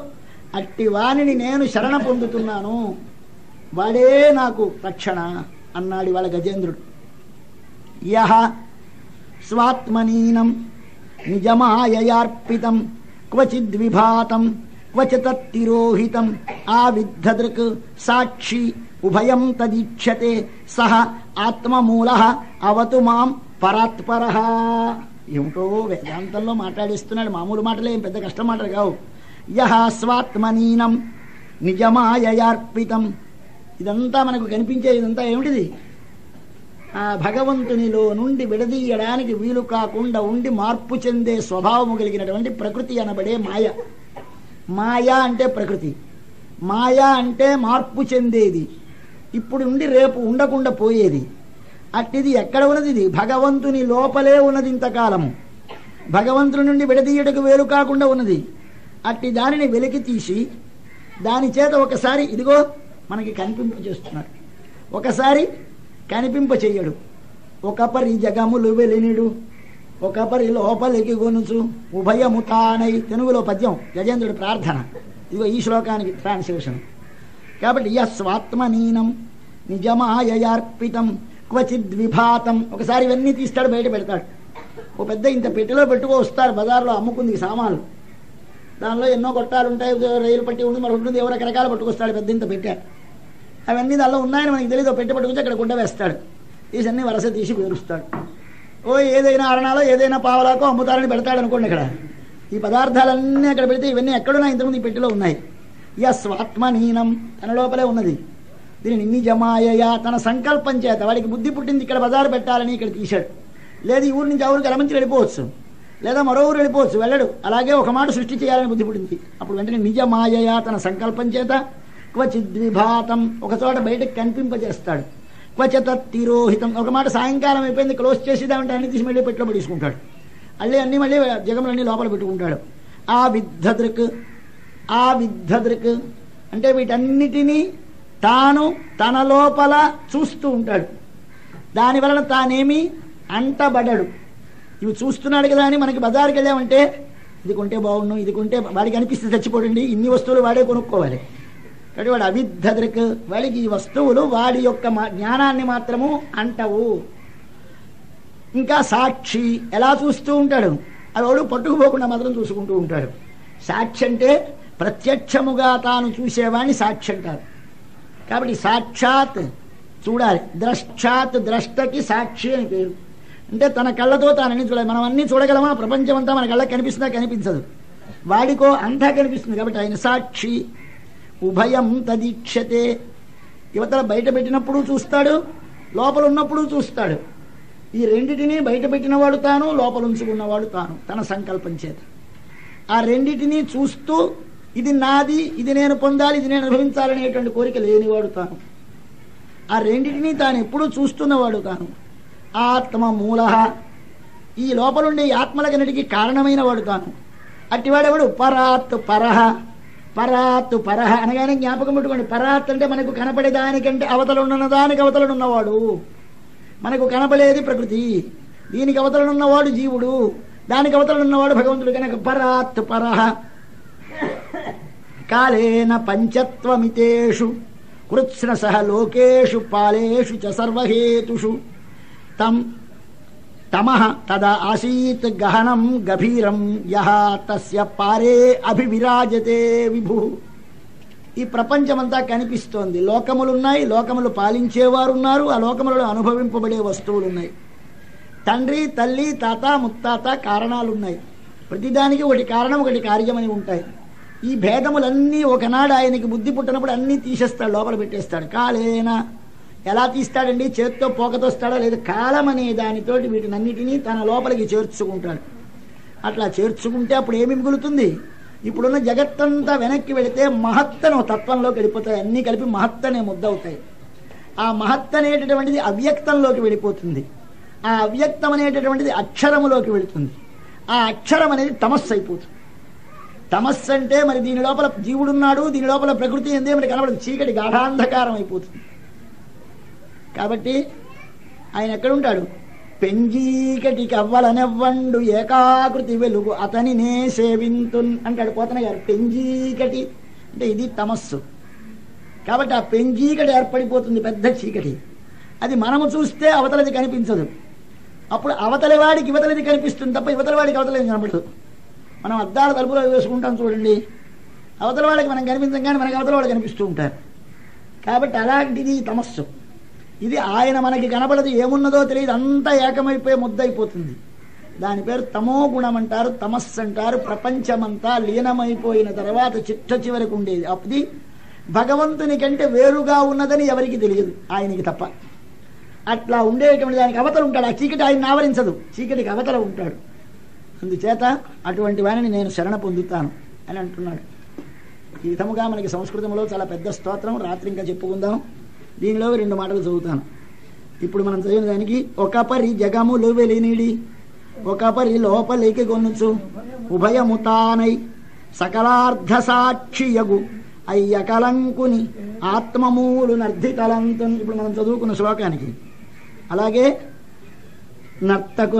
S1: అట్టి వాణిని నేను శరణ పొందుతున్నాను. వాడే నాకు రక్షణ అన్నాడు వాళ్ళ గజేంద్రుడు. యహ స్వాత్మనీనం నిజమాయయార్పితం క్వచిద్విభాతం క్వచితత్తిరోహితం ఆవిద్ధదృక్ సాక్షి ఉభయం తదీక్షతే సహ ఆత్మమూల అవతు మాం పరాత్పర. ఏమిటో వేదాంతంలో మాట్లాడిస్తున్నాడు. మామూలు మాటలే ఏం పెద్ద కష్టం మాటలు కావు. యహ స్వాత్మనీనం నిజమాయయార్పితం. ఇదంతా మనకు కనిపించే ఇదంతా ఏమిటిది? ఆ భగవంతునిలో నుండి విడదీయడానికి వీలు కాకుండా ఉండి మార్పు చెందే స్వభావము కలిగినటువంటి ప్రకృతి అనబడే మాయ. మాయా అంటే ప్రకృతి. మాయా అంటే మార్పు చెందేది. ఇప్పుడు ఉండి రేపు ఉండకుండా పోయేది. అట్టిది ఎక్కడ ఉన్నది ఇది? భగవంతుని లోపలే ఉన్నది ఇంతకాలము. భగవంతుని నుండి విడదీయటకు వేలు కాకుండా ఉన్నది. అట్టి దానిని వెలికి తీసి దాని చేత ఒకసారి ఇదిగో మనకి కనిపింప చేస్తున్నాడు. ఒకసారి కనిపింప చెయ్యడు. ఒకపరి జగములు వెలినిడు. ఒకరి లోపలికి గొనుచు ఉభయముతానై తెలుగులో పద్యం గజేంద్రుడి ప్రార్థన. ఇదిగో ఈ శ్లోకానికి ట్రాన్స్లేషన్ కాబట్టి యస్వాత్మనీనం నిజమాయయార్పితం క్వచిద్విభాతం ఒకసారి ఇవన్నీ తీస్తాడు బయట పెడతాడు. ఓ పెద్ద ఇంత పెట్టెలో పెట్టుకో వస్తారు బజార్లో అమ్ముకుంది సామాన్లు. దానిలో ఎన్నో కొట్టాలు ఉంటాయి రైలు పట్టి ఉంటుంది మరి ఉంటుంది ఎవరో రకరకాలు పట్టుకొస్తాడు పెద్ద ఇంత పెట్టారు అవన్నీ దానిలో ఉన్నాయని మనకి తెలియదు పెట్టి పట్టుకొచ్చి అక్కడ గుండ వేస్తాడు. తీసి అన్ని వరస తీసి పేరుస్తాడు. ఓ ఏదైనా అరణాలో ఏదైనా పావలాకో అమ్ముతారని పెడతాడు అనుకోండి ఇక్కడ. ఈ పదార్థాలన్నీ అక్కడ పెడితే ఇవన్నీ ఎక్కడున్నా ఇంతకుముందు ఈ పెట్టెలో ఉన్నాయి. యస్వాత్మనీనం తన లోపలే ఉన్నది. దీనిని నిజమాయయా తన సంకల్పం చేత వాడికి బుద్ధి పుట్టింది ఇక్కడ బజారు పెట్టాలని ఇక్కడ తీశాడు. లేదు ఈ ఊరి నుంచి ఆ ఊరికి అలమంచి వెళ్ళిపోవచ్చు. లేదా మరో ఊరు వెళ్ళిపోవచ్చు వెళ్ళడు. అలాగే ఒక మాట సృష్టి చేయాలని బుద్ధి పుట్టింది. అప్పుడు వెంటనే నిజమాయయా తన సంకల్పం చేత క్వచిద్విభాతం ఒక చోట బయటకు కనిపింపజేస్తాడు. క్వచత తిరోహితం ఒక మాట సాయంకాలం అయిపోయింది క్లోజ్ చేసేదామంటే అన్ని తీసి మళ్ళీ పెట్టులో పడేసుకుంటాడు మళ్ళీ అన్ని మళ్ళీ జగములన్నీ లోపల పెట్టుకుంటాడు. ఆ విద్ధదృక్ ఆ విద్ధదృక్ అంటే వీటన్నిటినీ తాను తన లోపల చూస్తూ ఉంటాడు. దానివలన తానేమి అంటబడడు. ఇవి చూస్తున్నాడు కదా అని మనకి బజారుకి వెళ్ళామంటే ఇది కొంటే బాగుండు ఇది కొంటే వాడికి అనిపిస్తే చచ్చిపోడండి ఇన్ని వస్తువులు వాడే కొనుక్కోవాలి. కాబట్టి వాడు అవిద్ధ దృక్ వాడికి ఈ వస్తువులు వాడి యొక్క మా- జ్ఞానాన్ని మాత్రము అంటవు. ఇంకా సాక్షి ఎలా చూస్తూ ఉంటాడు? అదోడు పట్టుకుపోకుండా మాత్రం చూసుకుంటూ ఉంటాడు. సాక్షి అంటే ప్రత్యక్షముగా తాను చూసేవాడిని సాక్షి అంటారు. కాబట్టి సాక్షాత్ చూడాలి. ద్రష్టాత్ ద్రష్టకి సాక్షి అని పేరు. అంటే తన కళ్ళతో తానని చూడాలి? మనం అన్ని చూడగలమా? ప్రపంచం అంతా మన కళ్ళకి కనిపిస్తుందా? కనిపించదు. వాడికో అంతా కనిపిస్తుంది కాబట్టి ఆయన సాక్షి. ఉభయం తదీక్షతే. యువతల బయట పెట్టినప్పుడు చూస్తాడు లోపల ఉన్నప్పుడు చూస్తాడు. ఈ రెండిటిని బయట పెట్టినవాడు తాను లోపల ఉంచుకున్నవాడు తాను తన సంకల్పం చేత. ఆ రెండిటిని చూస్తూ ఇది నాది ఇది నేను పొందాలి ఇది నేను అనుభవించాలనేటువంటి కోరిక లేనివాడు తాను. ఆ రెండిటిని తాను ఎప్పుడూ చూస్తున్నవాడు తాను. ఆత్మ మూల. ఈ లోపలుండే ఆత్మలకన్నిటికీ కారణమైన వాడు తాను. అట్టివాడెవడు? పరాత్ పరహ పరాత్ పరహ అనగానే జ్ఞాపకం పెట్టుకోండి. పరాత్ అంటే మనకు కనపడే దానికంటే అవతలనున్న దానికి అవతలనున్నవాడు. మనకు కనపడేది ప్రకృతి. దీనికి అవతలనున్నవాడు జీవుడు. దానికి అవతలనున్నవాడు భగవంతుడు. కనుక పరాత్ పరహ. కాలేన పంచత్వమితేషు. కృత్స్న లోకేషు పాలేషు చ సర్వహేతుషు. తం తమః తదా ఆసీత్ గహనం గభీరం యహ తస్య పారే అభివిరాజతే విభు. ఈ ప్రపంచమంతా కనిపిస్తోంది. లోకములున్నాయి లోకములు పాలించేవారు ఉన్నారు ఆ లోకములలో అనుభవింపబడే వస్తువులు ఉన్నాయి తండ్రి తల్లి తాత ముత్తాత కారణాలున్నాయి. ప్రతిదానికి ఒకటి కారణం ఒకటి కార్యమని ఉంటాయి. ఈ భేదములన్నీ ఒకనాడు ఆయనకి బుద్ధి పుట్టినప్పుడు అన్నీ తీసేస్తాడు లోపల పెట్టేస్తాడు. కాలేనా ఎలా తీస్తాడండి? చేత్తో పోకతోస్తాడా లేదా కాలం అనే దానితోటి వీటినన్నిటినీ తన లోపలికి చేర్చుకుంటాడు. అట్లా చేర్చుకుంటే అప్పుడు ఏమి మిగులుతుంది? ఇప్పుడున్న జగత్తంతా వెనక్కి వెళితే మహత్తను తత్వంలోకి వెళ్ళిపోతాయి. అన్నీ కలిపి మహత్తనే ముద్దవుతాయి. ఆ మహత్ అనేటటువంటిది అవ్యక్తంలోకి వెళ్ళిపోతుంది. ఆ అవ్యక్తం అనేటటువంటిది అక్షరములోకి వెళుతుంది. ఆ అక్షరం అనేది తమస్సు అయిపోతుంది. తమస్సు అంటే మరి దీని లోపల జీవుడున్నాడు దీని లోపల ప్రకృతి ఏందే మరి కనబడదు. చీకటి గాఢాంధకారం అయిపోతుంది. కాబట్టి ఆయన ఎక్కడుంటాడు? పెంజీకటికి అవ్వలనెవ్వండు ఏకాకృతి వెలుగు అతనినే సేవింతున్ అంటాడు పోతన గారు. పెంజీకటి అంటే ఇది తమస్సు. కాబట్టి ఆ పెంజీకటి ఏర్పడిపోతుంది పెద్ద చీకటి. అది మనము చూస్తే అవతలది కనిపించదు. అప్పుడు అవతలి వాడికి ఇవతలది కనిపిస్తుంది తప్ప ఇవతల వాడికి అవతలది కనపడదు. మనం అద్దాల తలుపులో వేసుకుంటాం చూడండి. అవతల వాడికి మనం కనిపించం కానీ మనకి అవతల వాడు కనిపిస్తూ ఉంటారు కాబట్టి అలాంటిది తమస్సు. ఇది ఆయన మనకి కనబడదు ఏమున్నదో తెలియదు అంతా ఏకమైపోయి ముద్దయిపోతుంది. దాని పేరు తమో గుణం అంటారు తమస్సు అంటారు ప్రపంచమంతా లీనమైపోయిన తర్వాత చిట్ట చివరికి ఉండేది. అది భగవంతుని కంటే వేరుగా ఉన్నదని ఎవరికి తెలియదు ఆయనకి తప్ప. అట్లా ఉండేటువంటి దానికి అవతల ఉంటాడు ఆ చీకటి ఆయన ఆవరించదు చీకటికి అవతల ఉంటాడు. అందుచేత అటువంటి వారిని నేను శరణ పొందుతాను అని అంటున్నాడు. ఈ విధముగా మనకి సంస్కృతంలో చాలా పెద్ద స్తోత్రం రాత్రి ఇంకా చెప్పుకుందాం. దీనిలో రెండు మాటలు చదువుతాను. ఇప్పుడు మనం చదివిన దానికి ఒక పరి జగములు వెలినిడి ఒక పరి లోపలికి కొనుచు ఉభయము తానై సకలార్ధ సాక్షియగు అయ్య కలంకుని ఆత్మమూలు నర్ధితలంతం ఇప్పుడు మనం చదువుకున్న శ్లోకానికి. అలాగే నర్తకు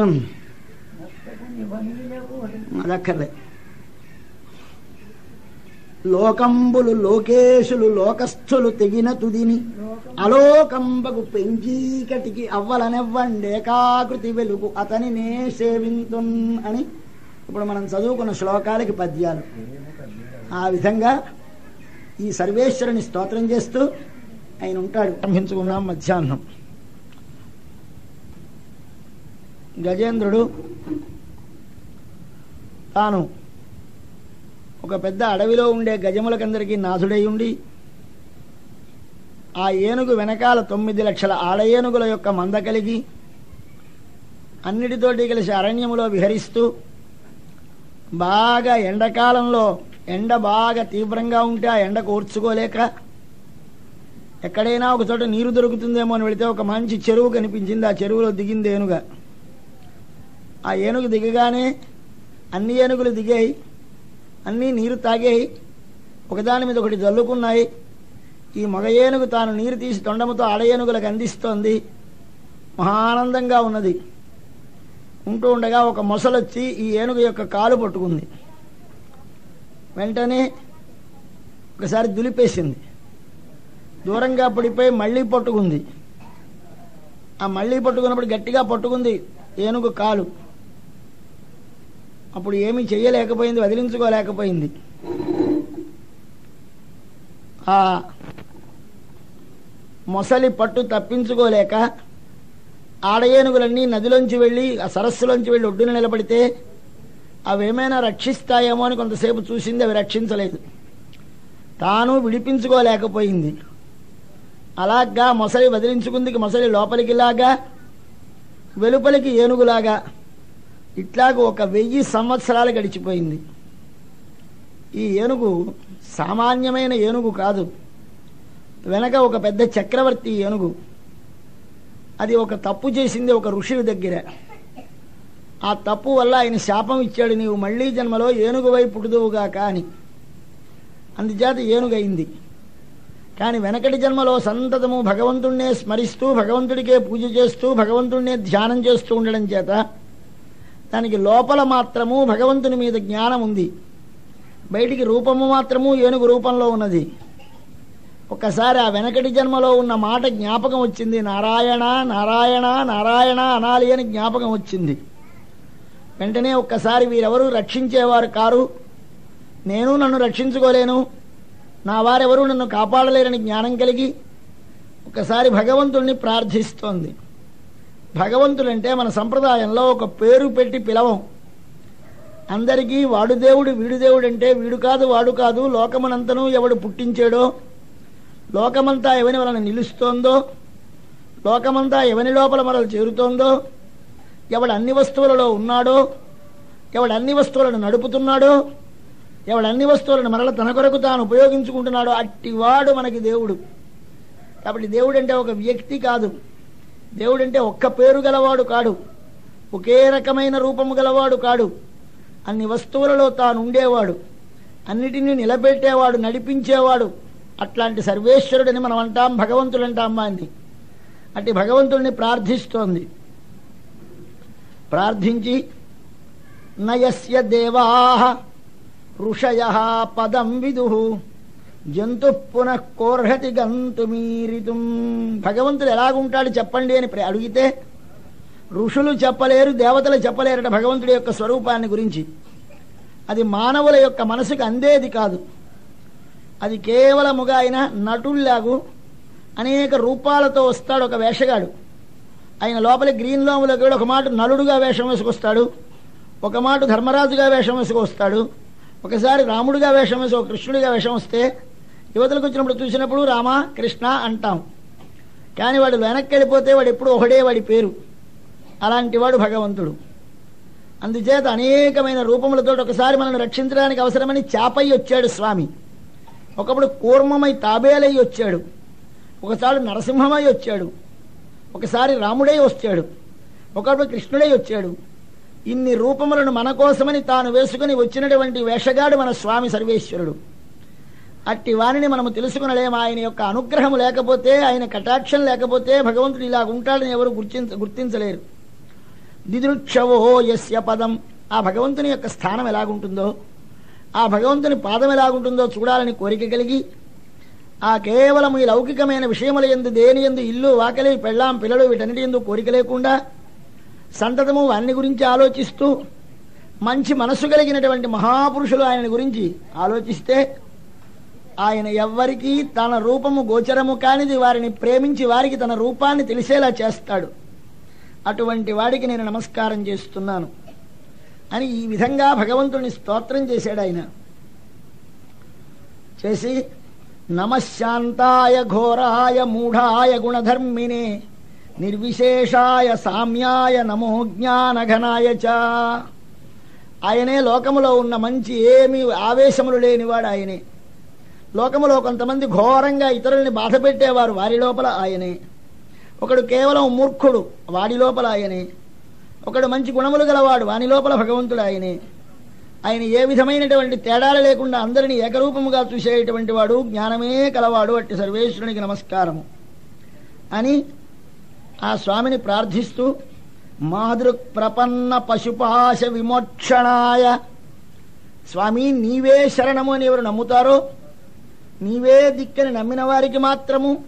S1: అదక్కర్లే. లోకంబులు లోకేశులు లోకస్థులు తెగిన తుదిని అలోకంబకు పెంచీకటికి అవ్వలనెవ్వండేకాకృతి వెలుగు అతని నే సేవింతున్ అని ఇప్పుడు మనం చదువుకున్న శ్లోకాలకి పద్యాలు. ఆ విధంగా ఈ సర్వేశ్వరుని స్తోత్రం చేస్తూ ఆయన ఉంటాడు. ప్రారంభించుకున్నాం మధ్యాహ్నం. గజేంద్రుడు తాను ఒక పెద్ద అడవిలో ఉండే గజములకందరికీ నాథుడై ఉండి ఆ ఏనుగు వెనకాల తొమ్మిది లక్షల ఆడ ఏనుగుల యొక్క మంద కలిగి అన్నిటితోటి కలిసి అరణ్యములో విహరిస్తూ బాగా ఎండాకాలంలో ఎండ బాగా తీవ్రంగా ఉంటే ఆ ఎండ కూర్చుకోలేక ఎక్కడైనా ఒక చోట నీరు దొరుకుతుందేమో అని వెళితే ఒక మంచి చెరువు కనిపించింది. ఆ చెరువులో దిగింది ఏనుగ. ఆ ఏనుగు దిగగానే అన్ని ఏనుగులు దిగాయి. అన్నీ నీరు తాగాయి. ఒకదాని మీద ఒకటి జల్లుకున్నాయి. ఈ మగ ఏనుగు తాను నీరు తీసి తొండముతో ఆడ ఏనుగులకు అందిస్తోంది. మహానందంగా ఉన్నది. ఉంటూ ఉండగా ఒక మొసలొచ్చి ఈ ఏనుగు యొక్క కాలు పట్టుకుంది. వెంటనే ఒకసారి దులిపేసింది. దూరంగా పడిపోయి మళ్ళీ పట్టుకుంది. ఆ మళ్ళీ పట్టుకున్నప్పుడు గట్టిగా పట్టుకుంది ఏనుగు కాలు. అప్పుడు ఏమీ చేయలేకపోయింది వదిలించుకోలేకపోయింది. ఆ మొసలి పట్టు తప్పించుకోలేక ఆడ ఏనుగులన్నీ నదిలోంచి వెళ్ళి ఆ సరస్సులోంచి వెళ్ళి ఒడ్డున నిలబడితే అవేమైనా రక్షిస్తాయేమో అని కొంతసేపు చూసింది అవి రక్షించలేదు. తాను విడిపించుకోలేకపోయింది. అలాగా మొసలి వదిలించుకుందికి మొసలి లోపలికిలాగా వెలుపలికి ఏనుగులాగా ఇట్లాగ ఒక వెయ్యి సంవత్సరాలు గడిచిపోయింది. ఈ ఏనుగు సామాన్యమైన ఏనుగు కాదు. వెనక ఒక పెద్ద చక్రవర్తి ఏనుగు. అది ఒక తప్పు చేసింది ఒక ఋషుడి దగ్గర. ఆ తప్పు వల్ల ఆయన శాపం ఇచ్చాడు నీవు మళ్ళీ జన్మలో ఏనుగువై పుట్టుదువుగా కాని అందుచేత ఏనుగైంది. కానీ వెనకటి జన్మలో సంతతము భగవంతుణ్ణే స్మరిస్తూ భగవంతుడికే పూజ చేస్తూ భగవంతుణ్ణే ధ్యానం చేస్తూ ఉండడం చేత దానికి లోపల మాత్రము భగవంతుని మీద జ్ఞానం ఉంది. బయటికి రూపము మాత్రము ఏనుగు రూపంలో ఉన్నది. ఒక్కసారి ఆ వెనకటి జన్మలో ఉన్న మాట జ్ఞాపకం వచ్చింది. నారాయణ నారాయణ నారాయణ అనాలి అని జ్ఞాపకం వచ్చింది. వెంటనే ఒక్కసారి వీరెవరు రక్షించేవారు కారు? నేను నన్ను రక్షించుకోలేను. నా వారెవరూ నన్ను కాపాడలేరని జ్ఞానం కలిగి ఒకసారి భగవంతుణ్ణి ప్రార్థిస్తోంది. భగవంతుడంటే మన సంప్రదాయంలో ఒక పేరు పెట్టి పిలవం. అందరికీ వాడు దేవుడు వీడు దేవుడు అంటే వీడు కాదు వాడు కాదు లోకమనంతను ఎవడు పుట్టించాడో లోకమంతా ఎవని వలన నిలుస్తోందో లోకమంతా ఎవని లోపల మనలు చేరుతోందో ఎవడు అన్ని వస్తువులలో ఉన్నాడో ఎవడు అన్ని వస్తువులను నడుపుతున్నాడో ఎవడు అన్ని వస్తువులను మరల తన కొరకు తాను ఉపయోగించుకుంటున్నాడో అట్టివాడు మనకి దేవుడు. కాబట్టి దేవుడు అంటే ఒక వ్యక్తి కాదు. దేవుడంటే ఒక్క పేరు గలవాడు కాడు. ఒకే రకమైన రూపము గలవాడు కాడు. అన్ని వస్తువులలో తాను ఉండేవాడు. అన్నిటినీ నిలబెట్టేవాడు నడిపించేవాడు. అట్లాంటి సర్వేశ్వరుడని మనం అంటాం భగవంతుడు అంటాం అని అట్టి భగవంతుడిని ప్రార్థిస్తోంది. ప్రార్థించి నయస్య దేవా ఋషయ పదం విదు. జంతు పునః కోర్హతి గంతుమీరితుం. భగవంతుడు ఎలాగుంటాడు చెప్పండి అని ప్ర- అడిగితే ఋషులు చెప్పలేరు దేవతలు చెప్పలేరట భగవంతుడి యొక్క స్వరూపాన్ని గురించి. అది మానవుల యొక్క మనసుకు అందేది కాదు. అది కేవలముగా ఆయన నటుల్లాగు అనేక రూపాలతో వస్తాడు ఒక వేషగాడు. ఆయన లోపల గ్రీన్ లోములో కూడా ఒక మాట నలుడుగా వేషం వేసుకొస్తాడు ఒక మాట ధర్మరాజుగా వేషం వేసుకొస్తాడు ఒకసారి రాముడిగా వేషం వేసి ఒక కృష్ణుడిగా వేషం వస్తే యువతలకు వచ్చినప్పుడు చూసినప్పుడు రామ కృష్ణ అంటాం. కానీ వాడు వెనక్కి వెళ్ళిపోతే వాడు ఎప్పుడు ఒకడే వాడి పేరు. అలాంటి వాడు భగవంతుడు. అందుచేత అనేకమైన రూపములతో ఒకసారి మనల్ని రక్షించడానికి అవసరమని చాపై వచ్చాడు స్వామి. ఒకప్పుడు కూర్మమై తాబేలై వచ్చాడు. ఒకసారి నరసింహమై వచ్చాడు. ఒకసారి రాముడై వచ్చాడు. ఒకప్పుడు కృష్ణుడై వచ్చాడు. ఇన్ని రూపములను మన కోసమని తాను వేసుకుని వచ్చినటువంటి వేషగాడు మన స్వామి సర్వేశ్వరుడు. అట్టి వారిని మనము తెలుసుకునలేము. ఆయన యొక్క అనుగ్రహం లేకపోతే ఆయన కటాక్షం లేకపోతే భగవంతుడు ఇలా ఉంటాడని ఎవరు గుర్తించ గుర్తించలేరు. దిదృక్షవో యస్య పదం. ఆ భగవంతుని యొక్క స్థానం ఎలాగుంటుందో ఆ భగవంతుని పాదం ఎలాగుంటుందో చూడాలని కోరిక కలిగి ఆ కేవలం ఈ లౌకికమైన విషయముల ఎందు దేని ఎందు ఇల్లు వాకలి పెళ్ళాం పిల్లలు వీటన్నిటి ఎందు కోరిక లేకుండా సంతతము వారిని గురించి ఆలోచిస్తూ మంచి మనసు కలిగినటువంటి మహాపురుషులు ఆయన గురించి ఆలోచిస్తే ఆయన ఎవ్వరికీ తన రూపము గోచరము కానిది వారిని ప్రేమించి వారికి తన రూపాన్ని తెలిసేలా చేస్తాడు. అటువంటి వాడికి నేను నమస్కారం చేస్తున్నాను. అని ఈ విధంగా భగవంతుని స్తోత్రం చేశాడు ఆయన. చేసి నమశాంతాయ ఘోరాయ మూఢాయ గుణధర్మినే నిర్విశేషాయ సామ్యాయ నమో జ్ఞానఘనాయ చ. ఆయనే లోకములో ఉన్న మంచి ఏమి ఆవేశములు లేనివాడు ఆయనే. లోకములో కొంతమంది ఘోరంగా ఇతరుల్ని బాధ పెట్టేవారు వారి లోపల ఆయనే. ఒకడు కేవలం మూర్ఖుడు వాడి లోపల ఆయనే. ఒకడు మంచి గుణములు గలవాడు వాని లోపల భగవంతుడు ఆయనే. ఆయన ఏ విధమైనటువంటి తేడాలు లేకుండా అందరినీ ఏకరూపముగా చూసేటువంటి వాడు జ్ఞానమే కలవాడు అట్టి సర్వేశ్వరునికి నమస్కారము. అని ఆ స్వామిని ప్రార్థిస్తూ మాదృక్ ప్రపన్న పశుపాశ విమోక్షణాయ స్వామి నీవే శరణము అని ఎవరు నమ్ముతారో నీవే దిక్కని నమ్మిన వారికి మాత్రము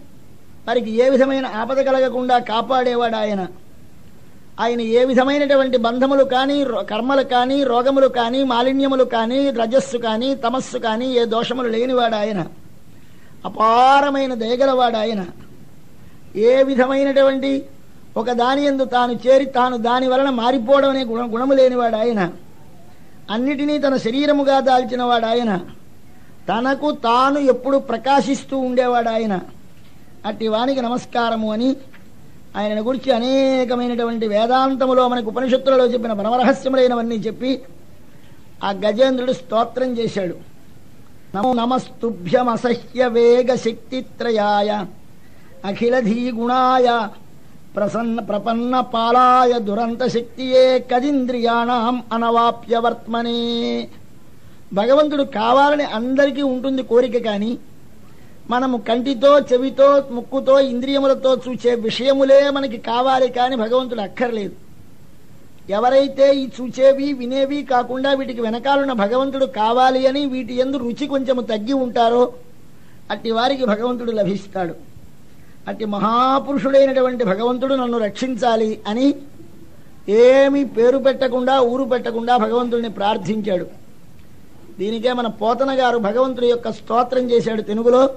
S1: వారికి ఏ విధమైన ఆపద కలగకుండా కాపాడేవాడు ఆయన. ఆయన ఏ విధమైనటువంటి బంధములు కానీ కర్మలు కానీ రోగములు కానీ మాలిన్యములు కానీ రజస్సు కానీ తమస్సు కానీ ఏ దోషములు లేనివాడు ఆయన. అపారమైన దయగలవాడు ఆయన. ఏ విధమైనటువంటి ఒక దాని ఎందు తాను చేరి తాను దాని వలన మారిపోవడం అనే గుణ గుణము లేనివాడు ఆయన. అన్నిటినీ తన శరీరముగా దాల్చినవాడు ఆయన. తనకు తాను ఎప్పుడు ప్రకాశిస్తూ ఉండేవాడు ఆయన. అట్టి వానికి నమస్కారము అని ఆయన గురించి అనేకమైనటువంటి వేదాంతములో మనకు ఉపనిషత్తులలో చెప్పిన పరమరహస్యములైనవన్నీ చెప్పి ఆ గజేంద్రుడు స్తోత్రం చేశాడు. నమో నమస్తుభ్యమసహ్య వేగ శక్తిత్రయాయ అఖిలధీగుణాయ ప్రసన్న ప్రపన్న పాలాయ దురంత శక్తియే కదింద్రియాణం అనవాప్యవర్త్మనే. భగవంతుడు కావాలని అందరికీ ఉంటుంది కోరిక కానీ మనము కంటితో చెవితో ముక్కుతో ఇంద్రియములతో చూసే విషయములే మనకి కావాలి కానీ భగవంతుడు అక్కర్లేదు. ఎవరైతే ఈ చూచేవి వినేవి కాకుండా వీటికి వెనకాలన్న భగవంతుడు కావాలి అని వీటి ఎందు రుచి కొంచెము తగ్గి ఉంటారో అట్టి వారికి భగవంతుడు లభిస్తాడు. అట్టి మహాపురుషుడైనటువంటి భగవంతుడు నన్ను రక్షించాలి అని ఏమి పేరు పెట్టకుండా ఊరు పెట్టకుండా భగవంతుడిని ప్రార్థించాడు. దీనికే మన పోతన గారు భగవంతుడి యొక్క స్తోత్రం చేశాడు తెలుగులో.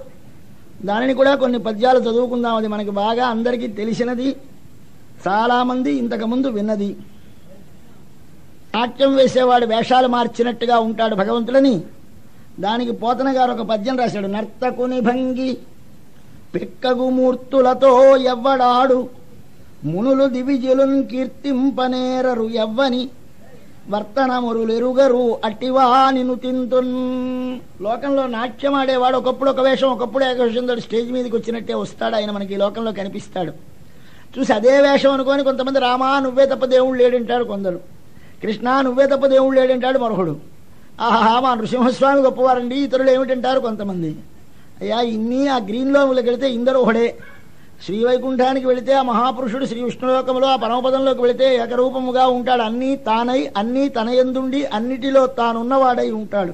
S1: దానిని కూడా కొన్ని పద్యాలు చదువుకుందాం. అది మనకి బాగా అందరికీ తెలిసినది. చాలామంది ఇంతకుముందు విన్నది. నాట్యం వేసేవాడు వేషాలు మార్చినట్టుగా ఉంటాడు భగవంతుడని. దానికి పోతన గారు ఒక పద్యం రాశాడు. నర్తకుని భంగి పెక్కగు మూర్తులతో ఎవ్వడాడు. మునులు దివిజులున్ కీర్తింపనేరరు ఎవ్వని. వర్తనమురులిరుగరు అట్టివా నిన్ను తింటున్ లోకంలో నాట్యం ఆడేవాడు ఒకప్పుడు ఒక వేషం ఒకప్పుడు ఒక వేషం తోటి స్టేజ్ మీదకి వచ్చినట్టే వస్తాడు. ఆయన మనకి ఈ లోకంలో కనిపిస్తాడు. చూసి అదే వేషం అనుకొని కొంతమంది రామా నువ్వే తప్ప దేవుడు లేడంటాడు కొందరు. కృష్ణ నువ్వే తప్ప దేవుడు లేడంటాడు మరొకడు. ఆహా మా నృసింహస్వామి గొప్పవారండి ఇతరులు ఏమిటంటారు కొంతమంది. అయ్యా ఇన్ని ఆ గ్రీన్లో వెళితే ఇందరు ఒకడే. శ్రీవైకుంఠానికి వెళితే ఆ మహాపురుషుడు శ్రీ విష్ణులోకంలో ఆ పరమపదంలోకి వెళితే ఏకరూపముగా ఉంటాడు. అన్నీ తానై అన్నీ తనయందుండి అన్నిటిలో తానున్నవాడై ఉంటాడు.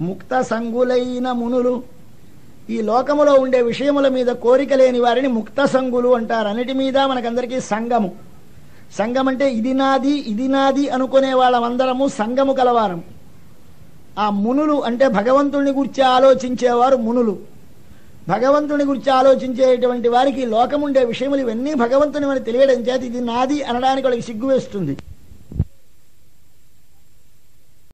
S1: ముక్త సంగులైన మునులు ఈ లోకములో ఉండే విషయముల మీద కోరిక లేని వారిని ముక్త సంగులు అంటారు. అన్నిటి మీద మనకందరికీ సంగము. సంఘం అంటే ఇది నాది ఇది నాది అనుకునే వాళ్ళమందరము సంఘము కలవారం ఆ మునులు అంటే భగవంతుణ్ణి గురించి ఆలోచించేవారు మునులు. భగవంతుని గురించి ఆలోచించేటువంటి వారికి లోకముండే విషయములు ఇవన్నీ భగవంతుని అని తెలియడం చేత ఇది నాది అనడానికి వాళ్ళకి సిగ్గు వేస్తుంది.